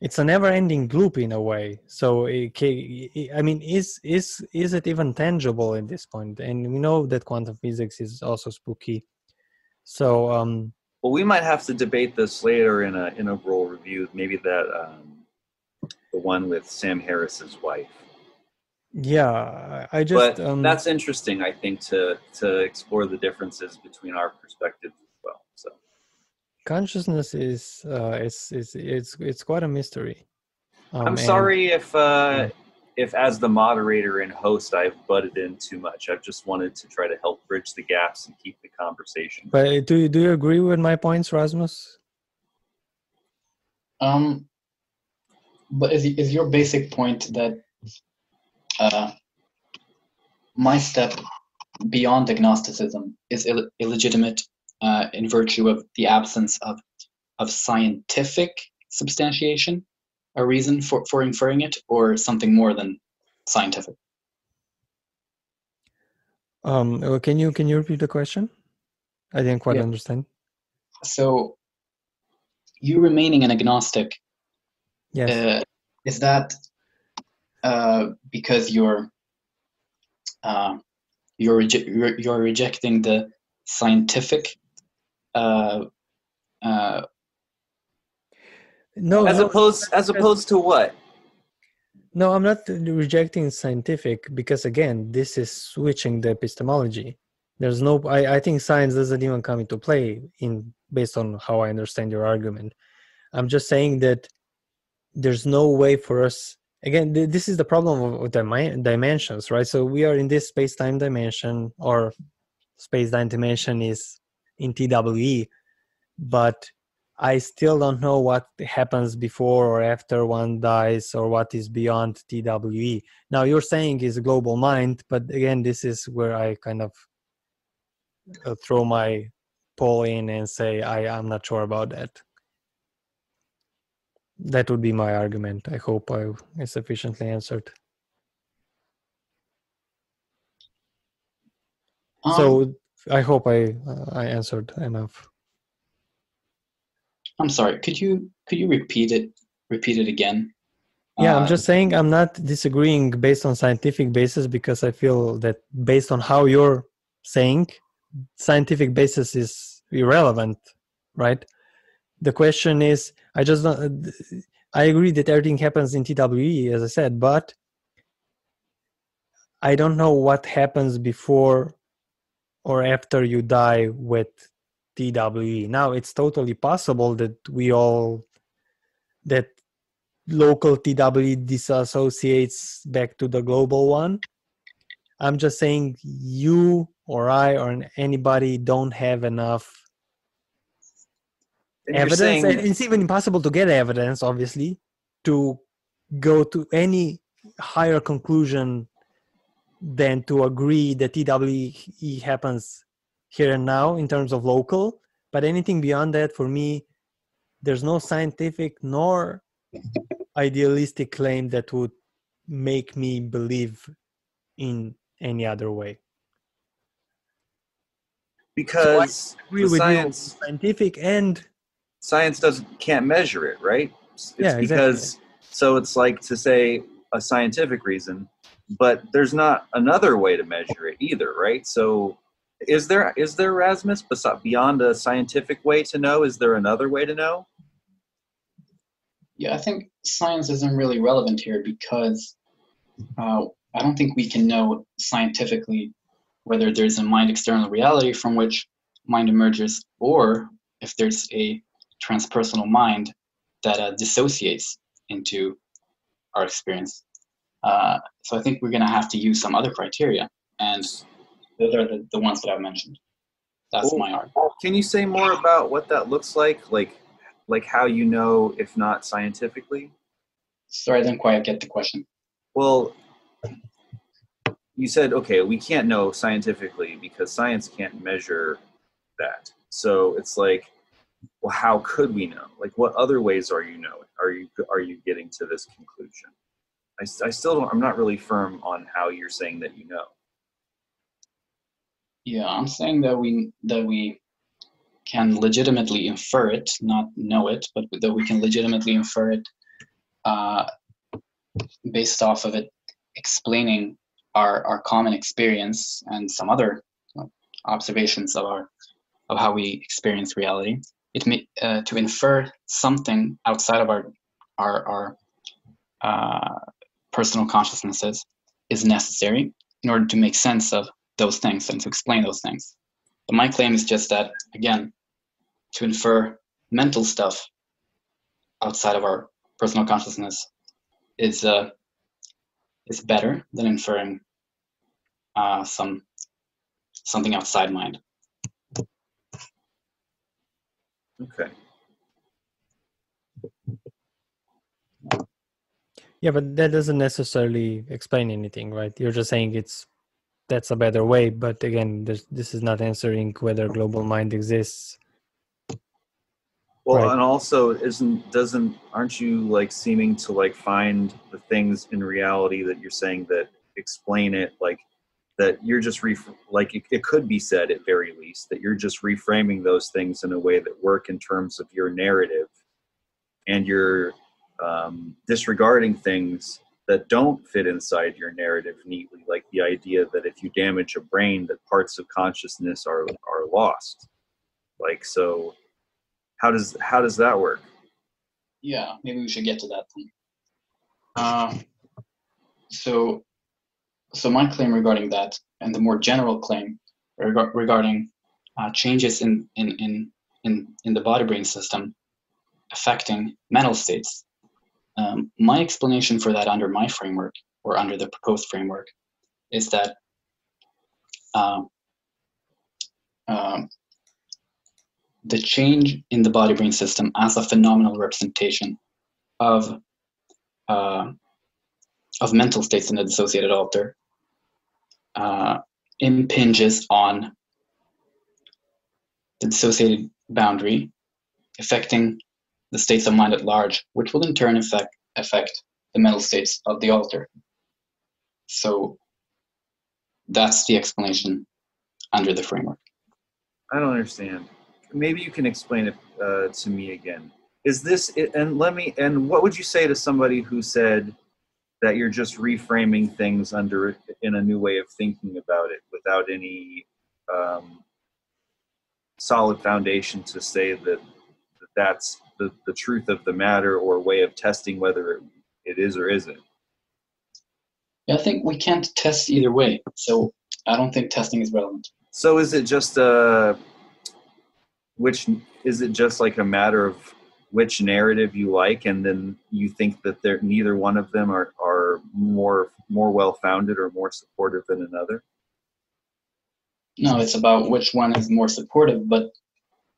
it's a never ending loop in a way so it, i mean is is is it even tangible at this point and we know that quantum physics is also spooky so um Well, we might have to debate this later in a integral review. Maybe that um, the one with Sam Harris's wife. yeah i just but um that's interesting, I think, to to explore the differences between our perspectives as well. So consciousness is uh it's it's it's it's quite a mystery um, I'm and- sorry if uh, if as the moderator and host I've butted in too much. I've just wanted to try to help bridge the gaps and keep the conversation. but do you do you agree with my points rasmus Um, but is is your basic point that uh, my step beyond agnosticism is Ill- illegitimate uh, in virtue of the absence of of scientific substantiation, a reason for, for inferring it, or something more than scientific? um can you can you repeat the question i didn't quite Yeah. understand So, you remaining an agnostic yes uh, is that uh, because you're uh, you're, reje- you're you're rejecting the scientific uh, uh, No, as no, opposed as opposed to what? no, I'm not rejecting scientific because again, this is switching the epistemology. There's no, I, I think science doesn't even come into play in based on how I understand your argument. I'm just saying that there's no way for us. Again, th- this is the problem of, with dimi- dimensions, right? So we are in this space-time dimension, or space-time dimension is in TWE, but I still don't know what happens before or after one dies or what is beyond TWE. Now you're saying is global mind, but again, this is where I kind of uh, throw my poll in and say I I'm not sure about that. That would be my argument. I hope I, I sufficiently answered. Um, so I hope I uh, I answered enough. I'm sorry. Could you could you repeat it? Repeat it again. Yeah, Uh, I'm just saying I'm not disagreeing based on scientific basis because I feel that based on how you're saying, scientific basis is irrelevant, right? The question is, I just don't. I agree that everything happens in TWE, as I said, but I don't know what happens before or after you die with TWE. Now it's totally possible that we all that local TWE disassociates back to the global one. I'm just saying you or I or anybody don't have enough And evidence saying- and it's even impossible to get evidence obviously to go to any higher conclusion than to agree that TWE happens here and now in terms of local but anything beyond that for me there's no scientific nor idealistic claim that would make me believe in any other way because agree with science you scientific and science doesn't can't measure it, right? It's Yeah, exactly. because so it's like to say a scientific reason, but there's not another way to measure it either, right? So is there is there Rasmus besi- beyond a scientific way to know? Is there another way to know? Yeah, I think science isn't really relevant here because uh, I don't think we can know scientifically whether there's a mind external reality from which mind emerges or if there's a transpersonal mind that uh, dissociates into our experience. Uh, so I think we're going to have to use some other criteria, and those are the, the ones that I've mentioned. That's Cool. my art. Can you say more about what that looks like? Like like how you know if not scientifically? Sorry, I didn't quite get the question. Well, you said, okay, we can't know scientifically because science can't measure that. So it's like, well, how could we know? Like, what other ways are you knowing? Are you are you getting to this conclusion? I, I still don't. I'm not really firm on how you're saying that you know. Yeah, I'm saying that we that we can legitimately infer it, not know it, but that we can legitimately infer it uh, based off of it explaining our our common experience and some other observations of our of how we experience reality. It may uh, to infer something outside of our our our uh, personal consciousnesses is necessary in order to make sense of those things and to explain those things. But my claim is just that, again, to infer mental stuff outside of our personal consciousness is uh, is better than inferring uh, some something outside mind. Okay. Yeah, but that doesn't necessarily explain anything, right? You're just saying it's that's a better way, but again, this this is not answering whether global mind exists. Well, Right. and also, isn't doesn't aren't you like seeming to like find the things in reality that you're saying that explain it like that you're just ref- like it, it could be said at very least that you're just reframing those things in a way that work in terms of your narrative and you're um, disregarding things that don't fit inside your narrative neatly like the idea that if you damage a brain that parts of consciousness are are lost like so how does how does that work yeah, maybe we should get to that then. Uh, so, so my claim regarding that, and the more general claim reg- regarding uh, changes in, in, in, in, in the body-brain system affecting mental states. Um, my explanation for that under my framework, or under the proposed framework, is that um, um, the change in the body brain system as a phenomenal representation of uh, of mental states in the dissociated alter uh, impinges on the dissociated boundary, affecting the states of mind at large, which will in turn affect affect the mental states of the alter. So that's the explanation under the framework. I don't understand. Maybe you can explain it uh, to me again. Is this and let me and what would you say to somebody who said that you're just reframing things under in a new way of thinking about it without any um, solid foundation to say that, that that's the, the truth of the matter or way of testing whether it, it is or isn't? I think we can't test either way. So I don't think testing is relevant. So is it just a which is it just like a matter of which narrative you like and then you think that there neither one of them are, are more more well founded or more supportive than another? No, it's about which one is more supportive, but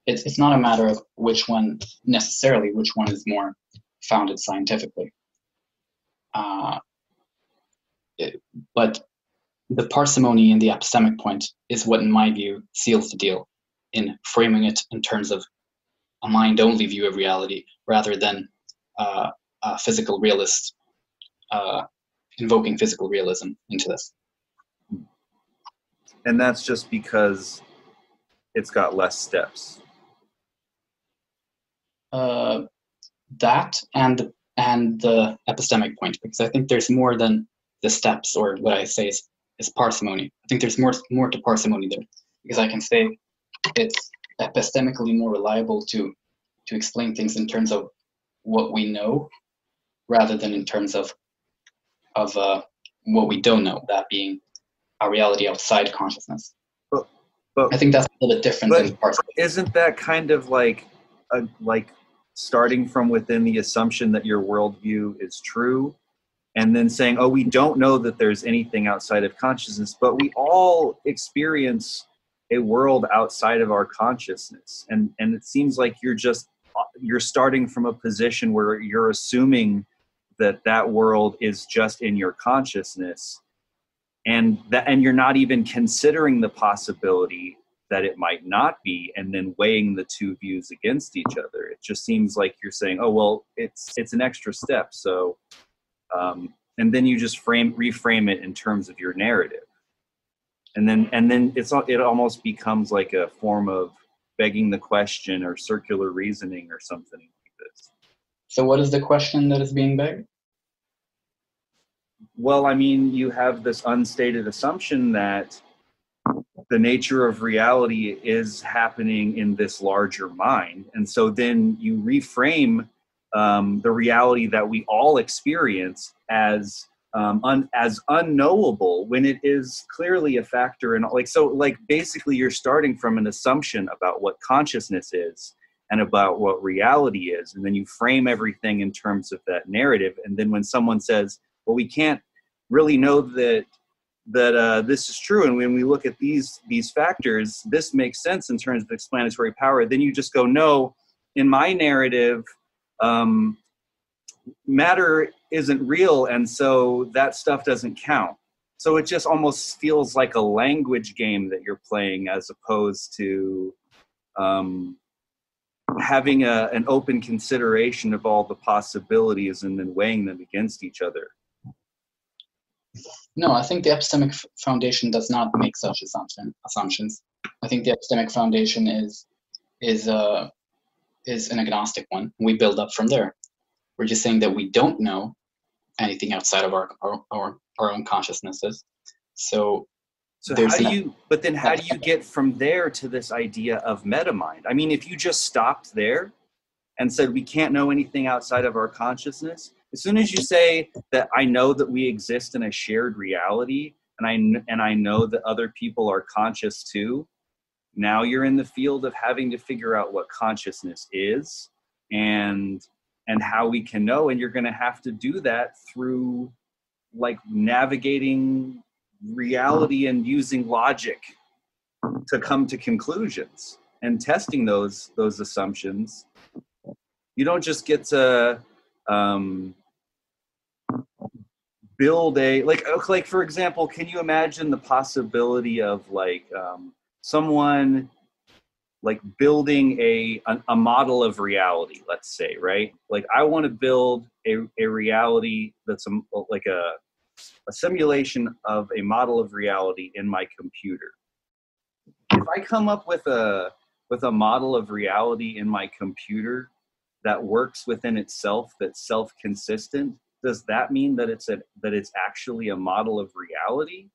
it's it's not a matter of which one necessarily which one is more founded scientifically. Uh, it, but the parsimony in the epistemic point is what, in my view, seals the deal in framing it in terms of a mind only view of reality rather than uh, a physical realist uh, invoking physical realism into this. And that's just because it's got less steps. Uh, that and and the epistemic point, because I think there's more than the steps or what I say is is parsimony. I think there's more more to parsimony there because I can say it's epistemically more reliable to to explain things in terms of what we know rather than in terms of of uh, what we don't know, that being a reality outside consciousness. But, but I think that's a little bit different but than parsimony. Isn't that kind of like a, like starting from within the assumption that your worldview is true and then saying, oh, we don't know that there's anything outside of consciousness, but we all experience a world outside of our consciousness. And, and it seems like you're just, you're starting from a position where you're assuming that that world is just in your consciousness and that and you're not even considering the possibility that it might not be and then weighing the two views against each other. It just seems like you're saying oh well it's it's an extra step. So um, and then you just frame reframe it in terms of your narrative. And then and then it's it almost becomes like a form of begging the question or circular reasoning or something like this. So, what is the question that is being begged? well i mean you have this unstated assumption that the nature of reality is happening in this larger mind. And so then you reframe um, the reality that we all experience as um, un, as unknowable when it is clearly a factor in like so like basically you're starting from an assumption about what consciousness is and about what reality is. And then you frame everything in terms of that narrative. And then when someone says well we can't really know that that uh, this is true. And when we look at these these factors this makes sense in terms of explanatory power. Then you just go no in my narrative um, matter isn't real and so that stuff doesn't count. So it just almost feels like a language game that you're playing as opposed to um, having a, an open consideration of all the possibilities and then weighing them against each other No, I think the epistemic foundation does not make such assumption, assumptions. I think the epistemic foundation is is uh, is an agnostic one. We build up from there. We're just saying that we don't know anything outside of our our, our, our own consciousnesses. So So There's how do you? But then how do you get from there to this idea of metamind? I mean, if you just stopped there, and said we can't know anything outside of our consciousness, as soon as you say that I know that we exist in a shared reality and I and I know that other people are conscious too, now you're in the field of having to figure out what consciousness is and and how we can know and you're going to have to do that through like navigating reality and using logic to come to conclusions and testing those those assumptions. You don't just get to um, build a like like for example can you imagine the possibility of like um, someone like building a, a, a model of reality let's say right? Like i want to build a, a reality that's a, like a a simulation of a model of reality in my computer. If i come up with a with a model of reality in my computer that works within itself that's self-consistent does that mean that it's a that it's actually a model of reality?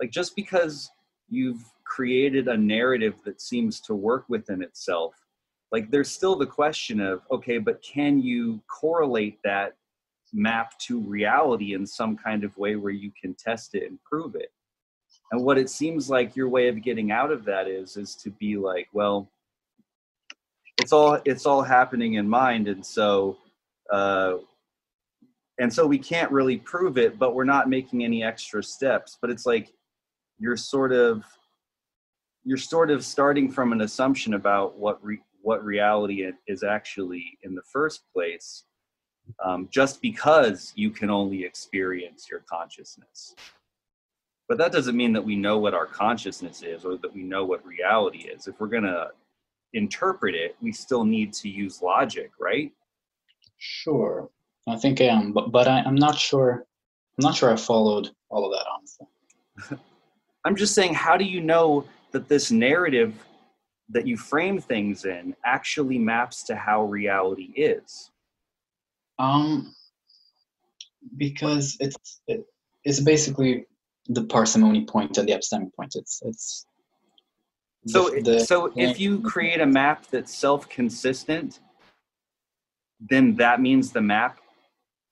Like just because you've created a narrative that seems to work within itself like there's still the question of okay but can you correlate that map to reality in some kind of way where you can test it and prove it? And what it seems like your way of getting out of that is is to be like well it's all it's all happening in mind and so uh and so we can't really prove it but we're not making any extra steps. But it's like you're sort of you're sort of starting from an assumption about what re, what reality is actually in the first place um, just because you can only experience your consciousness. But that doesn't mean that we know what our consciousness is or that we know what reality is. If we're going to interpret it we still need to use logic right? Sure, I think I am, but but I, I'm not sure. I'm not sure I followed all of that honestly. i'm just saying how do you know that this narrative that you frame things in actually maps to how reality is Um, because it's it, it's basically the parsimony point and the epistemic point. It's it's So, the- the- so if you create a map that's self-consistent, then that means the map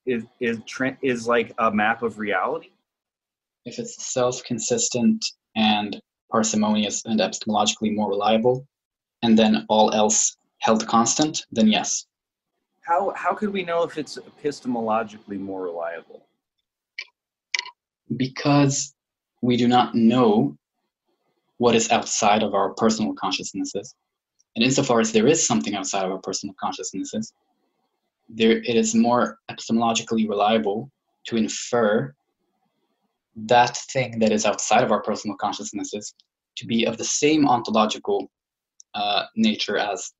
is is is like a map of reality. if it's self-consistent and parsimonious and epistemologically more reliable, and then all else held constant, then yes. How how could we know if it's epistemologically more reliable? Because we do not know what is outside of our personal consciousnesses. And insofar as there is something outside of our personal consciousnesses, there it is more epistemologically reliable to infer that thing that is outside of our personal consciousnesses to be of the same ontological uh, nature as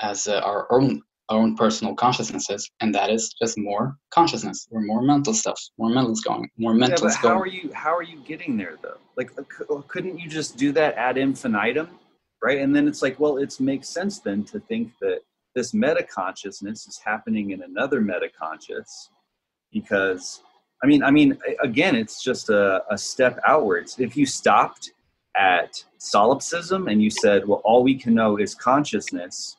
as uh, our own our own personal consciousnesses, and that is just more consciousness or more mental stuff, more mentals going, more Yeah, mentals but how going. are you how are you getting there though? Like, uh, couldn't you just do that ad infinitum, right? And then it's like, well, it makes sense then to think that this meta consciousness is happening in another meta conscious, because I mean, I mean, again, it's just a, a step outwards. If you stopped at solipsism and you said, well, all we can know is consciousness,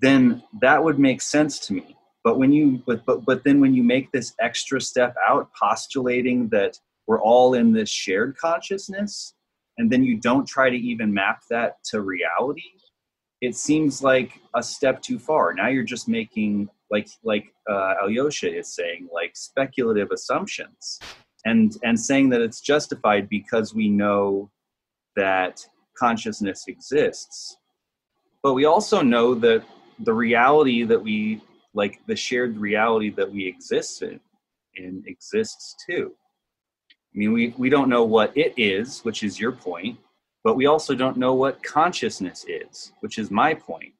then that would make sense to me but when you but but but then when you make this extra step out postulating that we're all in this shared consciousness and then you don't try to even map that to reality it seems like a step too far. Now you're just making like like uh, Aljoša is saying like speculative assumptions and and saying that it's justified because we know that consciousness exists. But we also know that the reality that we like the shared reality that we exist in, in exists too. I mean we, we don't know what it is which is your point but we also don't know what consciousness is which is my point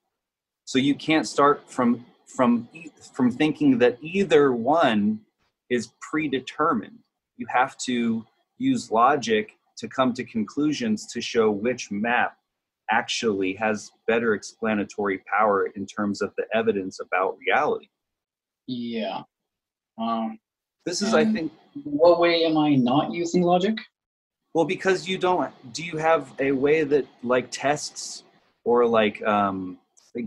so you can't start from from from thinking that either one is predetermined you have to use logic to come to conclusions to show which map actually has better explanatory power in terms of the evidence about reality. Yeah. Um, This is, I think, what way am I not using logic? Well, because you don't, do you have a way that like tests or like, um,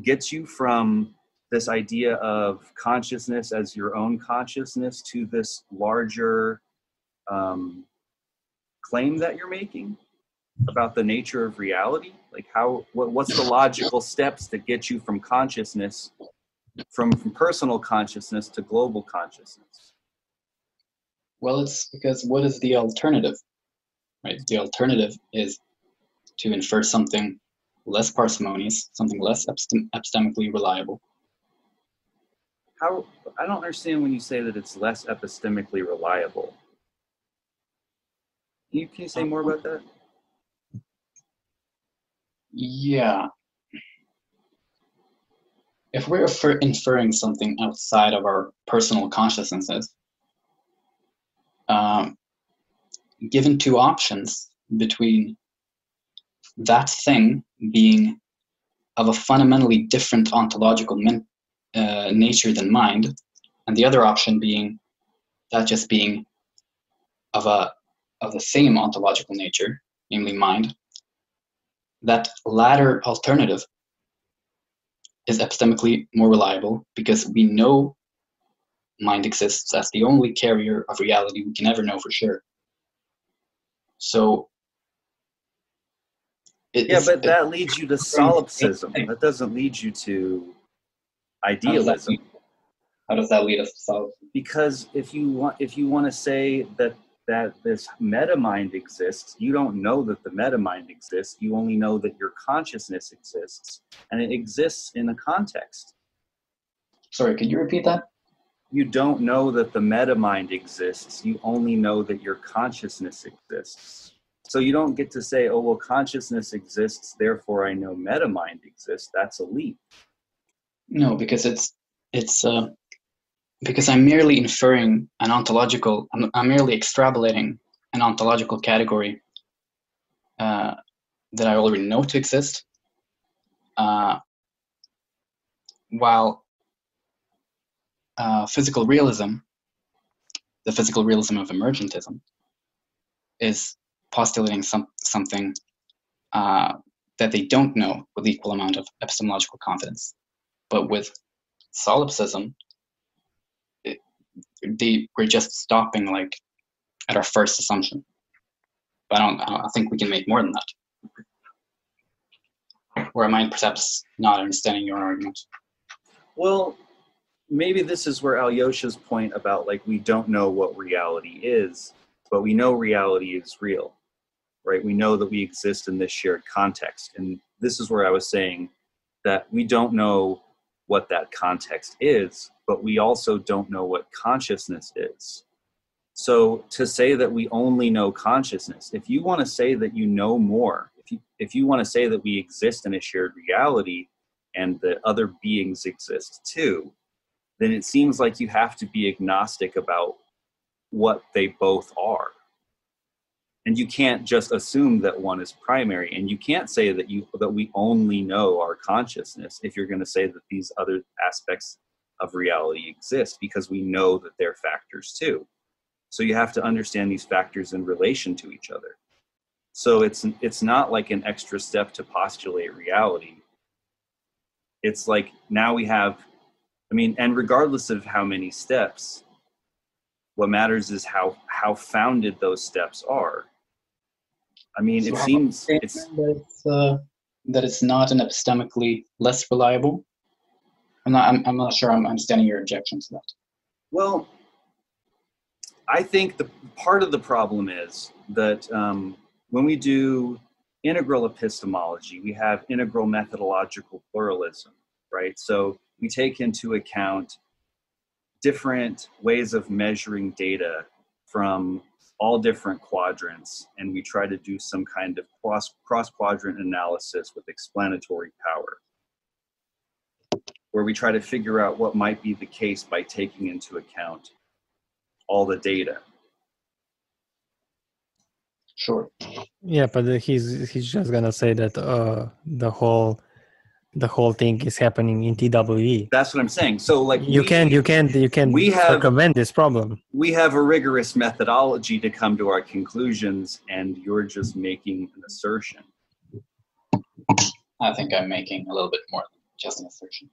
gets you from this idea of consciousness as your own consciousness to this larger um, claim that you're making about the nature of reality? Like how what, what's the logical steps that get you from consciousness from, from personal consciousness to global consciousness? Well, it's because what is the alternative? Right? The alternative is to infer something less parsimonious, something less epistem- epistemically reliable. How I don't understand when you say that it's less epistemically reliable. Can you, can you say more about that? Yeah. If we're infer- inferring something outside of our personal consciousnesses, um, given two options between that thing being of a fundamentally different ontological uh, nature than mind, and the other option being that just being of a of the same ontological nature, namely mind, that latter alternative is epistemically more reliable because we know mind exists as the only carrier of reality we can ever know for sure. So, it- Yeah, but that leads you to solipsism. That doesn't lead you to idealism. how does that lead us to solipsism? Because if you want, if you want to say that that this meta mind exists, you don't know that the meta mind exists. You only know that your consciousness exists, and it exists in a context. Sorry, could you repeat that? You don't know that the meta mind exists. You only know that your consciousness exists. So you don't get to say, "Oh, well, consciousness exists, therefore I know meta mind exists." That's a leap. No, because it's it's uh, because I'm merely inferring an ontological. I'm, I'm merely extrapolating an ontological category uh, that I already know to exist. Uh, while uh, physical realism, the physical realism of emergentism, is postulating some something uh, that they don't know with equal amount of epistemological confidence. But with solipsism it, they we're just stopping like at our first assumption. But I don't, I don't think we can make more than that. Or am I perhaps not understanding your argument. Well, maybe this is where Aljoša's point about like we don't know what reality is, but we know reality is real, right? We know that we exist in this shared context. And this is where I was saying that we don't know what that context is, but we also don't know what consciousness is. So to say that we only know consciousness, if you want to say that you know more, if you if you want to say that we exist in a shared reality and that other beings exist too, then it seems like you have to be agnostic about what they both are. And you can't just assume that one is primary, and you can't say that you that we only know our consciousness if you're going to say that these other aspects of reality exist because we know that they're factors too. So you have to understand these factors in relation to each other. So it's it's not like an extra step to postulate reality. It's like now we have I mean, and regardless of how many steps, what matters is how how founded those steps are. I mean, it So how seems it's that it's uh, that it's not an epistemically less reliable I'm not I'm, I'm not sure I'm understanding your objection to that Well, I think the part of the problem is that um, when we do integral epistemology, we have integral methodological pluralism, right? So we take into account different ways of measuring data from all different quadrants, and we try to do some kind of cross cross quadrant analysis with explanatory power where we try to figure out what might be the case by taking into account all the data. sure Yeah, but he's he's just gonna say that uh the whole the whole thing is happening in TWE. That's what I'm saying. So like You we, can you can you can we have- circumvent this problem. we have a rigorous methodology to come to our conclusions and you're just making an assertion. I think I'm making a little bit more than just an assertion.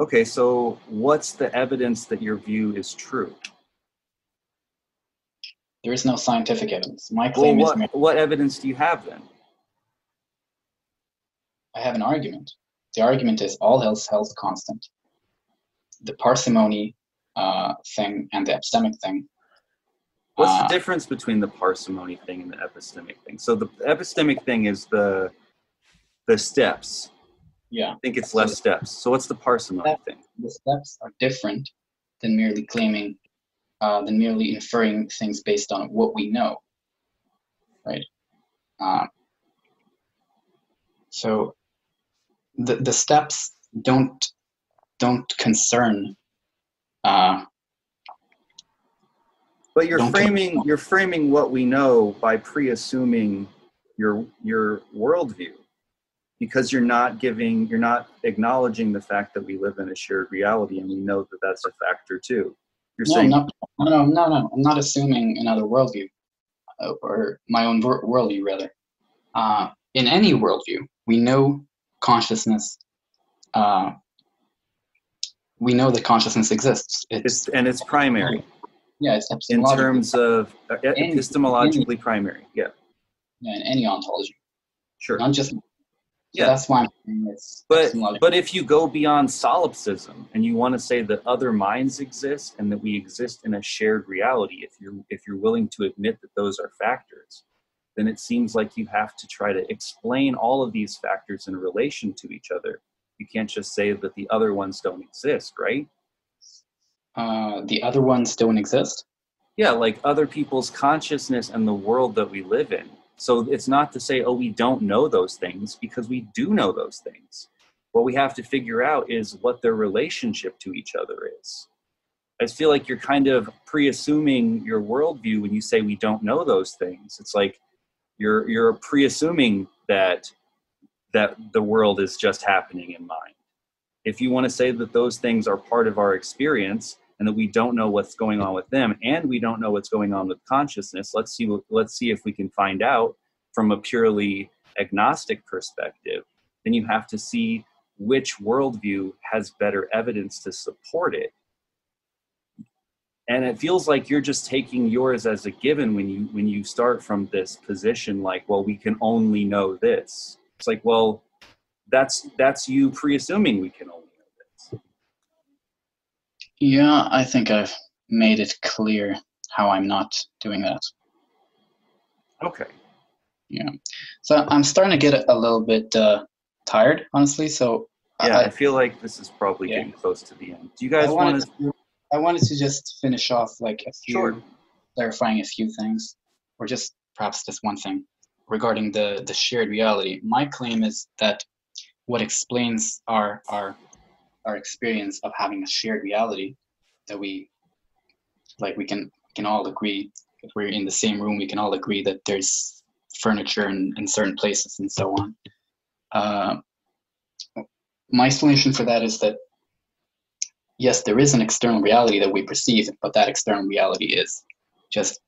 Okay, so what's the evidence that your view is true? There is no scientific evidence. My claim is mere- what, what evidence do you have then? I have an argument. The argument is all else held constant. The parsimony uh, thing and the epistemic thing. What's uh, the difference between the parsimony thing and the epistemic thing? So the epistemic thing is the the steps. Yeah, I think it's less steps. So what's the parsimony thing? the steps are different than merely claiming, uh, than merely inferring things based on what we know. Right. Uh, so the the steps don't don't concern. Uh, But you're framing you're framing what we know by pre-assuming your your worldview, because you're not giving you're not acknowledging the fact that we live in a shared reality, and we know that that's a factor too. You're no, saying no, no, no, no. I'm not assuming another worldview, uh, or my own wor- worldview rather. Uh, in any worldview, we know consciousness. Uh, we know that consciousness exists. It's, it's and it's primary yeah, it's in terms of uh, Any- epistemologically primary. Yeah, yeah, in any ontology, sure. not just. So Yeah. that's why I'm saying it's But but if you go beyond solipsism and you want to say that other minds exist and that we exist in a shared reality, if you're if you're willing to admit that those are factors, then it seems like you have to try to explain all of these factors in relation to each other. You can't just say that the other ones don't exist, right? uh, the other ones don't exist. Yeah, like other people's consciousness and the world that we live in. So it's not to say, oh, we don't know those things because we do know those things. What we have to figure out is what their relationship to each other is. I feel like you're kind of pre assuming your worldview when you say we don't know those things. It's like you're, you're pre assuming that, that the world is just happening in mind. If you want to say that those things are part of our experience, and that we don't know what's going on with them and we don't know what's going on with consciousness let's see let's see if we can find out from a purely agnostic perspective then you have to see which worldview has better evidence to support it and it feels like you're just taking yours as a given when you when you start from this position like well we can only know this it's like well that's that's you pre-assuming we can only know this Yeah, I think I've made it clear how I'm not doing that. okay Yeah. So I'm starting to get a, little bit uh, tired, honestly. So Yeah, I, I feel like this is probably Yeah. getting close to the end. Do you guys want to? I wanted to just finish off like a few Sure. clarifying a few things, or just perhaps just one thing regarding the the shared reality. My claim is that what explains our our our experience of having a shared reality that we like we can can all agree if we're in the same room we can all agree that there's furniture in, in certain places and so on uh, my explanation for that is that yes there is an external reality that we perceive but that external reality is just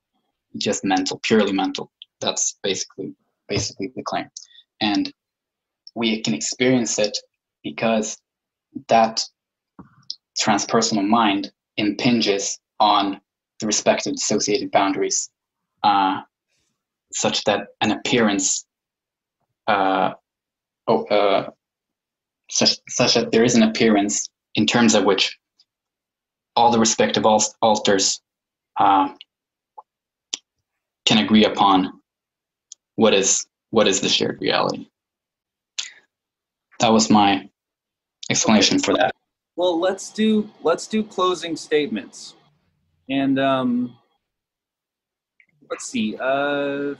just mental purely mental. That's basically basically the claim. And we can experience it because that transpersonal mind impinges on the respective associated boundaries uh, such that an appearance uh, oh, uh, such, such that there is an appearance in terms of which all the respective al- alters uh, can agree upon what is what is the shared reality. That was my explanation for that. Well, let's do let's do closing statements, and um, let's see. Uh,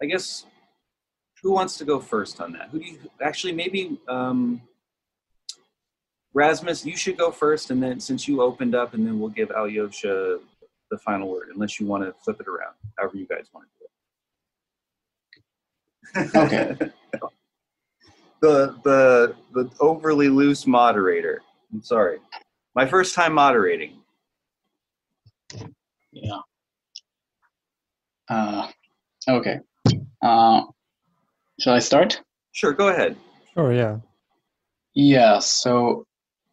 I guess who wants to go first on that? Who do you actually maybe? Um, Rasmus, you should go first, and then since you opened up, and then we'll give Aljoša the final word, unless you want to flip it around, however you guys want to do it. Okay. the the the overly loose moderator. I'm sorry. My first time moderating. Yeah. Uh, okay. Uh, shall I start? Sure, go ahead. Sure, yeah. Yeah, so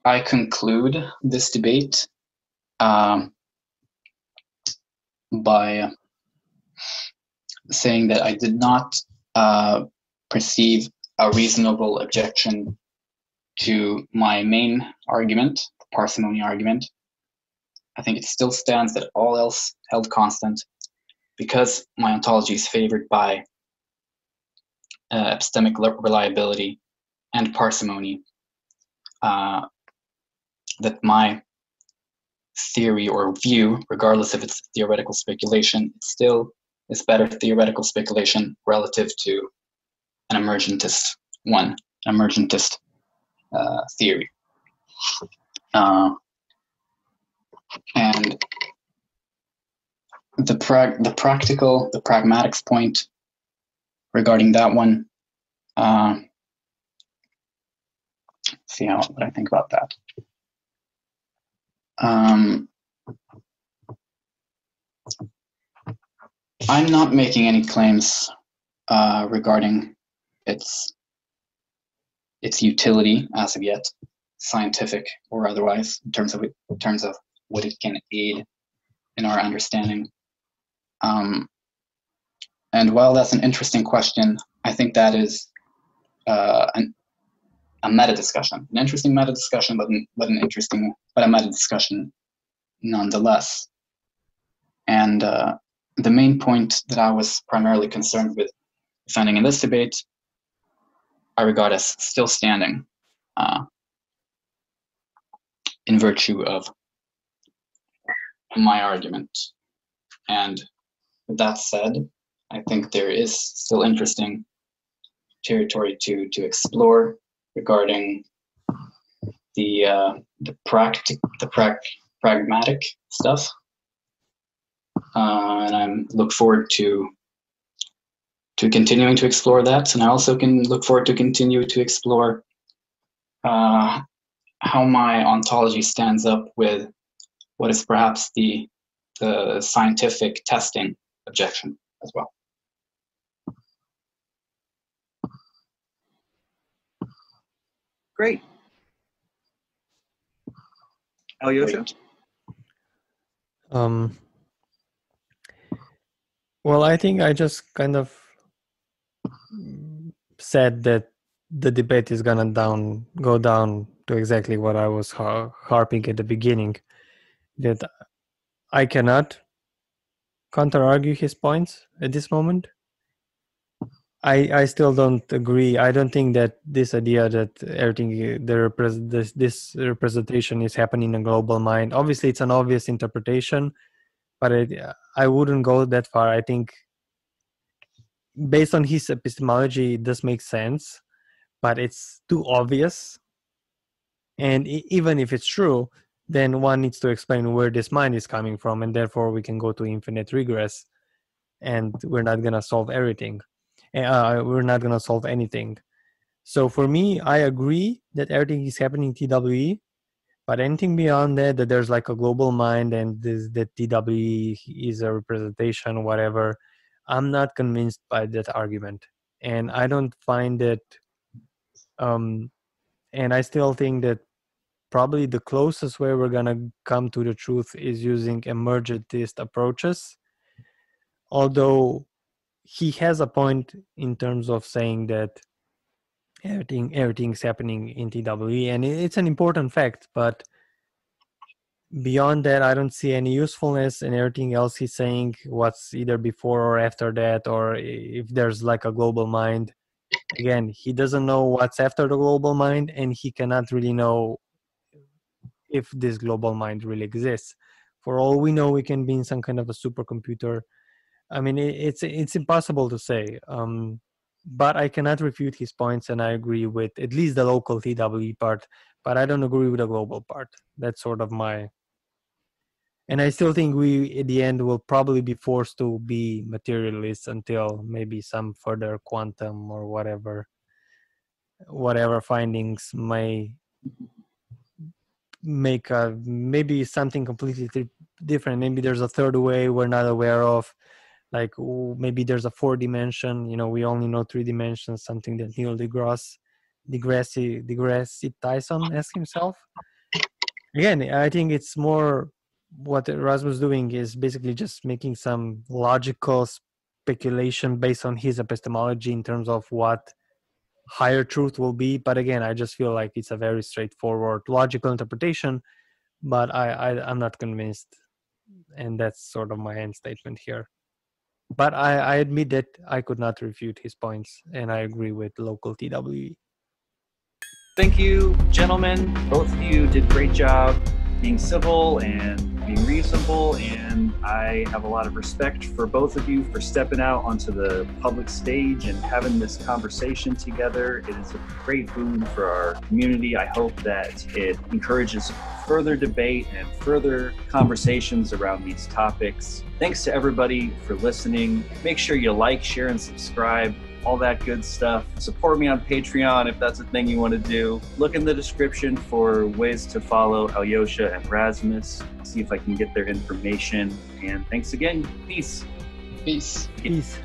I conclude this debate um, by saying that I did not uh, perceive a reasonable objection to my main argument, the parsimony argument. I think it still stands that all else held constant because my ontology is favored by uh, epistemic reliability and parsimony, uh, that my theory or view, regardless of its theoretical speculation, it still is better theoretical speculation relative to an emergentist one, an emergentist uh, theory. Uh, and the prag- the practical, the pragmatics point regarding that one. Uh, see how what I think about that. Um, I'm not making any claims uh, regarding its its utility as of yet, scientific or otherwise, in terms of in terms of what it can aid in our understanding. Um, and while that's an interesting question, I think that is uh, an, a meta discussion, an interesting meta discussion, but but an interesting, but a meta discussion nonetheless. And uh, the main point that I was primarily concerned with defending in this debate, I regard as still standing uh, in virtue of my argument. And with that said, I think there is still interesting territory to to explore regarding the uh, the practic the prac pragmatic stuff, uh, and I'm look forward to to continuing to explore that, and I also can look forward to continue to explore uh, how my ontology stands up with what is perhaps the the scientific testing objection as well. Great. Aljoša? Um, well, I think I just kind of said that the debate is gonna down go down to exactly what I was har- harping at the beginning. That I cannot counter argue his points at this moment. I I still don't agree. I don't think that this idea that everything the this, this representation is happening in a global mind. Obviously, it's an obvious interpretation, but I wouldn't go that far. I think based on his epistemology, this makes sense, but it's too obvious. And even if it's true, then one needs to explain where this mind is coming from, and therefore we can go to infinite regress, and we're not gonna solve everything uh, we're not going to solve anything. So for me, I agree that everything is happening TWE, but anything beyond that, that there's like a global mind and this, that TWE is a representation, whatever, I'm not convinced by that argument. And I don't find it, um, and I still think that probably the closest way we're going to come to the truth is using emergentist approaches. Although he has a point in terms of saying that everything everything's happening in TWE, and it's an important fact. But beyond that, I don't see any usefulness in everything else he's saying. What's either before or after that, or if there's like a global mind. Again, he doesn't know what's after the global mind, and he cannot really know if this global mind really exists. For all we know, we can be in some kind of a supercomputer I mean, it's it's impossible to say. Um, but I cannot refute his points, and I agree with at least the local TWE part. But I don't agree with the global part. That's sort of my. And I still think we, at the end, will probably be forced to be materialists until maybe some further quantum or whatever, whatever findings may make a, maybe something completely different. Maybe there's a third way we're not aware of like maybe there's a four dimension you know we only know three dimensions something that neil degrasse degrassi degrassi tyson asked himself. Again i think it's more what erasmus doing is basically just making some logical speculation based on his epistemology in terms of what higher truth will be. But again i just feel like it's a very straightforward logical interpretation but i, I i'm not convinced. And that's sort of my end statement here but I, I admit that i could not refute his points and i agree with local twe Thank you, gentlemen. Both of you did great job being civil and being reasonable, and I have a lot of respect for both of you for stepping out onto the public stage and having this conversation together. It is a great boon for our community. I hope that it encourages further debate and further conversations around these topics. Thanks to everybody for listening. Make sure you like, share, and subscribe all that good stuff. Support me on Patreon if that's a thing you want to do. Look in the description for ways to follow Aljoša and Rasmus. See if I can get their information. And thanks again. Peace. Peace. peace